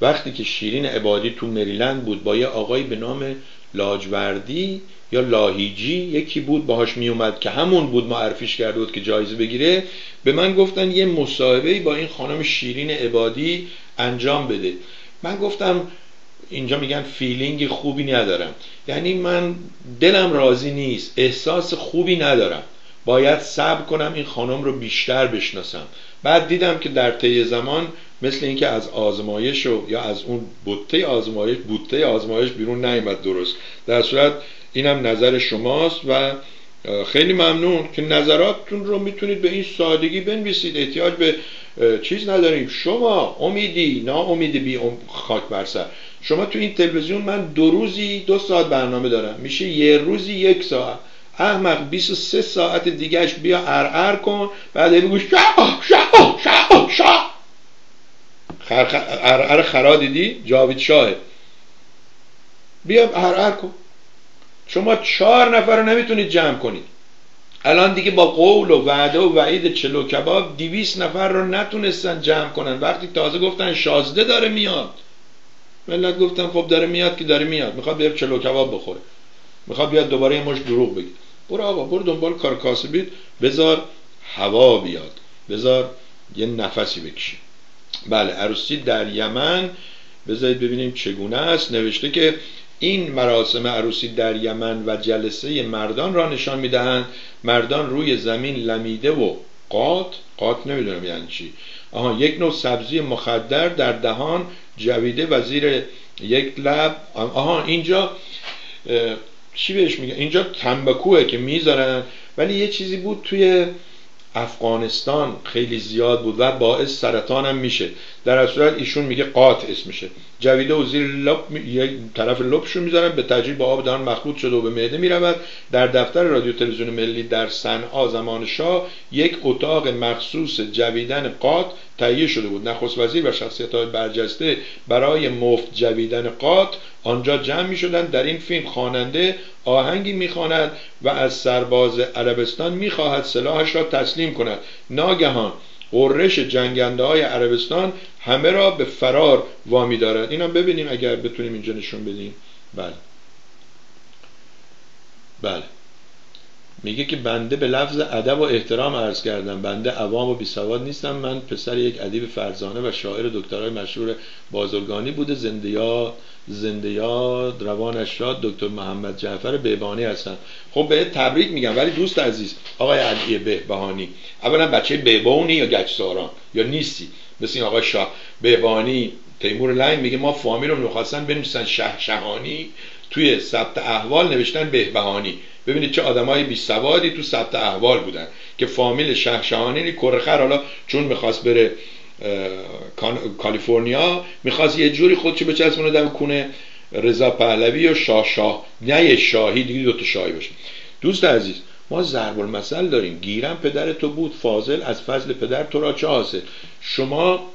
وقتی که شیرین عبادی تو مریلند بود با یه آقایی به نام لاجوردی یا لاهیجی یکی بود باهاش میومد که همون بود معرفیش کرده بود که جایزه بگیره. به من گفتن یه مصاحبه با این خانم شیرین عبادی انجام بده. من گفتم اینجا میگن فیلینگ خوبی ندارم. یعنی من دلم راضی نیست احساس خوبی ندارم. باید صبر کنم این خانم رو بیشتر بشناسم. بعد دیدم که در طی زمان مثل اینکه از آزمایش و یا از اون بوته آزمایش بوته آزمایش بیرون نیامد درست. در صورت اینم نظر شماست و خیلی ممنون که نظراتتون رو می‌تونید به این سادگی بنویسید. احتیاج به چیز نداریم. شما امیدی نا امیدی بی خاک برسر شما تو این تلویزیون من دو روزی دو ساعت برنامه دارم. میشه یه روزی یک ساعت. احمق 23 ساعت دیگهش بیا ارعر کن بعد بگو شاه شاه شاه شاه. ارعر خرا دیدی؟ جاوید شاه بیا ارعر کن. شما چهار نفر رو نمی‌تونید جمع کنید. الان دیگه با قول و وعده و وعید چلو کباب دیویس نفر رو نتونستن جمع کنن. وقتی تازه گفتن شازده داره میاد. ملت گفتن خب داره میاد که داره میاد. می‌خواد بیاد چلو کباب بخوره. می‌خواد بیاد دوباره یه مش دروغ بگید برو آقا برو دنبال کار کاسبید بذار هوا بیاد بذار یه نفسی بکشی. بله عروسی در یمن بذارید ببینیم چگونه است. نوشته که این مراسم عروسی در یمن و جلسه مردان را نشان می‌دهند. مردان روی زمین لمیده و قات قات نمی‌دونم یعنی چی. آها یک نوع سبزی مخدر در دهان جویده و زیر یک لب. آها اینجا چی بهش میگه اینجا تنبکوه که می‌ذارن. ولی یه چیزی بود توی افغانستان خیلی زیاد بود و باعث سرطان هم میشه. در صورت ایشون میگه قات اسمشه. جویده و زیر لب یک طرف لبشون می‌ذارن به تجریب با آب دهان مخلوط شده و به معده می‌رود. در دفتر رادیو تلویزیون ملی در صنعا زمان شاه یک اتاق مخصوص جویدن قات تهیه شده بود. نخست وزیر و شخصیت های برجسته برای مفت جویدن قات آنجا جمع می شدن در این فیلم خواننده آهنگی می‌خواند و از سرباز عربستان می‌خواهد سلاحش را تسلیم کند. ناگهان قررش جنگنده های عربستان همه را به فرار وامی دارد. اینم ببینیم اگر بتونیم اینجا نشون بدیم. بله. بله. میگه که بنده به لفظ ادب و احترام عرض کردم. بنده عوام و بیسواد نیستم. من پسر یک ادیب فرزانه و شاعر دکترای مشهور بازرگانی بوده. زنده یاد زنده یاد روانش شاد دکتر محمد جعفر بهبانی هستن خب به تبریک میگم. ولی دوست عزیز آقای علی بهبانی اولا بچه بهبانی یا گچساران یا نیستی؟ مثل آقای شاه. بهبانی تیمور لنگ میگه ما فامیل رو می‌خواستن بنویسن شه شهانی. توی ثبت احوال نوشتن بهبهانی. ببینید چه آدمای بی سوادی تو ثبت احوال بودن که فامیل شهشهانی کرخر حالا چون می‌خواست بره کالیفرنیا می‌خواست یه جوری خودشو بچسبونه دم کونه رضا پهلوی و شاه شاه. نه شاهی دیگه دوتا شاهی باشه. دوست عزیز ما ضرب المثل داریم. گیرم پدر تو بود فاضل از فضل پدر تو را چه حاصل؟ شما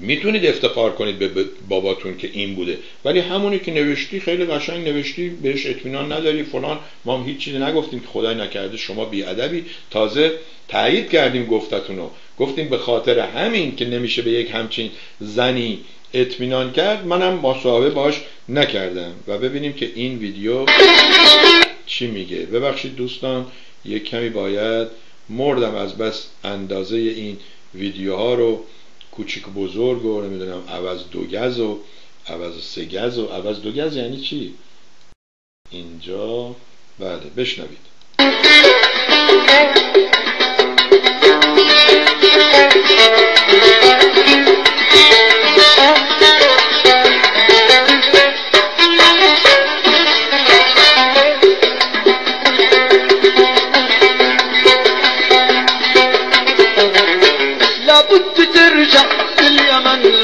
می‌تونید افتخار کنید به باباتون که این بوده. ولی همونی که نوشتی خیلی قشنگ نوشتی بهش اطمینان نداری فلان. ما هم هیچ چیزی نگفتیم که خدای نکرده شما بیادبی. تازه تایید کردیم گفتتون رو گفتیم به خاطر همین که نمیشه به یک همچین زنی اطمینان کرد منم مصاحبه باش نکردم. و ببینیم که این ویدیو چی میگه. ببخشید دوستان یک کمی باید مردم از بس اندازه این ویدیوها رو کوچیک بزرگ و نمی‌دونم عوض دو گز و عوض سه گز و عوض دو گز یعنی چی؟ اینجا بله بشنوید. لابد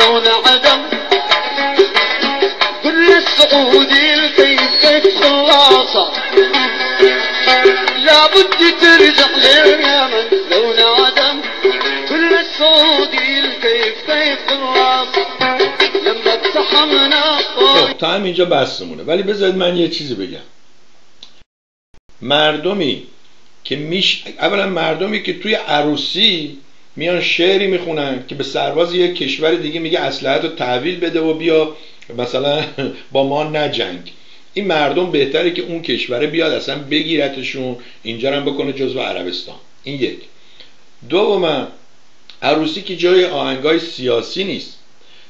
لون عدم قل للسعودي الكيف خلاصة ودي ترجع لليمن لو نعدم كل السعودي كيف الراس لما اقتحمنا خب تا همینجا بسمونه ولی بذارید من یه چیزی بگم. مردمی که میش اولا مردمی که توی عروسی میان شعری می‌خونن که به سرباز یک کشور دیگه میگه اسلحت رو تحویل بده و بیا مثلا با ما نجنگ. این مردم بهتره که اون کشوره بیاد اصلا بگیرتشون اینجا هم بکنه جزو عربستان. این یک. دوم عروسی که جای آهنگای سیاسی نیست.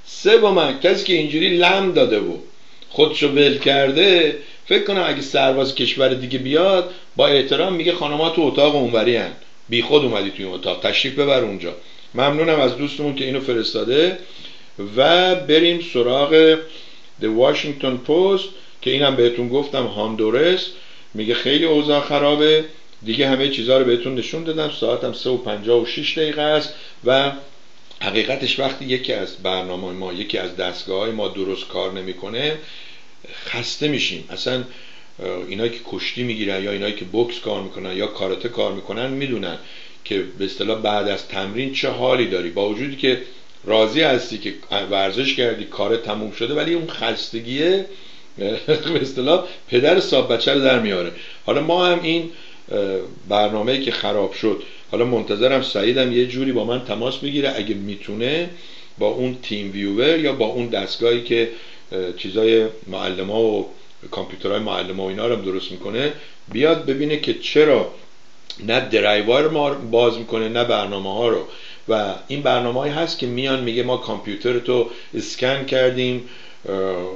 سوم کسی که اینجوری لم داده بود خودشو ول کرده فکر کنم اگه سرباز کشور دیگه بیاد با احترام میگه خانمات تو اتاق اونوری هن. بی خود اومدی توی اتاق. تشریف ببر اونجا. ممنونم از دوستمون که اینو فرستاده. و بریم سراغ The Washington Post که اینم بهتون گفتم هاندورس میگه خیلی اوضاع خرابه. دیگه همه چیزها رو بهتون نشون دادم. ساعتم 3 و 56 دقیقه است و حقیقتش وقتی یکی از برنامه ما یکی از دستگاه های ما درست کار نمی‌کنه خسته میشیم. اصلا اینایی که کشتی می‌گیرن یا اینایی که بوکس کار می‌کنن یا کاراته کار می‌کنن می‌دونن که به اصطلاح بعد از تمرین چه حالی داری. با وجودی که راضی هستی که ورزش کردی کار تموم شده ولی اون خستگیه به اصطلاح پدر صاحب بچه رو در میاره. حالا ما هم این برنامه که خراب شد حالا منتظرم سعیدم یه جوری با من تماس بگیره. اگه می‌تونه با اون تیم ویور یا با اون دستگاهی که چیزای معلم ها و کامپیوترهای معلم و اینا رو درست می‌کنه بیاد ببینه که چرا نه درایور ما باز می‌کنه نه برنامه ها رو. و این برنامه هست که میان میگه ما کامپیوتر تو اسکن کردیم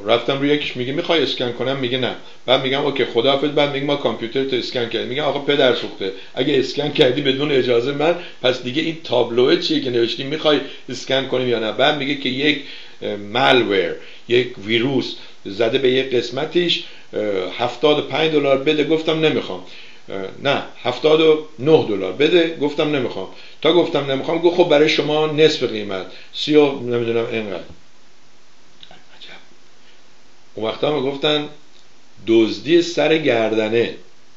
رفتم روی یکیش میگه می‌خوای اسکن کنم؟ میگه نه. بعد میگم okay خداحافظ. بعد میگه ما کامپیوتر تو اسکن کردیم. میگه آقا پدر سوخته. اگه اسکن کردی بدون اجازه من پس دیگه این تابلو چیه که نوشتیم می‌خوای اسکن کنیم یا نه؟ بعد میگه که یک malware یک ویروس. زده به یک قسمتیش 75 دلار بده گفتم نمی‌خوام. نه 79 دلار بده گفتم نمی‌خوام. تا گفتم نمی‌خوام گفت خب برای شما نصف قیمت. سی و نمی‌دونم اینقدر. اون وقتا می‌گفتن دزدی سر گردنه.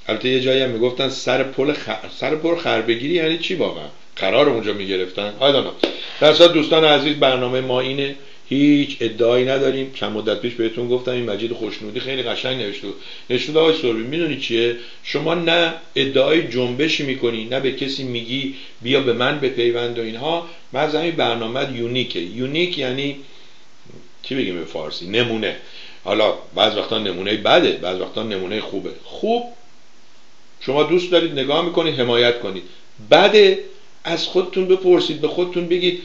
البته یه جایی هم می‌گفتن سر پل خ... سر پل خربگیری یعنی چی واقعا؟ قرار اونجا می‌گرفتن. آیدانا در دوستان عزیز برنامه ما اینه. هیچ ادعایی نداریم. چند مدت پیش بهتون گفتم این مجید خوشنودی خیلی قشنگ نوشته نوشته آقای سربی می‌دونی چیه؟ شما نه ادعای جنبشی می‌کنی نه به کسی میگی بیا به من به پیوند و اینها. من این برنامه یونیکه. یونیک یعنی چی بگیم به فارسی؟ نمونه. حالا بعض وقتا نمونه بده بعض وقتا نمونه خوبه. خوب شما دوست دارید نگاه می‌کنید حمایت کنید. بده از خودتون بپرسید به خودتون بگید.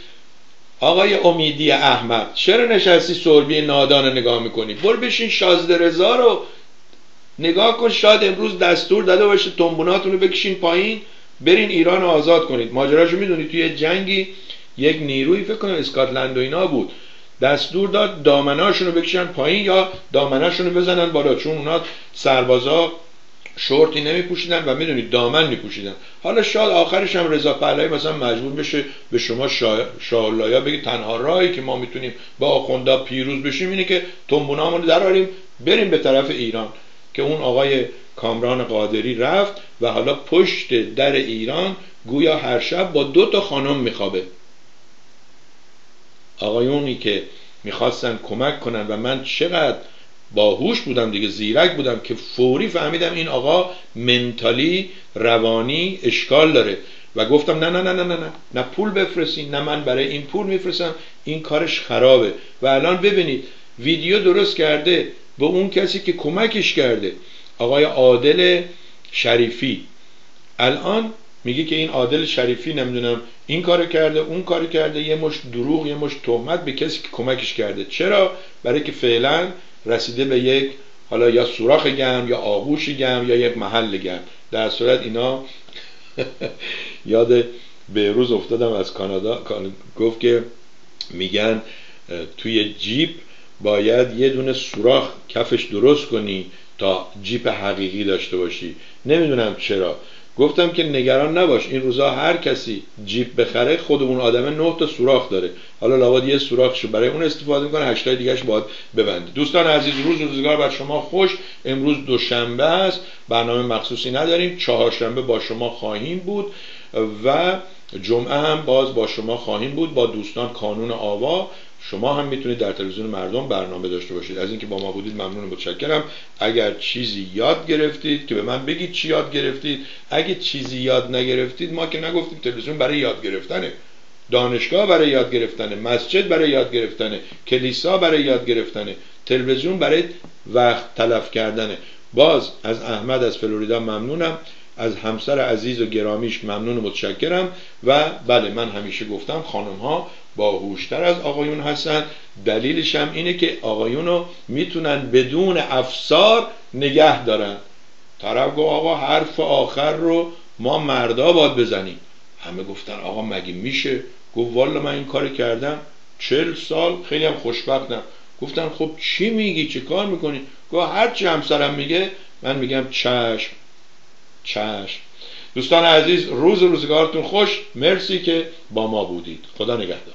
آقای امیدی احمد چرا نشستی سربی نادان نگاه می‌کنی؟ برو بشین شازده رضا رو نگاه کن شاید امروز دستور داده باشه تنبوناتون رو بکشین پایین برین ایران رو آزاد کنید. ماجراشو می‌دونید توی جنگی یک نیروی فکر کنم اسکاتلند و اینا بود. دستور داد دامناشون رو بکشن پایین یا دامناشون رو بزنن بالا چون اونا سربازا شورتی نمی پوشیدن و می‌دونید دامن می پوشیدن حالا شاید آخرش هم رضا پهلوی مثلا مجبور بشه به شما شاه بگی تنها راهی که ما می‌تونیم با آخوندا پیروز بشیم اینه که تنبونامون دراریم بریم به طرف ایران. که اون آقای کامران قادری رفت و حالا پشت در ایران گویا هر شب با دو تا خانم میخوابه. آقایونی که می‌خواستن کمک کنن و من چقدر باهوش بودم دیگه زیرک بودم که فوری فهمیدم این آقا منتالی روانی اشکال داره. و گفتم نه نه نه نه نه نه نه پول بفرستین نه من برای این پول میفرستم این کارش خرابه. و الان ببینید ویدیو درست کرده به اون کسی که کمکش کرده آقای عادل شریفی. الان میگه که این عادل شریفی نمی‌دونم این کارو کرده اون کارو کرده یه مش دروغ یه مش تهمت به کسی که کمکش کرده. چرا؟ برای که فعلا رسیده به یک حالا یا سوراخ گم یا آغوش گم یا یک محل گم در صورت اینا یاد روز افتادم از کانادا. گفت که میگن توی جیپ باید یه دونه سوراخ کفش درست کنی تا جیپ حقیقی داشته باشی. نمی‌دونم چرا. گفتم که نگران نباش این روزا هر کسی جیب بخره خود اون آدم نه تا سوراخ داره. حالا لابد یه سوراخشو برای اون استفاده می‌کنه هشتای دیگهش باید ببنده. دوستان عزیز روز روزگار بر شما خوش. امروز دوشنبه است برنامه مخصوصی نداریم. چهارشنبه با شما خواهیم بود و جمعه هم باز با شما خواهیم بود با دوستان کانون آوا. شما هم می‌تونید در تلویزیون مردم برنامه داشته باشید. از اینکه با ما بودید ممنون متشکرم. اگر چیزی یاد گرفتید که به من بگید چی یاد گرفتید. اگه چیزی یاد نگرفتید ما که نگفتیم تلویزیون برای یاد گرفتنه. دانشگاه برای یاد گرفتنه. مسجد برای یاد گرفتنه. کلیسا برای یاد گرفتنه. تلویزیون برای وقت تلف کردنه. باز از احمد از فلوریدا ممنونم. از همسر عزیز و گرامیش ممنون و متشکرم و بله من همیشه گفتم خانم ها باهوشتر از آقایون هستن. دلیلش هم اینه که آقایون رو می‌تونن بدون افسار نگه دارن. طرف گفت آقا حرف آخر رو ما مردا باید بزنیم. همه گفتن آقا مگه میشه؟ گفت والا من این کار کردم. چل سال خیلی هم خوشبختم. گفتن خب چی میگی؟ چه کار می‌کنی؟ گفت هرچی همسرم میگه من میگم چشم. چشم. دوستان عزیز روز روزگارتون خوش. مرسی که با ما بودید. خدا نگهدار.